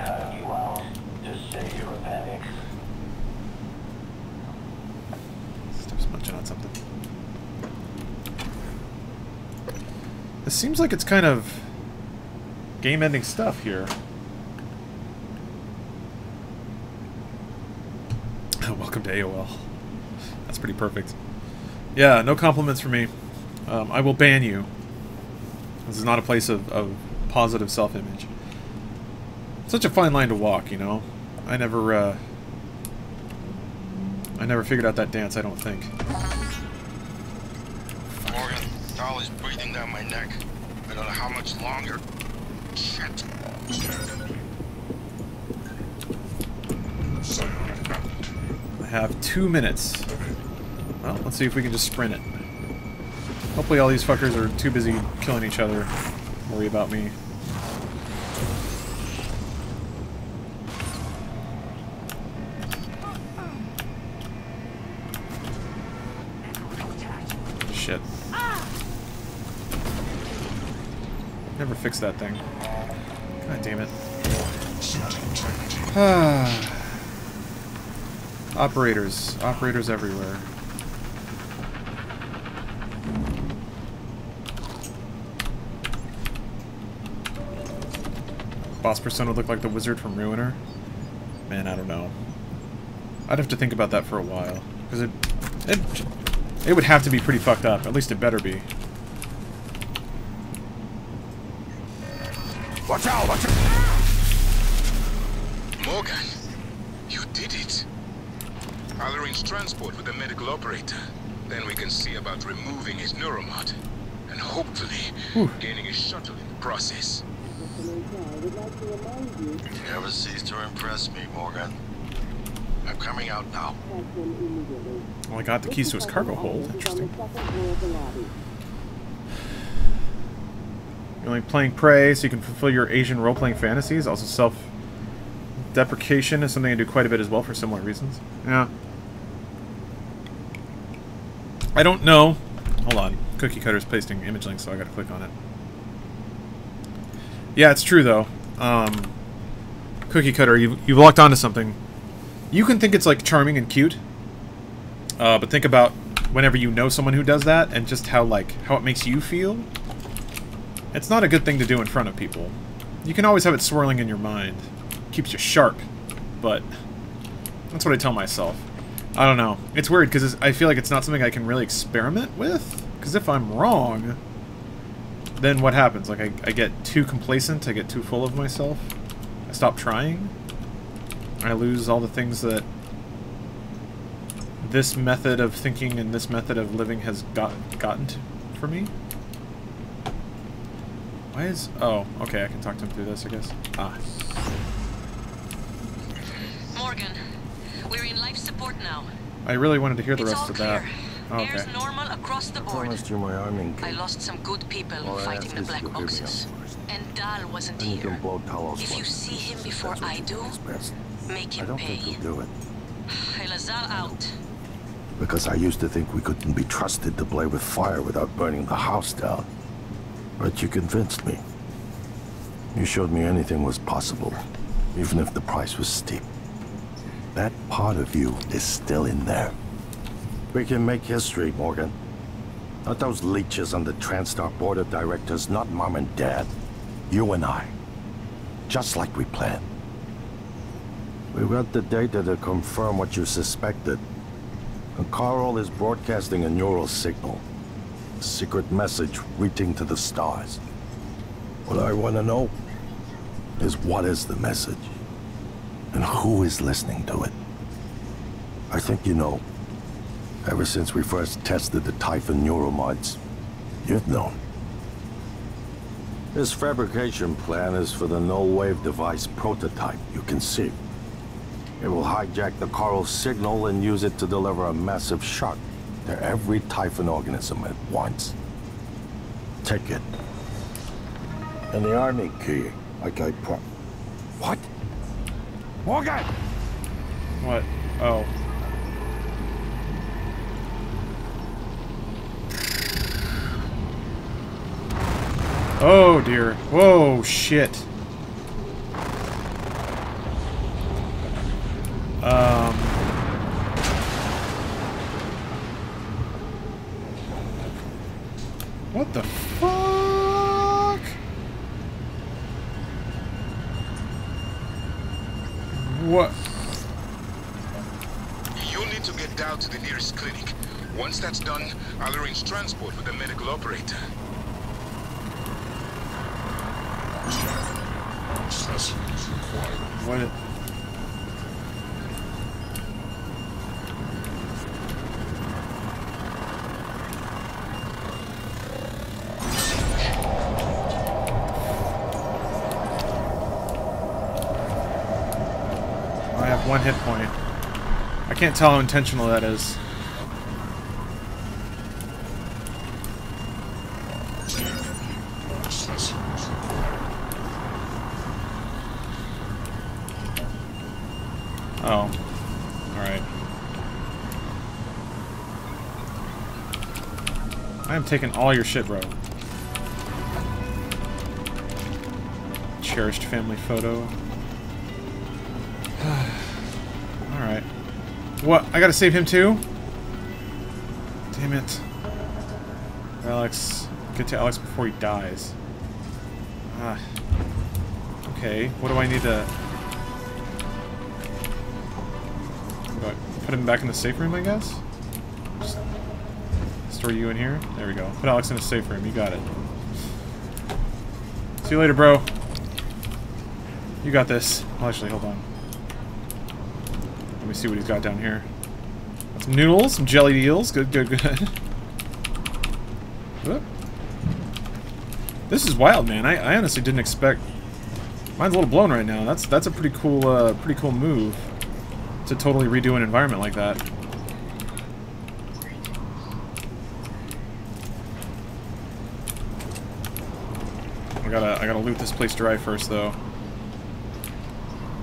Steps munching on something. It seems like it's kind of game-ending stuff here. Welcome to AOL. That's pretty perfect. Yeah, no compliments for me. Um, I will ban you. This is not a place of, of positive self-image. Such a fine line to walk, you know. I never, uh, I never figured out that dance. I don't think. Morgan, Dahl is breathing down my neck. I don't know how much longer. Shit. Have two minutes. Well, let's see if we can just sprint it. Hopefully all these fuckers are too busy killing each other. to Worry about me. Shit. Never fix that thing. God damn it. Operators. Operators everywhere. Boss persona look like the wizard from Ruiner? Man, I don't know. I'd have to think about that for a while. Because it, it, it would have to be pretty fucked up. At least it better be. Watch out! Watch out! Morgan, you did it. I'll arrange transport with the medical operator. Then we can see about removing his neuromod. And hopefully, gaining a shuttle in the process. You never cease to impress me, Morgan. I'm coming out now. Well, I got the keys to his cargo hold. Interesting. You're only playing Prey so you can fulfill your Asian role-playing fantasies. Also, self-deprecation is something I do quite a bit as well for similar reasons. Yeah. I don't know. Hold on. Cookie Cutter's pasting image link, so I gotta click on it. Yeah, it's true, though. Um, Cookie Cutter, you've, you've locked onto something. You can think it's, like, charming and cute. Uh, but think about whenever you know someone who does that and just how, like, how it makes you feel. It's not a good thing to do in front of people. You can always have it swirling in your mind. Keeps you sharp. But that's what I tell myself. I don't know. It's weird because I feel like it's not something I can really experiment with. Because if I'm wrong, then what happens? Like, I, I get too complacent, I get too full of myself, I stop trying, I lose all the things that this method of thinking and this method of living has got gotten to, for me. Why is... Oh, okay, I can talk to him through this, I guess. Ah. Morgan. We're in life support now. I really wanted to hear the It's rest all of that. Air's oh, Okay. normal across the board. Promised you my arming I lost some good people All I fighting the Black you hear me Boxes. And Dahl wasn't Then you here. can blow If you see him before I do, make him best. I don't think pay. you'll do it. Elazar out. Because I used to think we couldn't be trusted to play with fire without burning the house down. But you convinced me. You showed me anything was possible, even if the price was steep. That part of you is still in there. We can make history, Morgan. Not those leeches on the TranStar board of directors, not mom and dad. You and I. Just like we planned. We got the data to confirm what you suspected. And Coral is broadcasting a neural signal. A secret message reaching to the stars. What I want to know is what is the message? And who is listening to it? I think you know. Ever since we first tested the Typhon neuromods, you've known. This fabrication plan is for the null-wave device prototype you can see. It will hijack the coral signal and use it to deliver a massive shock to every Typhon organism at once. Take it. And the army key, like I pro- What? Morgan! What? Oh. Oh dear. Whoa, shit. Um. What the fuck? What? You'll need to get down to the nearest clinic. Once that's done, I'll arrange transport with the medical operator. What? Can't tell how intentional that is. Oh. Alright. I am taking all your shit, bro. Cherished family photo. What? I gotta save him too? Damn it. Alex. Get to Alex before he dies. Ah. Okay. What do I need to... Do I put him back in the safe room, I guess? Just store you in here? There we go. Put Alex in a safe room. You got it. See you later, bro. You got this. Well, actually, hold on. Let me see what he's got down here. Some noodles, some jelly eels. Good, good, good. This is wild, man. I, I honestly didn't expect. Mine's a little blown right now. That's that's a pretty cool, uh, pretty cool move to totally redo an environment like that. I gotta I gotta loot this place dry first, though.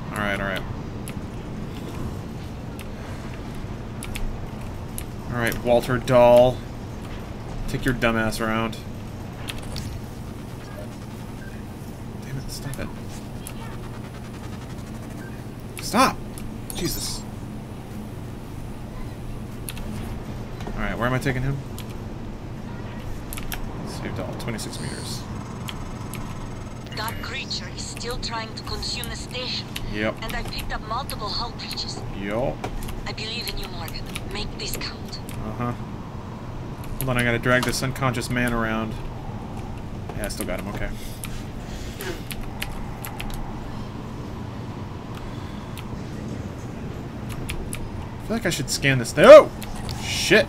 All right, all right. All right, Walter Dahl. Take your dumbass around. Damn it, stop it. Stop! Jesus. Alright, where am I taking him? Save Dahl, 26 meters. That creature is still trying to consume the station. Yep. And I picked up multiple hull breaches. Yup. I believe in you, Morgan. Make this count. Uh-huh. Hold on, I gotta drag this unconscious man around. Yeah, I still got him, okay. I feel like I should scan this thing. Oh! Shit!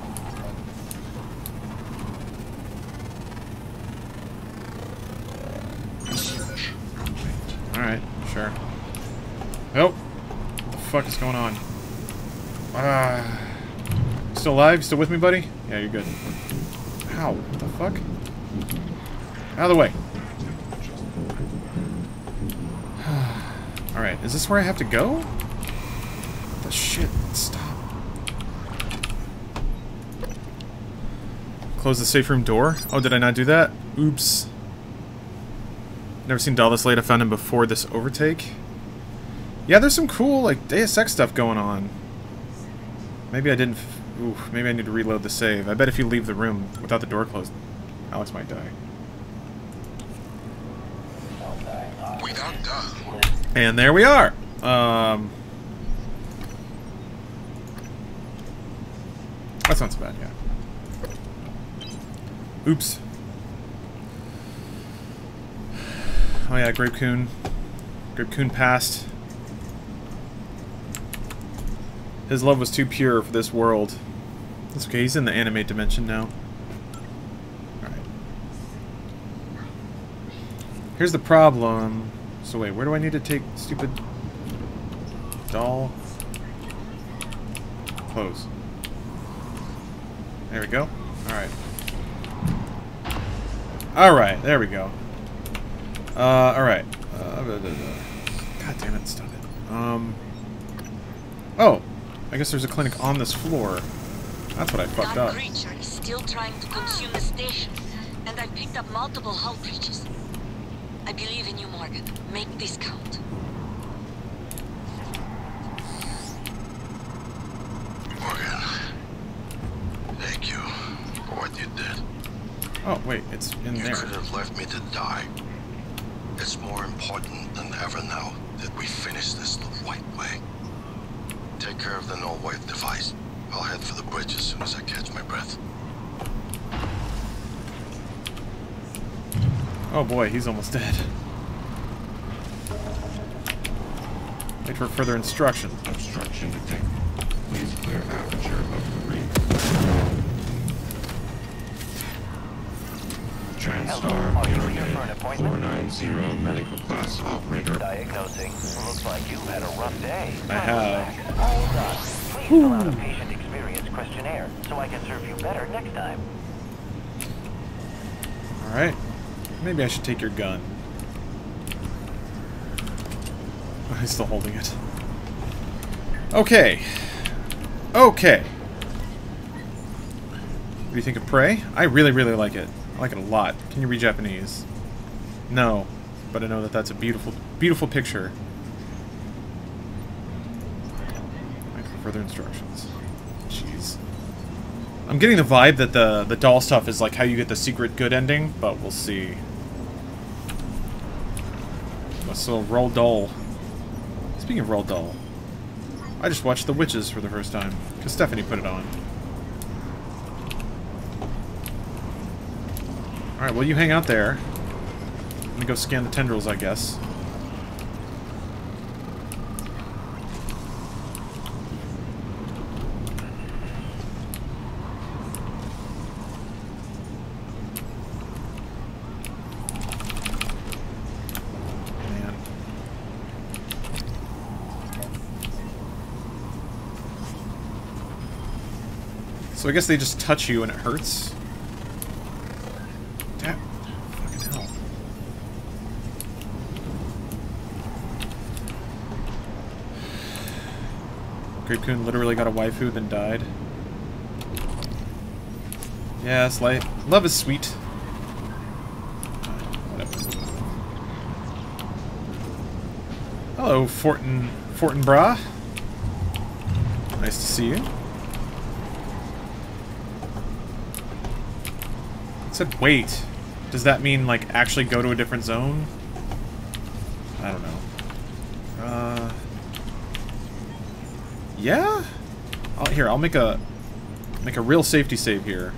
Alright, sure. Oh! What the fuck is going on? Ah. Still alive? Still with me, buddy? Yeah, you're good. Ow. What the fuck? Out of the way. Alright, is this where I have to go? The shit. Stop. Close the safe room door? Oh, did I not do that? Oops. Never seen Dallas Late. I found him before this overtake. Yeah, there's some cool, like, Deus Ex stuff going on. Maybe I didn't... Ooh, maybe I need to reload the save. I bet if you leave the room without the door closed, Alex might die. Doubt. And there we are! Um... That's not so bad, yeah. Oops. Oh yeah, Grape Coon. Grape Coon passed. His love was too pure for this world. That's okay, he's in the animate dimension now. Alright. Here's the problem. So wait, where do I need to take stupid Dahl? Close. There we go. Alright. Alright, there we go. Uh, alright. Uh. God damn it, stop it. Um. Oh, I guess there's a clinic on this floor. That's what I fucked that up. creature is still trying to consume the station, and I picked up multiple hull breaches. I believe in you, Morgan. Make this count. Morgan. Thank you for what you did. Oh, wait, it's in you there. could have left me to die. It's more important than ever now that we finish this the right way. Take care of the null-wave device. I'll head for the bridge as soon as I catch my breath. Oh boy, he's almost dead. Wait for further instruction. Obstruction detected. Please clear aperture of the ring. TranStar Area 490 medical class operator. Diagnosing. Looks like you had a rough day. I have. Hold on. Please fill out a patient experience questionnaire so I can serve you better next time. Alright. Maybe I should take your gun. Oh, he's still holding it. Okay. Okay. What do you think of Prey? I really, really like it. I like it a lot. Can you read Japanese? No. But I know that that's a beautiful, beautiful picture. Wait for further instructions. Jeez. I'm getting the vibe that the the Dahl stuff is like how you get the secret good ending, but we'll see. So Roald Dahl. Speaking of Roald Dahl, I just watched The Witches for the first time because Stephanie put it on. All right, well you hang out there. I'm gonna go scan the tendrils, I guess. Man. So I guess they just touch you and it hurts? Damn. Fucking hell. Grape Coon literally got a waifu, then died. Yeah, it's like... Love is sweet. Whatever. Hello, Fortin... Fortinbras. Nice to see you. It said wait. Does that mean, like, actually go to a different zone? I don't know. Uh... Yeah? I'll, here, I'll make a... Make a real safety save here.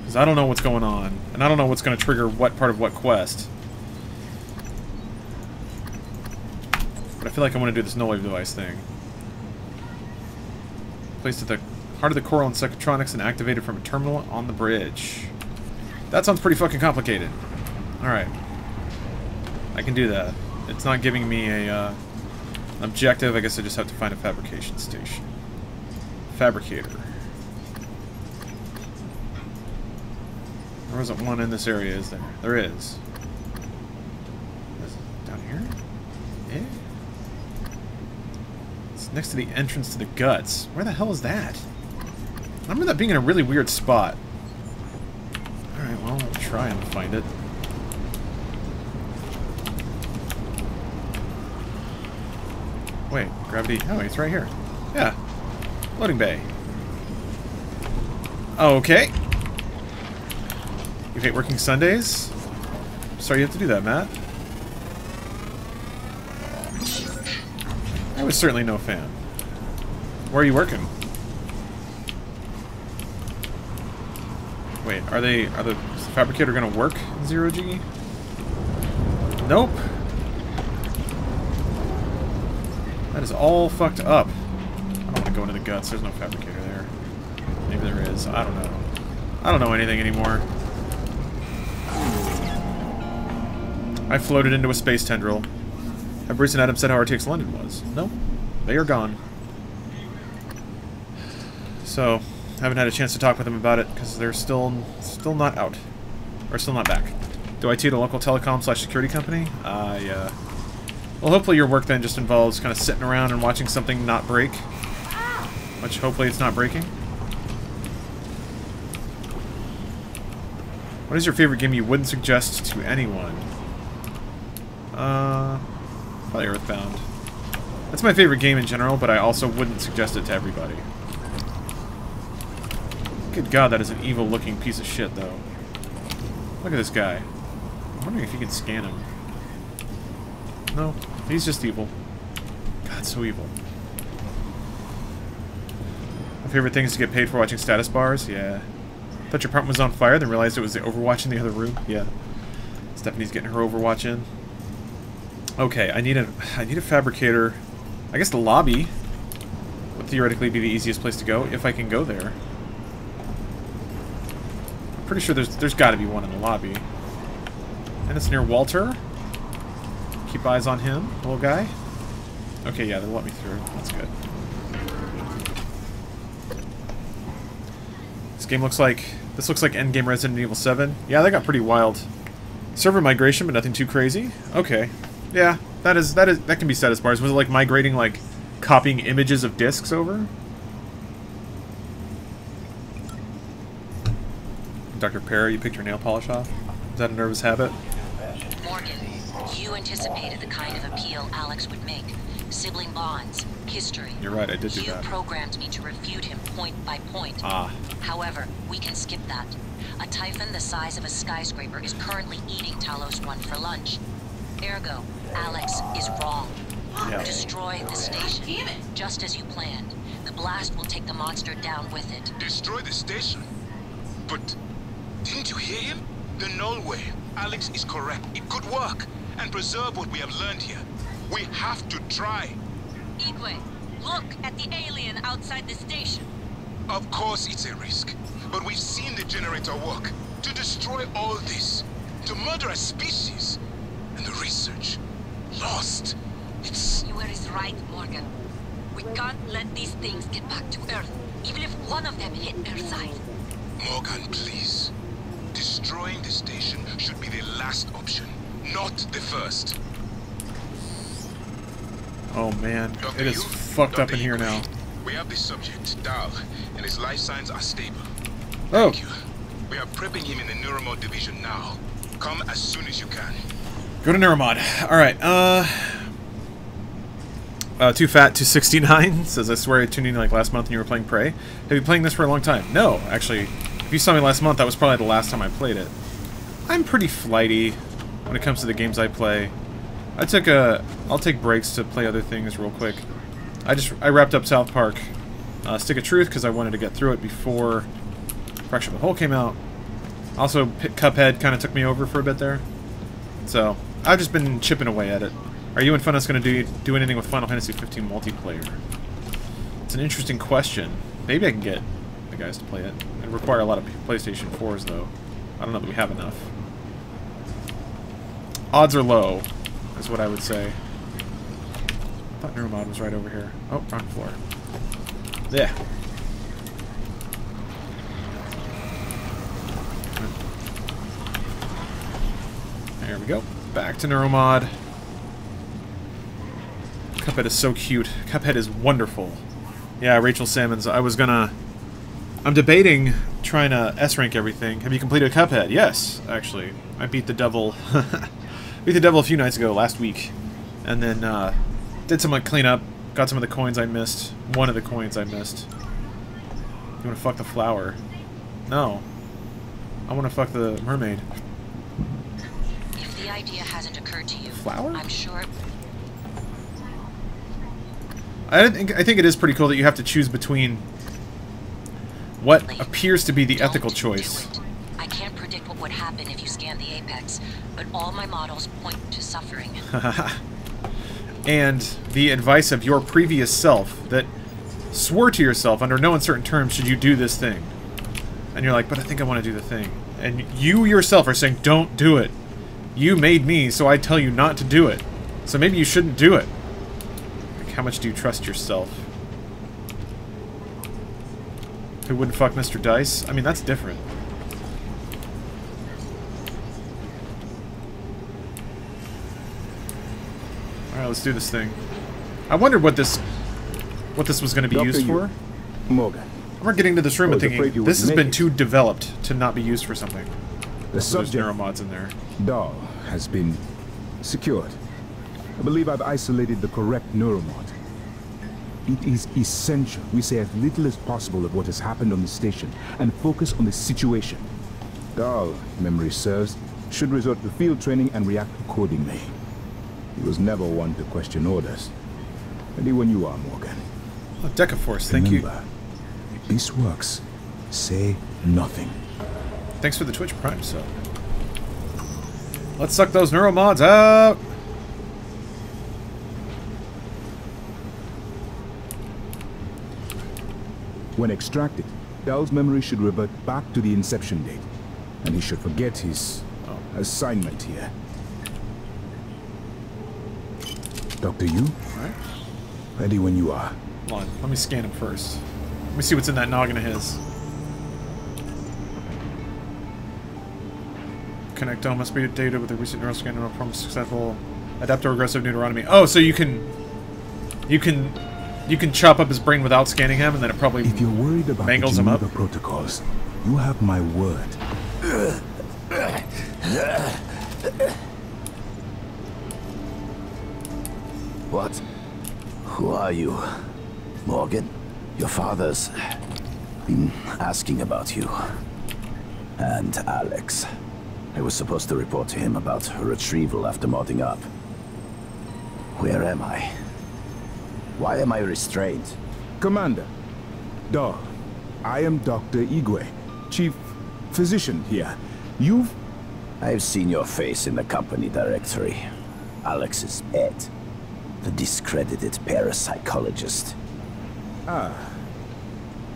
Because I don't know what's going on. And I don't know what's going to trigger what part of what quest. But I feel like I want to do this null-wave device thing. Placed at the heart of the coral and Psychotronics and activated from a terminal on the bridge. That sounds pretty fucking complicated. Alright. I can do that. It's not giving me a, uh, Objective, I guess I just have to find a fabrication station. Fabricator. There wasn't one in this area, is there? There is. Down here? Yeah. It's next to the entrance to the guts. Where the hell is that? I remember that being in a really weird spot. I'll try and find it. Wait, gravity... Oh, it's right here. Yeah. Loading bay. Okay. You hate working Sundays? Sorry you have to do that, Matt. I was certainly no fan. Where are you working? Wait, are they are the fabricator gonna work zero G? Nope. That is all fucked up. I don't want to go into the guts. There's no fabricator there. Maybe there is. I don't know. I don't know anything anymore. I floated into a space tendril. Have Bruce and Adam said how RTX London was? No. They are gone. So, haven't had a chance to talk with them about it because they're still still not out. Or still not back. Do I at a local telecom slash security company? Uh, yeah. Well, hopefully your work then just involves kind of sitting around and watching something not break. Which hopefully it's not breaking. What is your favorite game you wouldn't suggest to anyone? Uh, probably Earthbound. That's my favorite game in general, but I also wouldn't suggest it to everybody. Good god, that is an evil-looking piece of shit, though. Look at this guy. I'm wondering if you can scan him. No, he's just evil. God, so evil. My favorite thing is to get paid for watching status bars? Yeah. Thought your apartment was on fire, then realized it was the Overwatch in the other room? Yeah. Stephanie's getting her Overwatch in. Okay, I need a I need a fabricator. I guess the lobby would theoretically be the easiest place to go, if I can go there. Pretty sure there's there's gotta be one in the lobby. And it's near Walter. Keep eyes on him, little guy. Okay, yeah, they let me through. That's good. This game looks like this looks like endgame Resident Evil 7. Yeah, they got pretty wild. Server migration, but nothing too crazy. Okay. Yeah, that is that is that can be set as far as was it like migrating like copying images of discs over? Dr. Perry, you picked your nail polish off? Is that a nervous habit? Morgan, you anticipated the kind of appeal Alex would make. Sibling bonds, history. You're right, I did do You that. programmed me to refute him point by point. Ah. However, we can skip that. A typhon the size of a skyscraper is currently eating Talos 1 for lunch. Ergo, Alex is wrong. Yeah. Destroy the station. Just as you planned. The blast will take the monster down with it. Destroy the station? But didn't you hear him? The null way. Alex is correct. It could work and preserve what we have learned here. We have to try. Igwe, look at the alien outside the station. Of course it's a risk, but we've seen the generator work. To destroy all this, to murder a species, and the research lost. It's... Yu is right, Morgan. We can't let these things get back to Earth, even if one of them hit Earthside. Morgan, please. Destroying the station should be the last option, not the first. Oh man, Dr. it is Yu, fucked up in here now. We have the subject, Dahl, and his life signs are stable. Oh, We are prepping him in the Neuromod division now. Come as soon as you can. go to Neuromod. Alright, uh... Uh, Too Fat 269 says, I swear I tuned in like last month and you were playing Prey. Have you been playing this for a long time? No, actually. If you saw me last month, that was probably the last time I played it. I'm pretty flighty when it comes to the games I play. I took a... I'll take breaks to play other things real quick. I just... I wrapped up South Park uh, Stick of Truth because I wanted to get through it before Fracture of the Whole came out. Also, P Cuphead kind of took me over for a bit there. So, I've just been chipping away at it. Are you and Funhaus going to do, do anything with Final Fantasy 15 multiplayer? It's an interesting question. Maybe I can get guys to play it. It'd require a lot of PlayStation 4s, though. I don't know that we have enough. Odds are low, is what I would say. thought Neuromod was right over here. Oh, wrong floor. Yeah. There we go. Back to Neuromod. Cuphead is so cute. Cuphead is wonderful. Yeah, Rachel Salmons. I was gonna... I'm debating trying to S-rank everything. Have you completed a Cuphead? Yes, actually. I beat the devil... beat the devil a few nights ago, last week. And then, uh, did some like cleanup. Got some of the coins I missed. One of the coins I missed. You wanna fuck the flower? No. I wanna fuck the mermaid. If the idea hasn't occurred to you, Flower? I'm sure I think I think it is pretty cool that you have to choose between what appears to be the ethical choice. I can't predict what would happen if you scan the apex, but all my models point to suffering. and the advice of your previous self that swore to yourself under no uncertain terms should you do this thing. And you're like, but I think I want to do the thing. And you yourself are saying, don't do it. You made me, so I tell you not to do it. So maybe you shouldn't do it. Like, how much do you trust yourself? Who wouldn't fuck Mr. Dice? I mean, that's different. Alright, let's do this thing. I wondered what this what this was going to be Dr. used for. Morgan. I remember getting to this room and thinking, this has been make too developed to not be used for something. The There's subject, neuromods in there. Dahl, has been secured. I believe I've isolated the correct neuromod. It is essential we say as little as possible of what has happened on the station and focus on the situation. Dahl, memory serves, should resort to field training and react accordingly. He was never one to question orders. Ready when you are, Morgan. Oh, Decaforce, thank you. If this works, say nothing. Thanks for the Twitch Prime sub. Let's suck those neuromods out! When extracted, Dahl's memory should revert back to the inception date, and he should forget his assignment here. Dr. Yu? Alright. Ready when you are. Hold on, let me scan him first. Let me see what's in that noggin of his. Connectome must be data with a recent neural scan neural from successful adaptoregressive neurotomy. Oh, so you can you can you can chop up his brain without scanning him, and then it probably If you're worried about mangles the him up. Geneva protocols, you have my word. What? Who are you? Morgan? Your father's been asking about you. And Alex. I was supposed to report to him about her retrieval after modding up. Where am I? Why am I restrained? Commander, Dahl, I am Dr. Igwe, Chief Physician here. You've... I've seen your face in the company directory. Alex's Ed. The discredited parapsychologist. Ah.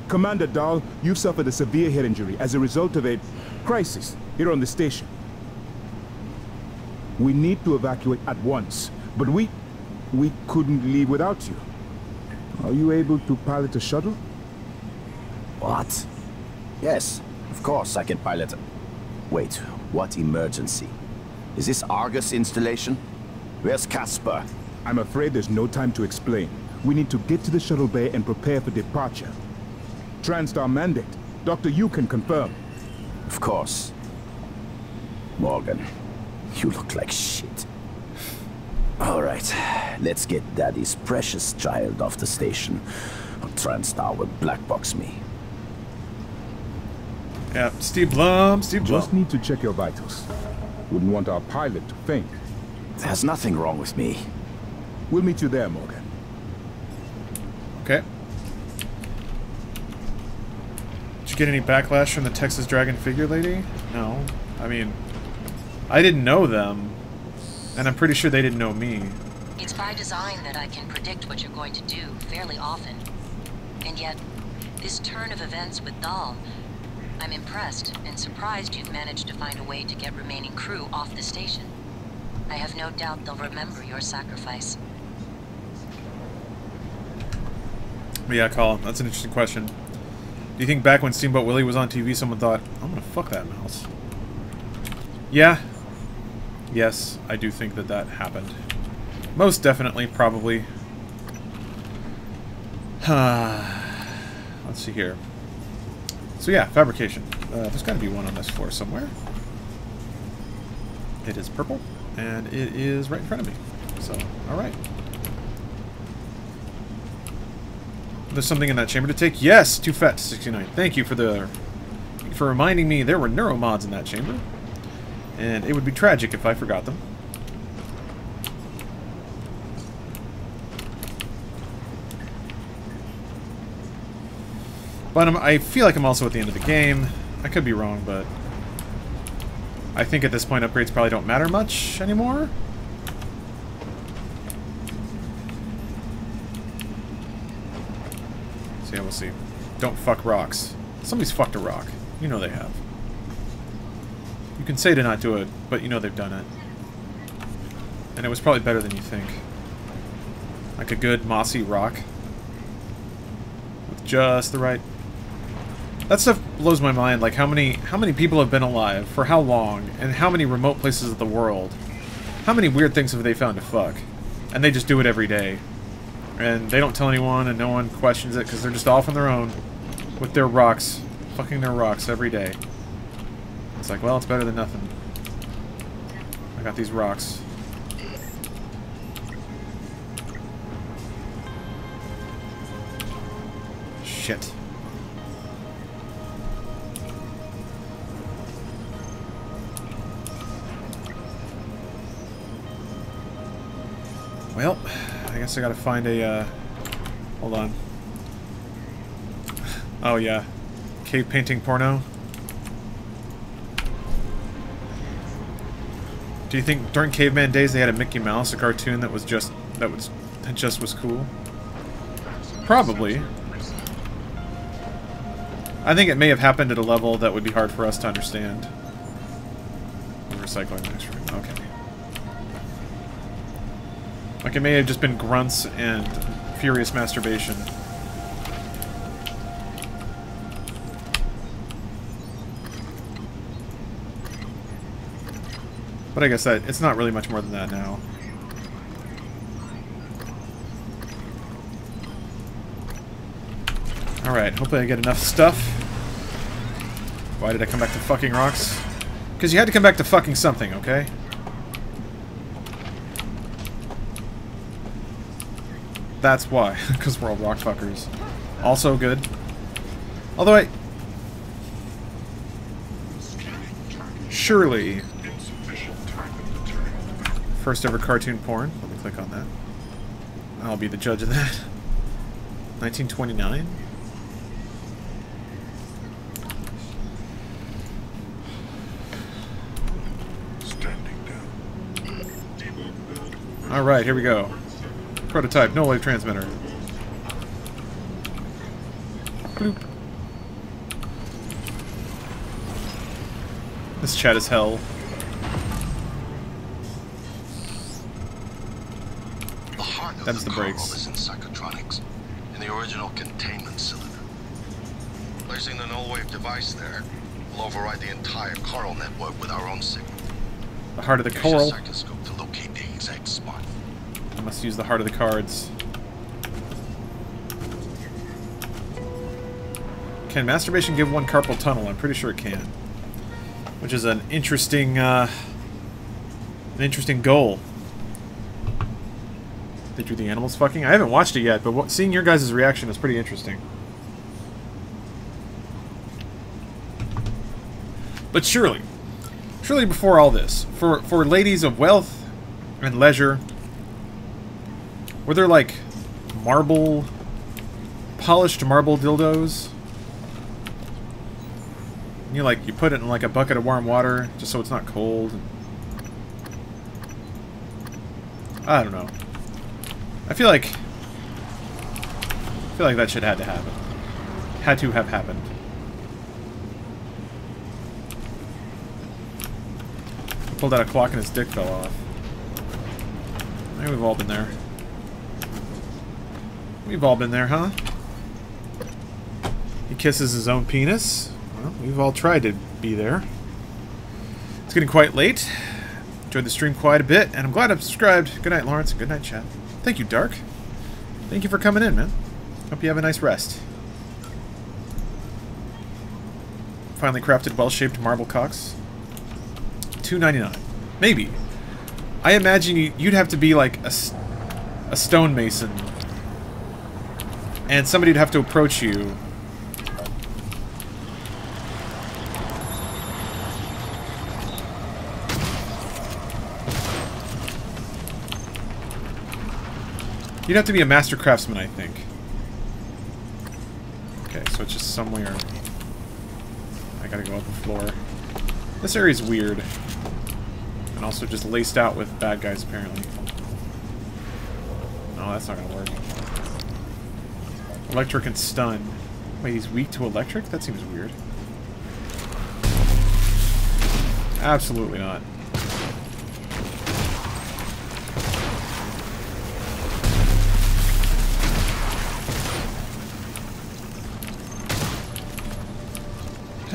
Commander Dahl, you've suffered a severe head injury as a result of a crisis here on the station. We need to evacuate at once, but we... we couldn't leave without you. Are you able to pilot a shuttle? What? Yes, of course I can pilot. It. Wait, what emergency? Is this Argus installation? Where's Casper? I'm afraid there's no time to explain. We need to get to the shuttle bay and prepare for departure. Transtar mandate. Dr. Yu can confirm. Of course. Morgan, you look like shit. All right, let's get Daddy's precious child off the station. Or Transtar will blackbox me. Yeah, Steve Blum, Steve Blum. Just need to check your vitals. Wouldn't want our pilot to faint. There's nothing wrong with me. We'll meet you there, Morgan. Okay. Did you get any backlash from the Texas Dragon figure lady? No. I mean, I didn't know them, and I'm pretty sure they didn't know me. It's by design that I can predict what you're going to do fairly often. And yet, this turn of events with Dahl, I'm impressed and surprised you've managed to find a way to get remaining crew off the station. I have no doubt they'll remember your sacrifice. Yeah, Colin, that's an interesting question. Do you think back when Steamboat Willie was on TV, someone thought, I'm gonna fuck that mouse? Yeah. Yes, I do think that that happened. Most definitely, probably. Let's see here. So yeah, fabrication. Uh, there's got to be one on this floor somewhere. It is purple, and it is right in front of me. So, alright. There's something in that chamber to take? Yes! Too fat to 69. Thank you for the... for reminding me there were neuromods in that chamber. And it would be tragic if I forgot them. But I'm, I feel like I'm also at the end of the game. I could be wrong, but... I think at this point upgrades probably don't matter much anymore. So yeah, we'll see. Don't fuck rocks. Somebody's fucked a rock. You know they have. You can say to not do it, but you know they've done it. And it was probably better than you think. Like a good mossy rock. With just the right... That stuff blows my mind, like how many how many people have been alive, for how long, and how many remote places of the world. How many weird things have they found to fuck? And they just do it every day. And they don't tell anyone, and no one questions it, because they're just off on their own with their rocks. Fucking their rocks every day. It's like, well, it's better than nothing. I got these rocks. Shit. Well, I guess I gotta find a, uh... Hold on. Oh, yeah. Cave painting porno. Do you think during caveman days they had a Mickey Mouse, a cartoon that was just... that was... that just was cool? Probably. I think it may have happened at a level that would be hard for us to understand. Recycling next room. Okay. Like it may have just been grunts and furious masturbation. But I guess that it's not really much more than that now. Alright, hopefully I get enough stuff. Why did I come back to fucking rocks? Because you had to come back to fucking something, okay? That's why. Because we're all rock fuckers. Also good. Although I... Surely... First ever cartoon porn. Let me click on that. I'll be the judge of that. 1929? Alright, here we go. Prototype, null wave transmitter. Bloop. This chat is hell. The heart of Them's the, brakes. is in psychotronics, in the original containment cylinder. Placing the null-wave device there will override the entire coral network with our own signal. The heart of the Use coral. psychoscope to locate the exact spot. I must use the heart of the cards. Can masturbation give one carpal tunnel? I'm pretty sure it can. Which is an interesting, uh, an interesting goal. Did you the animals fucking? I haven't watched it yet, but what, seeing your guys' reaction is pretty interesting. But surely, surely before all this, for for ladies of wealth and leisure, were there like marble, polished marble dildos? You like you put it in like a bucket of warm water just so it's not cold. I don't know. I feel like I feel like that shit had to happen. Had to have happened. Pulled out a clock and his dick fell off. I think we've all been there. We've all been there, huh? He kisses his own penis. Well, we've all tried to be there. It's getting quite late. Enjoyed the stream quite a bit, and I'm glad I'm subscribed. Good night, Lawrence. Good night, chat. Thank you, Dark. Thank you for coming in, man. Hope you have a nice rest. Finally crafted well-shaped marble cocks. Two ninety nine, maybe. I imagine you, you'd have to be like a, a stonemason, and somebody'd have to approach you. You'd have to be a master craftsman, I think. Okay, so it's just somewhere. I gotta go up the floor. This area's weird. And also just laced out with bad guys, apparently. No, that's not gonna work. Electric and stun. Wait, he's weak to electric? That seems weird. Absolutely not.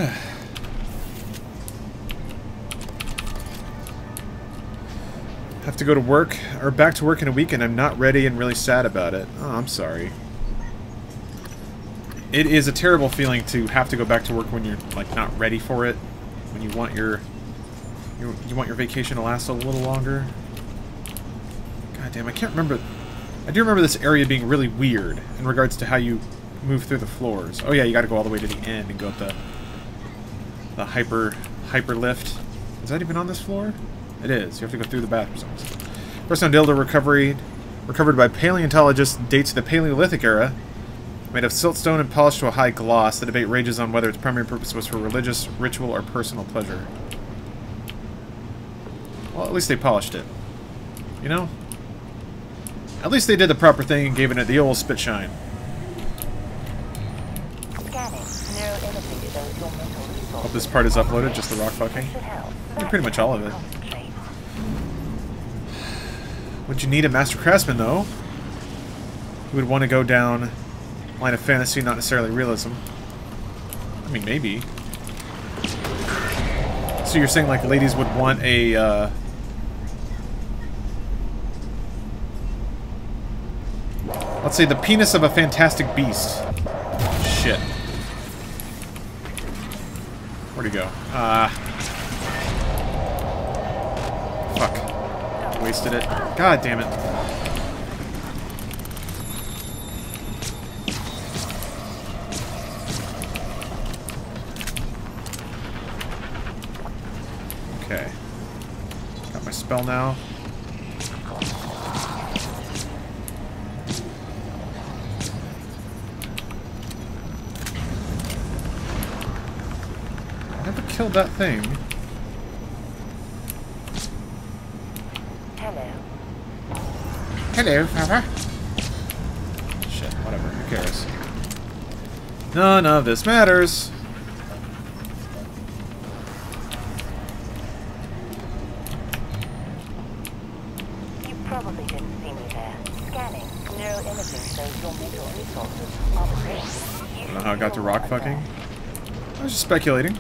Have to go to work, or back to work in a week, and I'm not ready and really sad about it. Oh, I'm sorry. It is a terrible feeling to have to go back to work when you're, like, not ready for it. When you want your... You, you want your vacation to last a little longer. God damn, I can't remember... I do remember this area being really weird in regards to how you move through the floors. Oh yeah, you gotta go all the way to the end and go up the... The hyper... Hyper lift. Is that even on this floor? It is. You have to go through the bathrooms. First on dildo recovery, recovered by paleontologists, dates to the Paleolithic era. Made of siltstone and polished to a high gloss, the debate rages on whether its primary purpose was for religious, ritual, or personal pleasure. Well, at least they polished it. You know? At least they did the proper thing and gave it the old spit shine. Scanning. Neuroimaging shows your Hope this part is uploaded, just the rock fucking. Pretty much all of it. Would you need a Master Craftsman, though? You would want to go down line of fantasy, not necessarily realism. I mean, maybe. So you're saying, like, ladies would want a, uh... Let's say the penis of a fantastic beast. Shit. Where'd he go? Ah. Fuck. Wasted it. God damn it. Okay. Got my spell now. Killed that thing. Hello. Hello, Papa. Shit, whatever, who cares? None of this matters. You probably didn't see me there. Scanning. Neuroimaging shows your mental resources are the same. I don't know how I got to rock fucking. I was just speculating.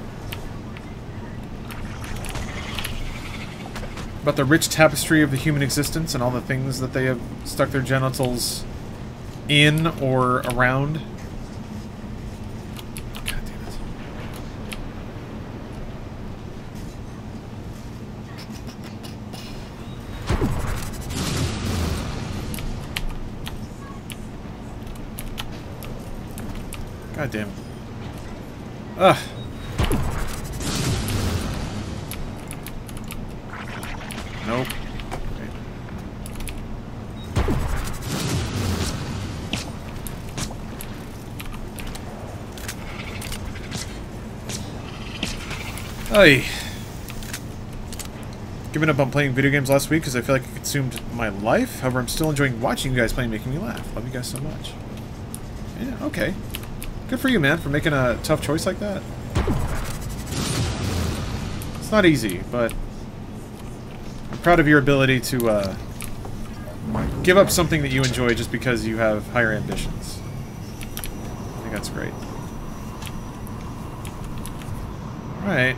About the rich tapestry of the human existence and all the things that they have stuck their genitals in or around. God damn it. God damn it. Ugh. Nope. Okay. Giving up on playing video games last week because I feel like it consumed my life. However, I'm still enjoying watching you guys play and making me laugh. Love you guys so much. Yeah, okay. Good for you, man, for making a tough choice like that. It's not easy, but I'm proud of your ability to uh, give up something that you enjoy just because you have higher ambitions. I think that's great. Alright.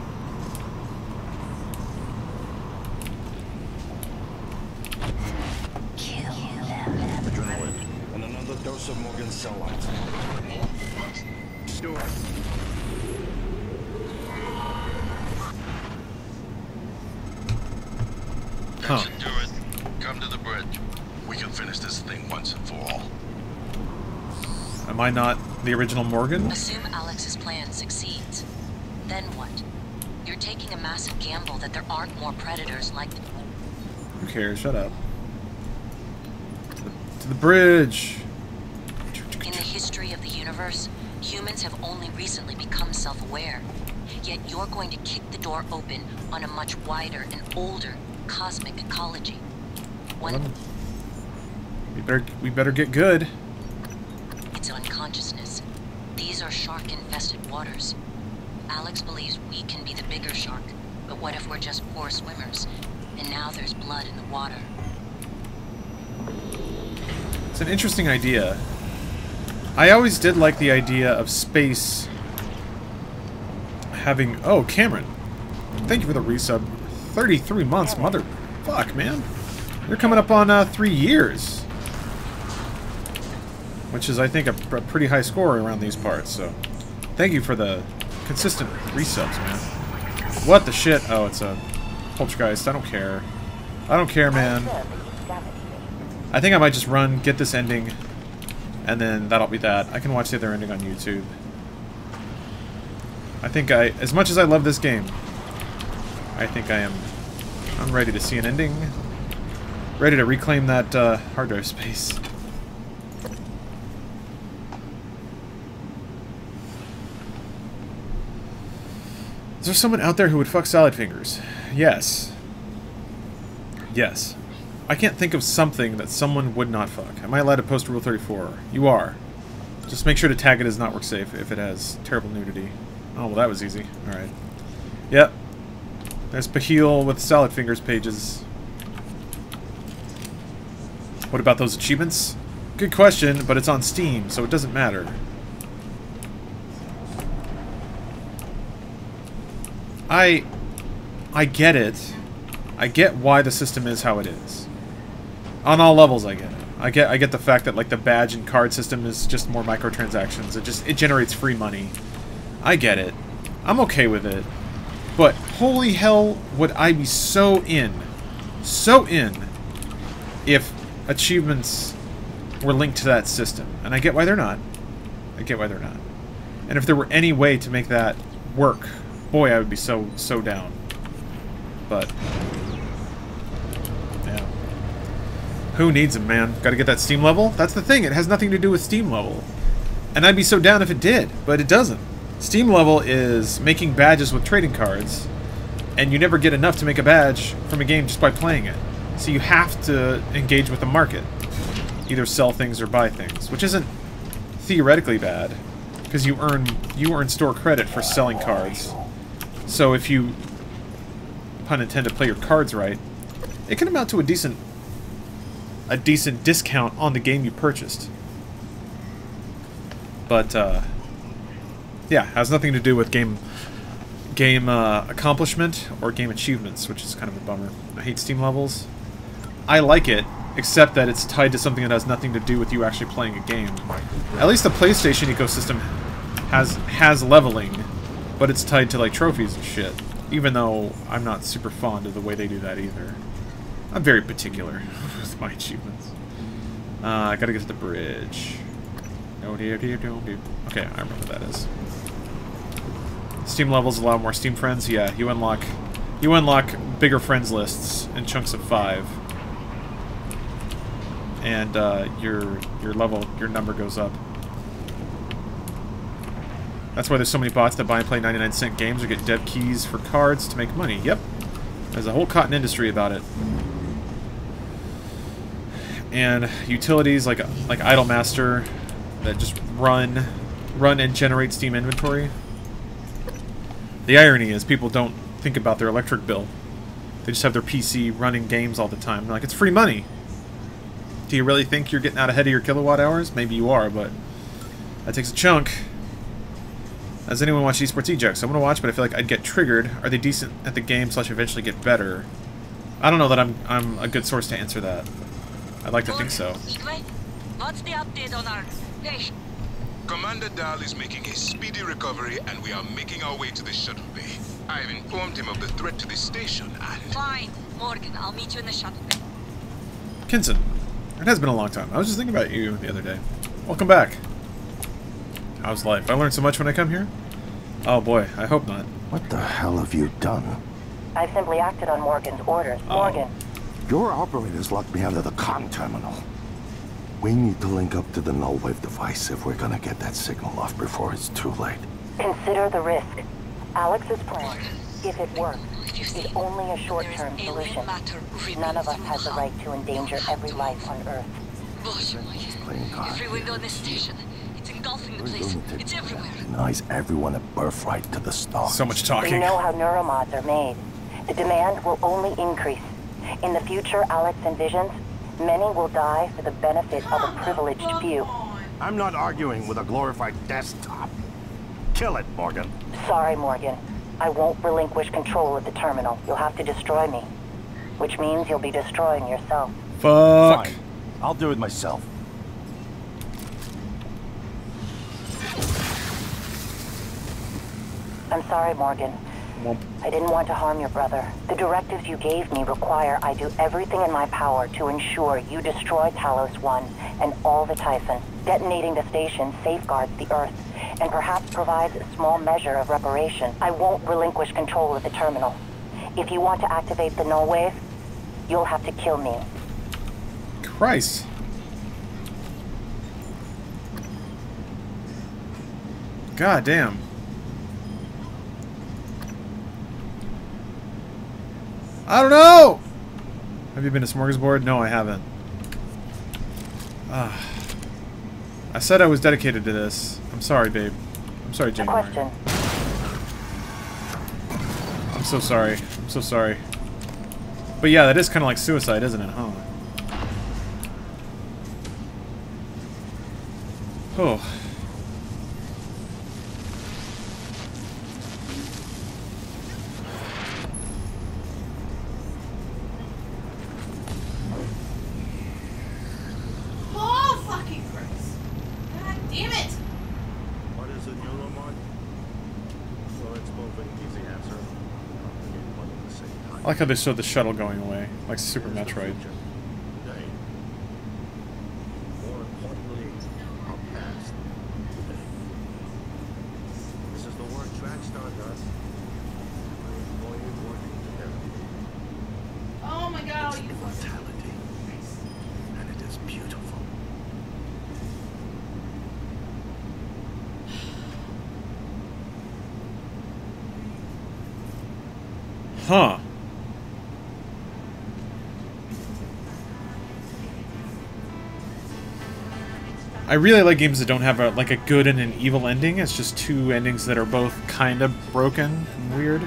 Adrenaline. And another dose of Morgan cell lines. Stuart. Huh. Do it. Come to the bridge. We can finish this thing once and for all. Am I not the original Morgan? Assume Alex's plan succeeds. Then what? You're taking a massive gamble that there aren't more predators like the... Who cares? Shut up. To the, to the bridge. In the history of the universe, humans have only recently become self-aware. Yet you're going to kick the door open on a much wider and older cosmic ecology. One We better we better get good. its unconsciousness. These are shark-infested waters. Alex believes we can be the bigger shark, but what if we're just poor swimmers? And now there's blood in the water. It's an interesting idea. I always did like the idea of space having... Oh, Cameron. Thank you for the resub. 33 months, mother... Fuck, man. You're coming up on uh, three years. Which is, I think, a, a pretty high score around these parts, so... Thank you for the consistent resubs, man. What the shit? Oh, it's a poltergeist. I don't care. I don't care, man. I think I might just run, get this ending, and then that'll be that. I can watch the other ending on YouTube. I think I, as much as I love this game, I think I am, I'm ready to see an ending. Ready to reclaim that uh, hard drive space. Is there someone out there who would fuck salad fingers? Yes. Yes. I can't think of something that someone would not fuck. Am I allowed to post Rule 34? You are. Just make sure to tag it as not work safe if it has terrible nudity. Oh, well that was easy. Alright. Yep. There's Pahil with salad fingers pages. What about those achievements? Good question, but it's on Steam, so it doesn't matter. I... I get it. I get why the system is how it is. On all levels, I get it. I get I get the fact that like the badge and card system is just more microtransactions. It just it generates free money. I get it. I'm okay with it. But holy hell, would I be so in, so in, if achievements were linked to that system. And I get why they're not. I get why they're not. And if there were any way to make that work, boy, I would be so so down. But yeah. Who needs them, man? Got to get that Steam level? That's the thing. It has nothing to do with Steam level. And I'd be so down if it did, but it doesn't. Steam level is making badges with trading cards, and you never get enough to make a badge from a game just by playing it. So you have to engage with the market. Either sell things or buy things, which isn't theoretically bad, because you earn you earn store credit for selling cards. So if you, pun intended, play your cards right, it can amount to a decent a decent discount on the game you purchased. But uh, yeah, has nothing to do with game game uh, accomplishment or game achievements, which is kind of a bummer. I hate Steam levels. I like it, except that it's tied to something that has nothing to do with you actually playing a game. At least the PlayStation ecosystem has has leveling, but it's tied to like trophies and shit. Even though I'm not super fond of the way they do that either. I'm very particular with my achievements. Uh, I gotta get to the bridge. Dear. Okay, I remember what that is. Steam levels allow more Steam friends. Yeah, you unlock you unlock bigger friends lists in chunks of five, and uh, your your level your number goes up. That's why there's so many bots that buy and play 99 cent games or get dev keys for cards to make money. Yep, there's a whole cotton industry about it. And utilities like like Idlemaster that just run run and generate Steam inventory. The irony is people don't think about their electric bill. They just have their PC running games all the time. They're like, it's free money. Do you really think you're getting out ahead of your kilowatt hours? Maybe you are, but that takes a chunk. Has anyone watched Esports Ejects? I'm gonna watch, but I feel like I'd get triggered. Are they decent at the game slash eventually get better? I don't know that I'm I'm a good source to answer that. I'd like to think so. What's the update on our patient? Commander Dahl is making a speedy recovery and we are making our way to the shuttle bay. I have informed him of the threat to the station and... Fine. Morgan, I'll meet you in the shuttle bay. Kinson, it has been a long time. I was just thinking about you the other day. Welcome back. How's life? I learned so much when I come here. Oh boy, I hope not. What the hell have you done? I've simply acted on Morgan's orders. Oh. Morgan, your operators locked me out of the Con terminal. We need to link up to the null wave device if we're gonna get that signal off before it's too late. Consider the risk. Alex's plan, if it works, is only a short-term solution. None of us has the right to endanger every life on Earth. Every window in this station. It's engulfing the place. It's everywhere. Denies everyone a birthright to the stars. So much talking. We know how neuromods are made. The demand will only increase. In the future Alex envisions, many will die for the benefit of a privileged few. I'm not arguing with a glorified desktop. Kill it, Morgan. Sorry, Morgan. I won't relinquish control of the terminal. You'll have to destroy me. Which means you'll be destroying yourself. Fuck. Fine. I'll do it myself. I'm sorry, Morgan. I didn't want to harm your brother. The directives you gave me require I do everything in my power to ensure you destroy Talos 1 and all the Typhon. Detonating the station safeguards the Earth and perhaps provides a small measure of reparation. I won't relinquish control of the terminal. If you want to activate the null wave, you'll have to kill me. Christ. God damn. I don't know! Have you been to Smorgasbord? No, I haven't. Ah. I said I was dedicated to this. I'm sorry, babe. I'm sorry, January. Question. I'm so sorry. I'm so sorry. But yeah, that is kind of like suicide, isn't it, huh? Oh, fucking Christ. God damn it. What is a neuromod? So it's both an easy answer and one at the same time. I like how they showed the shuttle going away, like Super Metroid. Today. More importantly, our past. Today. This is the work TranStar does. I employ you working together. Oh my god, you Immortality. And it is beautiful. Huh. I really like games that don't have a like a good and an evil ending. It's just two endings that are both kind of broken and weird.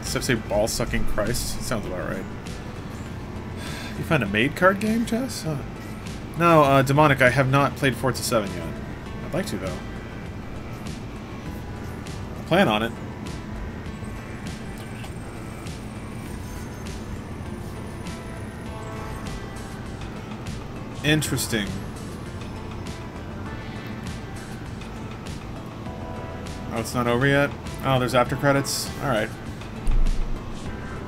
Except say ball sucking Christ. Sounds about right. You find a maid card game, Jess? Huh. No, uh, Demonic, I have not played Forza 7 yet. I'd like to, though. I plan on it. Interesting. Oh, it's not over yet? Oh, there's after credits? Alright.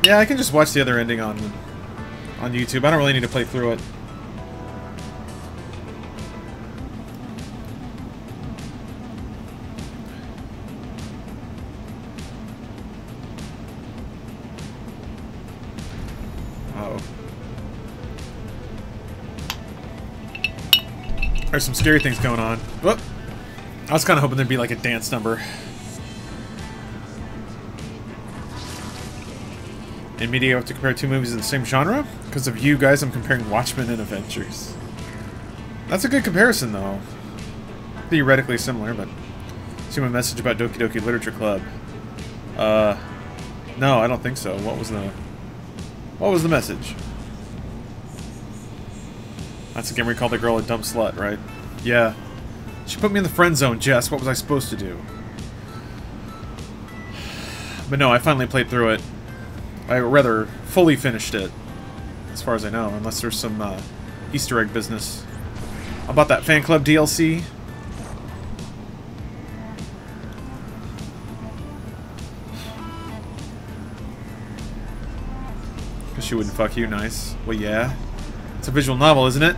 Yeah, I can just watch the other ending on on YouTube. I don't really need to play through it. There's some scary things going on. Whoop! I was kind of hoping there'd be like a dance number. In media, you have to compare two movies in the same genre? Because of you guys, I'm comparing Watchmen and Avengers. That's a good comparison, though. Theoretically similar, but... See my message about Doki Doki Literature Club. Uh... No, I don't think so. What was the... What was the message? That's a game where you call the girl a dumb slut, right? Yeah. She put me in the friend zone, Jess. What was I supposed to do? But no, I finally played through it. I rather fully finished it, as far as I know, unless there's some uh, Easter egg business. About that fan club DLC. Because she wouldn't fuck you, nice. Well, yeah. It's a visual novel, isn't it?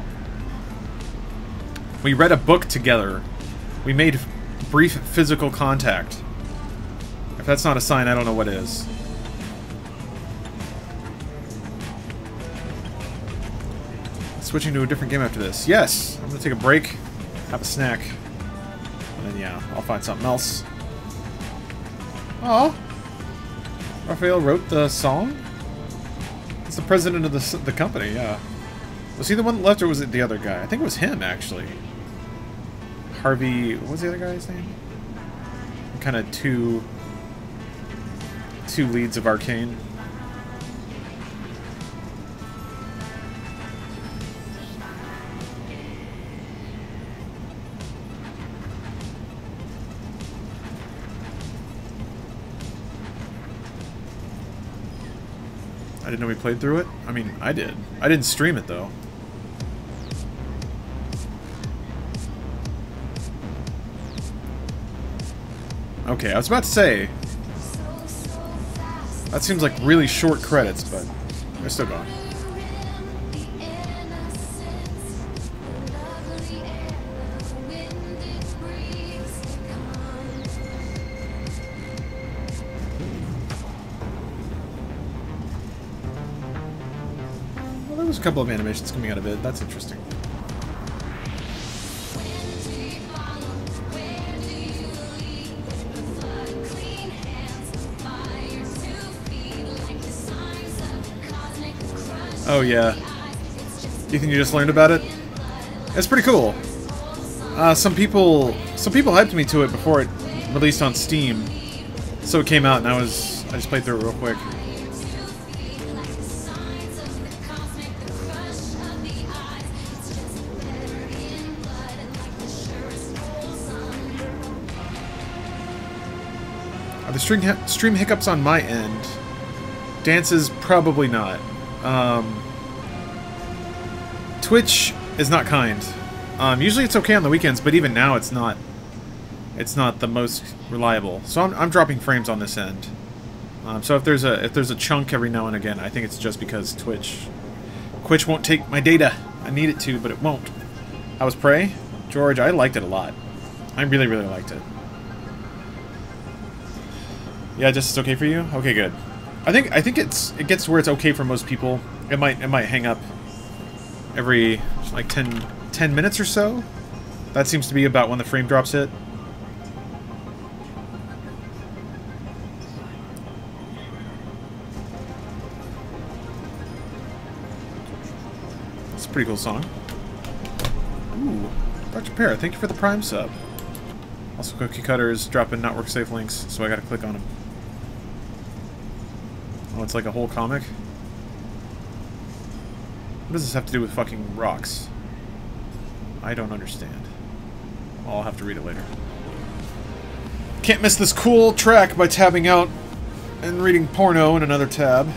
We read a book together. We made brief physical contact. If that's not a sign, I don't know what is. Switching to a different game after this. Yes! I'm gonna take a break, have a snack, and then yeah, I'll find something else. Oh, Raphael wrote the song? It's the president of the, the company, yeah. Was he the one that left, or was it the other guy? I think it was him, actually. Harvey... What was the other guy's name? Kind of two... Two leads of Arcane. I didn't know we played through it. I mean, I did. I didn't stream it, though. Okay, I was about to say... That seems like really short credits, but they're still going. Well, there was a couple of animations coming out of it. That's interesting. Oh yeah. You think you just learned about it? It's pretty cool. Uh, some people, some people hyped me to it before it released on Steam, so it came out and I was, I just played through it real quick. Are the stream, stream hiccups on my end? Dances, probably not. Um, Twitch is not kind. Um, usually it's okay on the weekends, but even now it's not. It's not the most reliable. So I'm, I'm dropping frames on this end. Um, so if there's a if there's a chunk every now and again, I think it's just because Twitch, Twitch won't take my data. I need it to, but it won't. I was Prey? George, I liked it a lot. I really, really liked it. Yeah, just it's okay for you? Okay, good. I think I think it's it gets where it's okay for most people. It might it might hang up every like 10, 10 minutes or so. That seems to be about when the frame drops hit. It's a pretty cool song. Ooh, Dr. Pear, thank you for the Prime sub. Also, Cookie Cutters dropping not work safe links, so I gotta click on them. Oh, it's like a whole comic? What does this have to do with fucking rocks? I don't understand. I'll have to read it later. Can't miss this cool track by tabbing out and reading porno in another tab.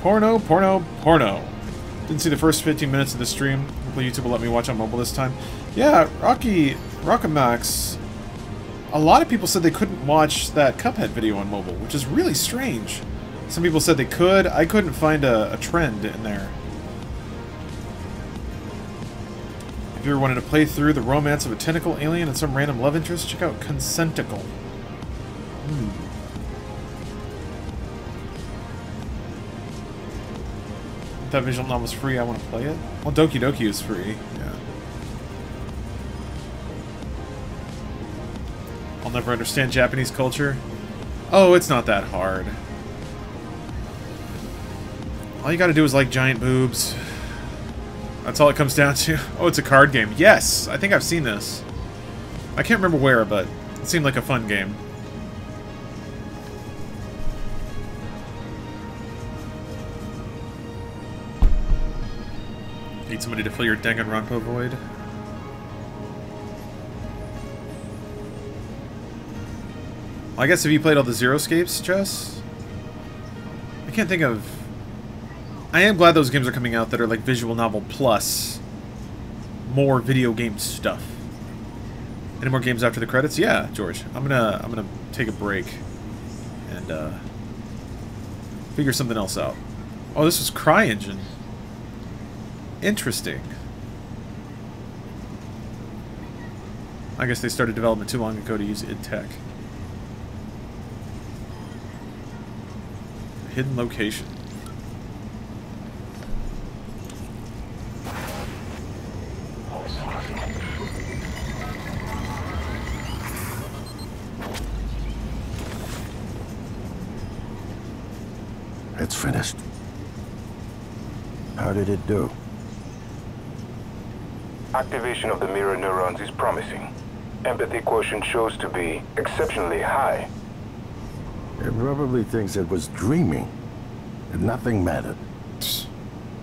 Porno, porno, porno. Didn't see the first 15 minutes of the stream. Hopefully YouTube will let me watch on mobile this time. Yeah, Rocky, Rockamax. A lot of people said they couldn't watch that Cuphead video on mobile, which is really strange. Some people said they could. I couldn't find a, a trend in there. If you ever wanted to play through the romance of a tentacle alien and some random love interest, check out Consenticle. Hmm. That visual novel's free, I want to play it. Well, Doki Doki is free, never understand Japanese culture. Oh, it's not that hard. All you gotta do is like giant boobs. That's all it comes down to. Oh, it's a card game. Yes! I think I've seen this. I can't remember where, but it seemed like a fun game. Need somebody to fill your Danganronpa void. I guess have you played all the Zero Escapes, Jess? I can't think of... I am glad those games are coming out that are like visual novel plus more video game stuff. Any more games after the credits? Yeah, George. I'm gonna I'm gonna take a break and uh, figure something else out. Oh, this was CryEngine. Interesting. I guess they started development too long ago to use id Tech. Hidden location. It's finished. How did it do? Activation of the mirror neurons is promising. Empathy quotient shows to be exceptionally high. It probably thinks it was dreaming. And nothing mattered.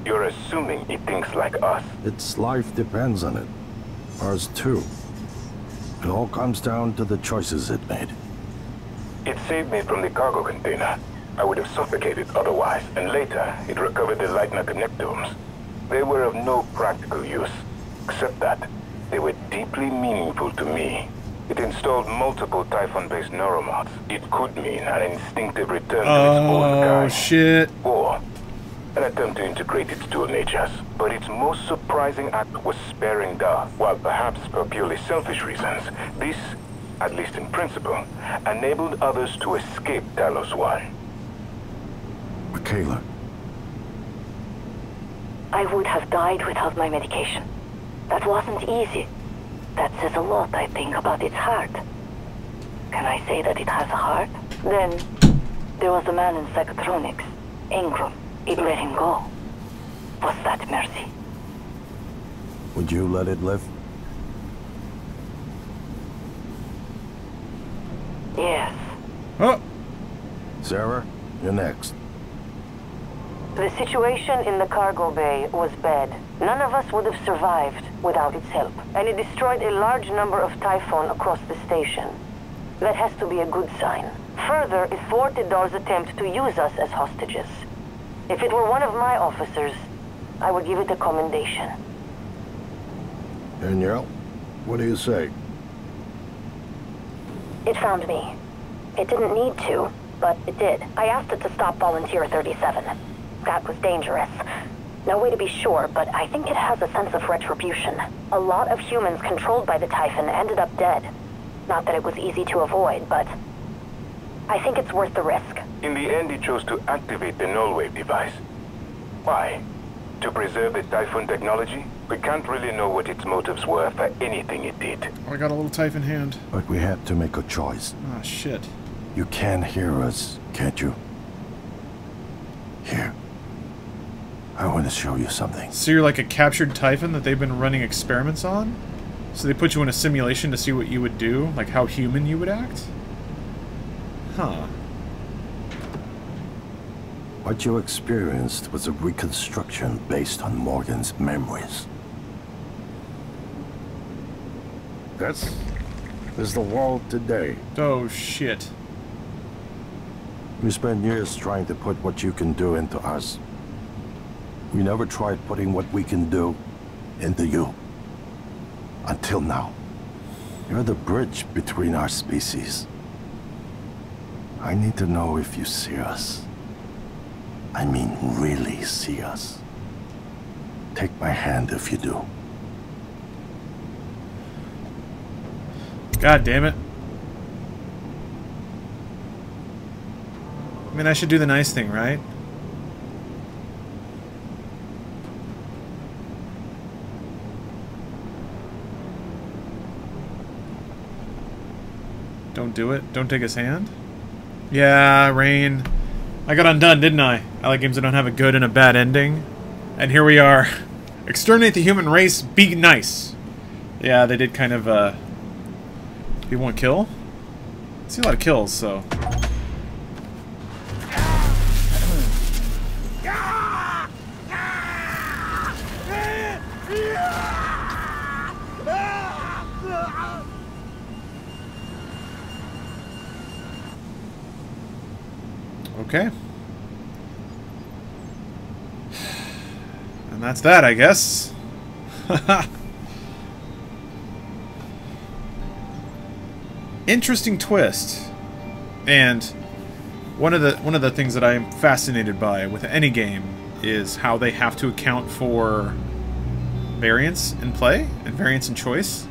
You're assuming it thinks like us. Its life depends on it. Ours too. It all comes down to the choices it made. It saved me from the cargo container. I would have suffocated otherwise, and later it recovered the Leitner connectomes. They were of no practical use, except that they were deeply meaningful to me. It installed multiple Typhon-based neuromods. It could mean an instinctive return to its old Oh kind. shit. Or an attempt to integrate its dual natures. But its most surprising act was sparing Dahl, while perhaps for purely selfish reasons. This, at least in principle, enabled others to escape Talos One. Mikhaila, I would have died without my medication. That wasn't easy. That says a lot, I think, about its heart. Can I say that it has a heart? Then, there was a man in psychotronics, Ingram. It let him go. Was that mercy? would you let it live? Yes. Oh. Sarah, you're next. The situation in the cargo bay was bad. None of us would have survived without its help, and it destroyed a large number of Typhon across the station. That has to be a good sign. Further, it thwarted Dahl's attempt to use us as hostages. If it were one of my officers, I would give it a commendation. Danielle, what do you say? It found me. It didn't need to, but it did. I asked it to stop Volunteer 37. That was dangerous. No way to be sure, but I think it has a sense of retribution. A lot of humans controlled by the Typhon ended up dead. Not that it was easy to avoid, but I think it's worth the risk. In the end, he chose to activate the null wave device. Why? To preserve the Typhon technology? We can't really know what its motives were for anything it did. I got a little Typhon hand. But we had to make a choice. Ah, shit. You can hear us, can't you? Here. I want to show you something. So you're like a captured Typhon that they've been running experiments on? So they put you in a simulation to see what you would do? Like how human you would act? Huh. What you experienced was a reconstruction based on Morgan's memories. That's is the world today. Oh shit. We spent years trying to put what you can do into us. We never tried putting what we can do into you. Until now. You're the bridge between our species. I need to know if you see us. I mean really see us. Take my hand if you do. God damn it. I mean, I should do the nice thing, right? Don't do it. Don't take his hand. Yeah, Rain. I got undone, didn't I? I like games that don't have a good and a bad ending. And here we are. Exterminate the human race, be nice. Yeah, they did kind of, uh... One kill? I see a lot of kills, so... Okay. And that's that, I guess. Interesting twist. And one of the one of the things that I am fascinated by with any game is how they have to account for variance in play and variance in choice.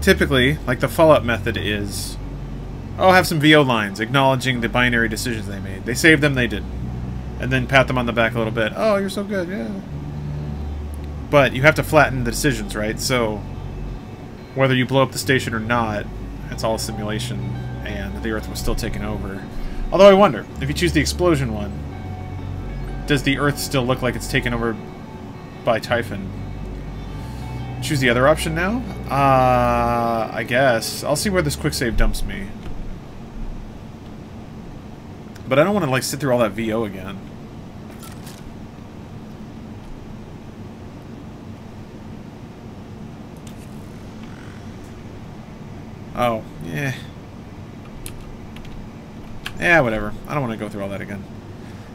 Typically, like the Fallout method is, oh, have some VO lines acknowledging the binary decisions they made. They saved them, they didn't. And then pat them on the back a little bit. Oh, you're so good, yeah. But you have to flatten the decisions, right? So, whether you blow up the station or not, it's all a simulation, and the Earth was still taken over. Although I wonder, if you choose the explosion one, does the Earth still look like it's taken over by Typhon? Choose the other option now? Uh, I guess. I'll see where this quick save dumps me. But I don't want to, like, sit through all that VO again. Oh, yeah. Yeah, whatever. I don't want to go through all that again.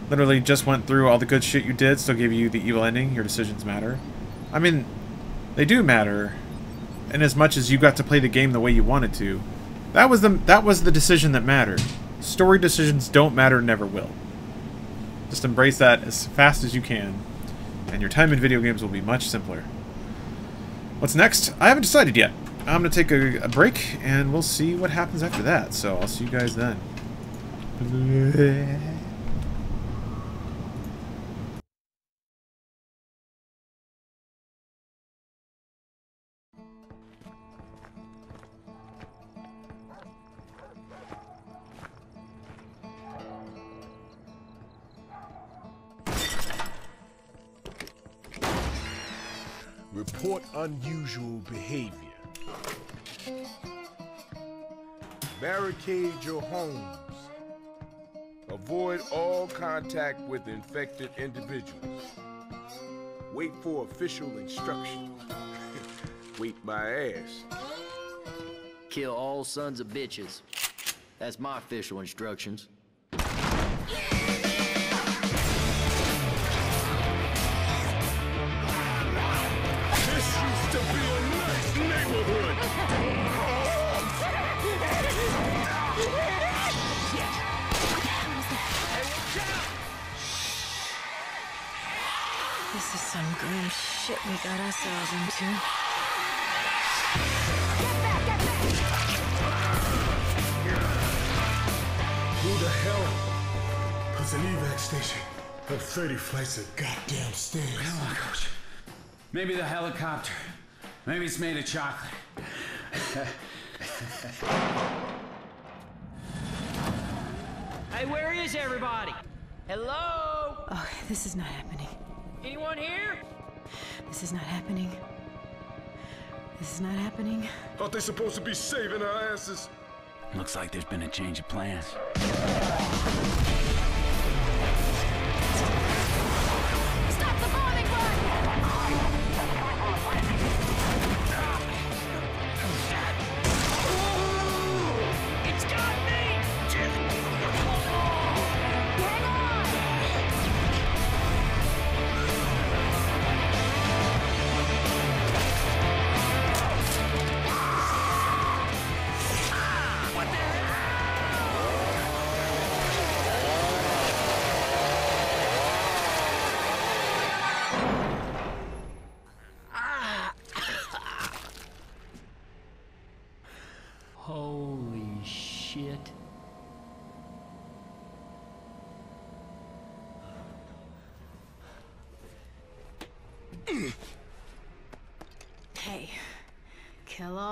Literally just went through all the good shit you did, still gave you the evil ending. Your decisions matter. I mean, they do matter. And as much as you got to play the game the way you wanted to, that was the that was the decision that mattered. Story decisions don't matter, never will. Just embrace that as fast as you can, and your time in video games will be much simpler. What's next? I haven't decided yet. I'm going to take a, a, break, and we'll see what happens after that. So I'll see you guys then. Unusual behavior. Barricade your homes. Avoid all contact with infected individuals. Wait for official instructions. Wait my ass. Kill all sons of bitches. That's my official instructions. This is some grim shit we got ourselves into. Who the hell puts an evac station up 30 flights of goddamn stairs? Come on, coach. Maybe the helicopter. Maybe it's made of chocolate. Hey, where is everybody? Hello? Oh, this is not happening. Anyone here? This is not happening. This is not happening. Aren't they supposed to be saving our asses? Looks like there's been a change of plans.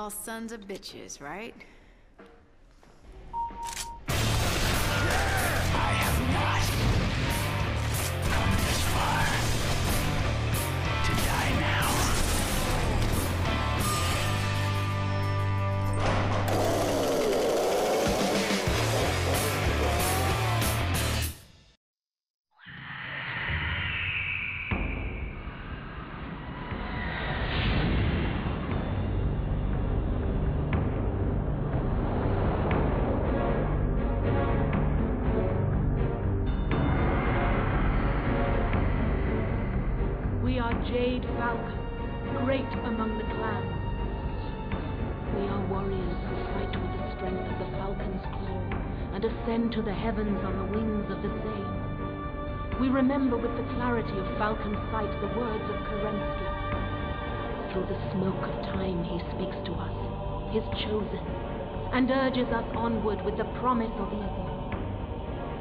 All sons of bitches, right? Falcon sight the words of Kerensky. Through the smoke of time he speaks to us, his chosen, and urges us onward with the promise of evil.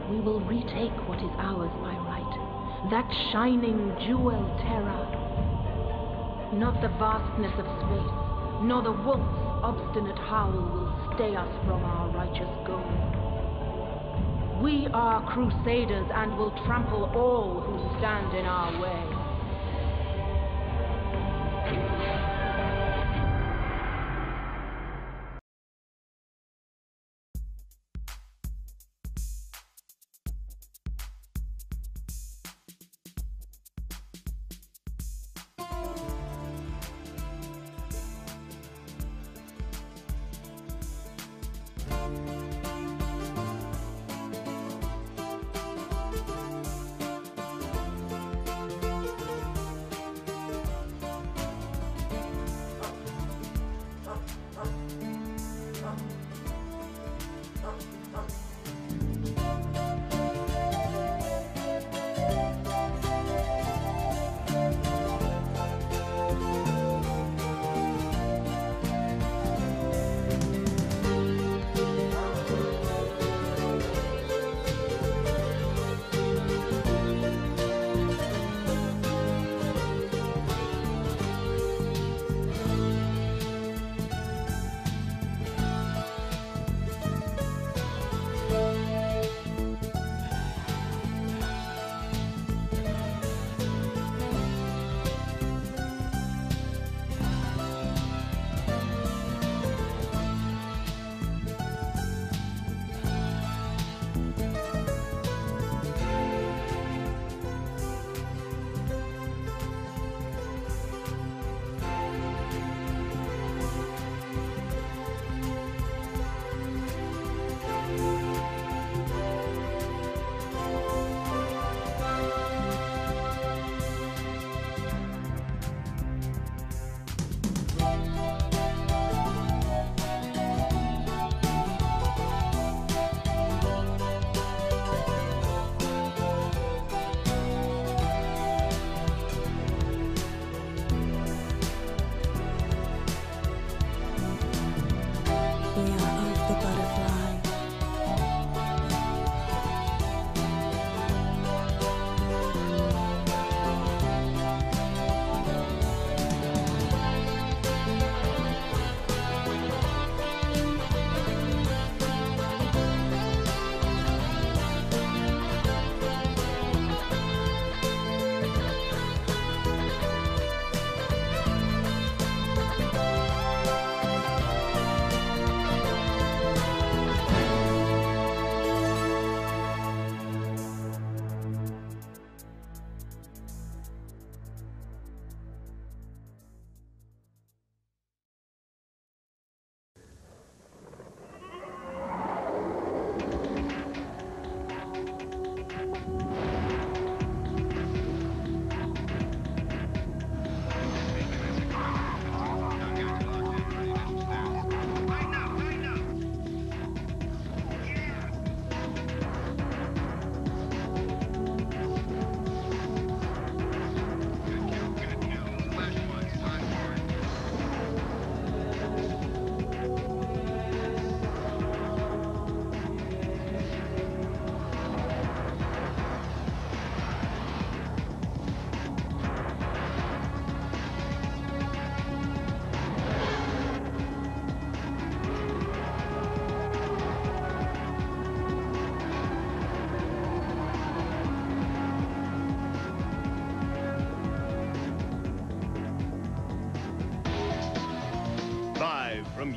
We will retake what is ours by right, that shining jewel Terra. Not the vastness of space, nor the wolf's obstinate howl will stay us from our righteous goal. We are crusaders and will trample all who stand in our way.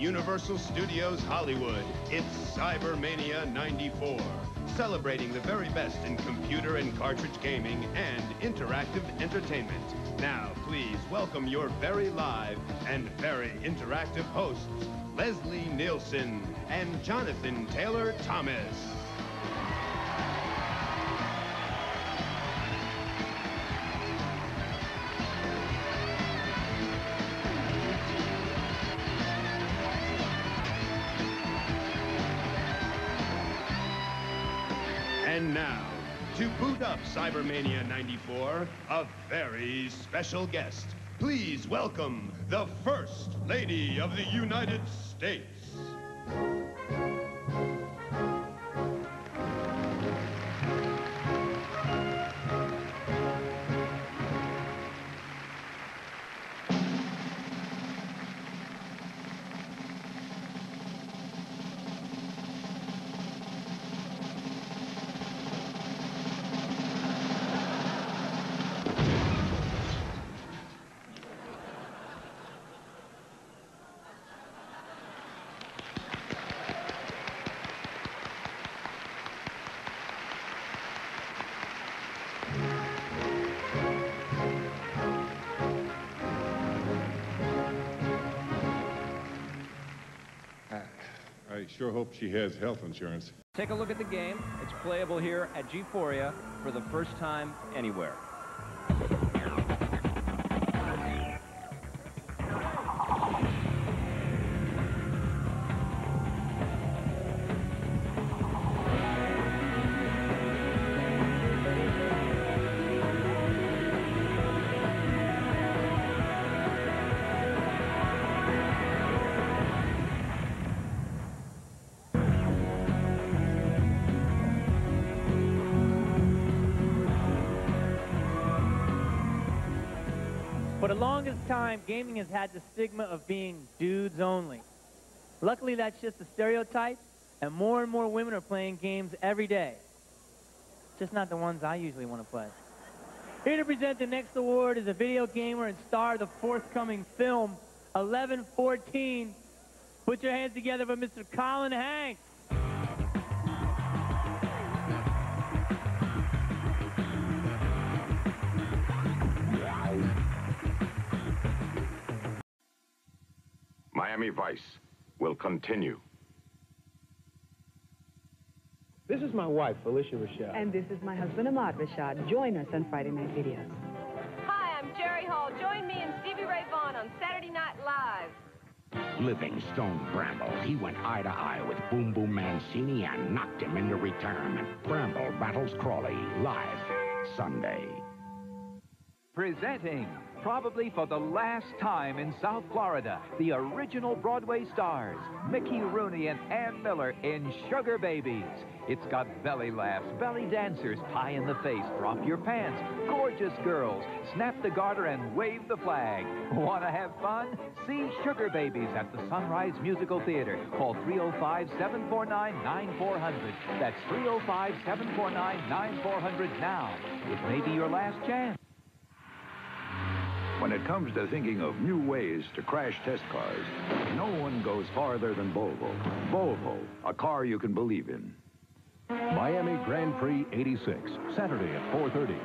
Universal Studios Hollywood, it's Cybermania 94, celebrating the very best in computer and cartridge gaming and interactive entertainment. Now, please welcome your very live and very interactive hosts, Leslie Nielsen and Jonathan Taylor Thomas. Cybermania 94, a very special guest. Please welcome the First Lady of the United States. Sure hope she has health insurance. Take a look at the game. It's playable here at G-Phoria for the first time anywhere. Longest time, gaming has had the stigma of being dudes only. Luckily, that's just a stereotype, and more and more women are playing games every day. Just not the ones I usually want to play. Here to present the next award is a video gamer and star of the forthcoming film, 1114. Put your hands together for Mr. Colin Hanks. Miami Vice will continue. This is my wife, Phylicia Rashad. And this is my husband, Ahmad Rashad. Join us on Friday Night Videos. Hi, I'm Jerry Hall. Join me and Stevie Ray Vaughan on Saturday Night Live. Livingstone Bramble. He went eye to eye with Boom Boom Mancini and knocked him into retirement. Bramble battles Crawley live Sunday. Presenting, probably for the last time in South Florida, the original Broadway stars, Mickey Rooney and Ann Miller in Sugar Babies. It's got belly laughs, belly dancers, pie in the face, drop your pants, gorgeous girls, snap the garter and wave the flag. Want to have fun? See Sugar Babies at the Sunrise Musical Theater. Call 305-749-9400. That's 305-749-9400 now. It may be your last chance. When it comes to thinking of new ways to crash test cars, no one goes farther than Volvo. Volvo, a car you can believe in. Miami Grand Prix 86, Saturday at 4.30.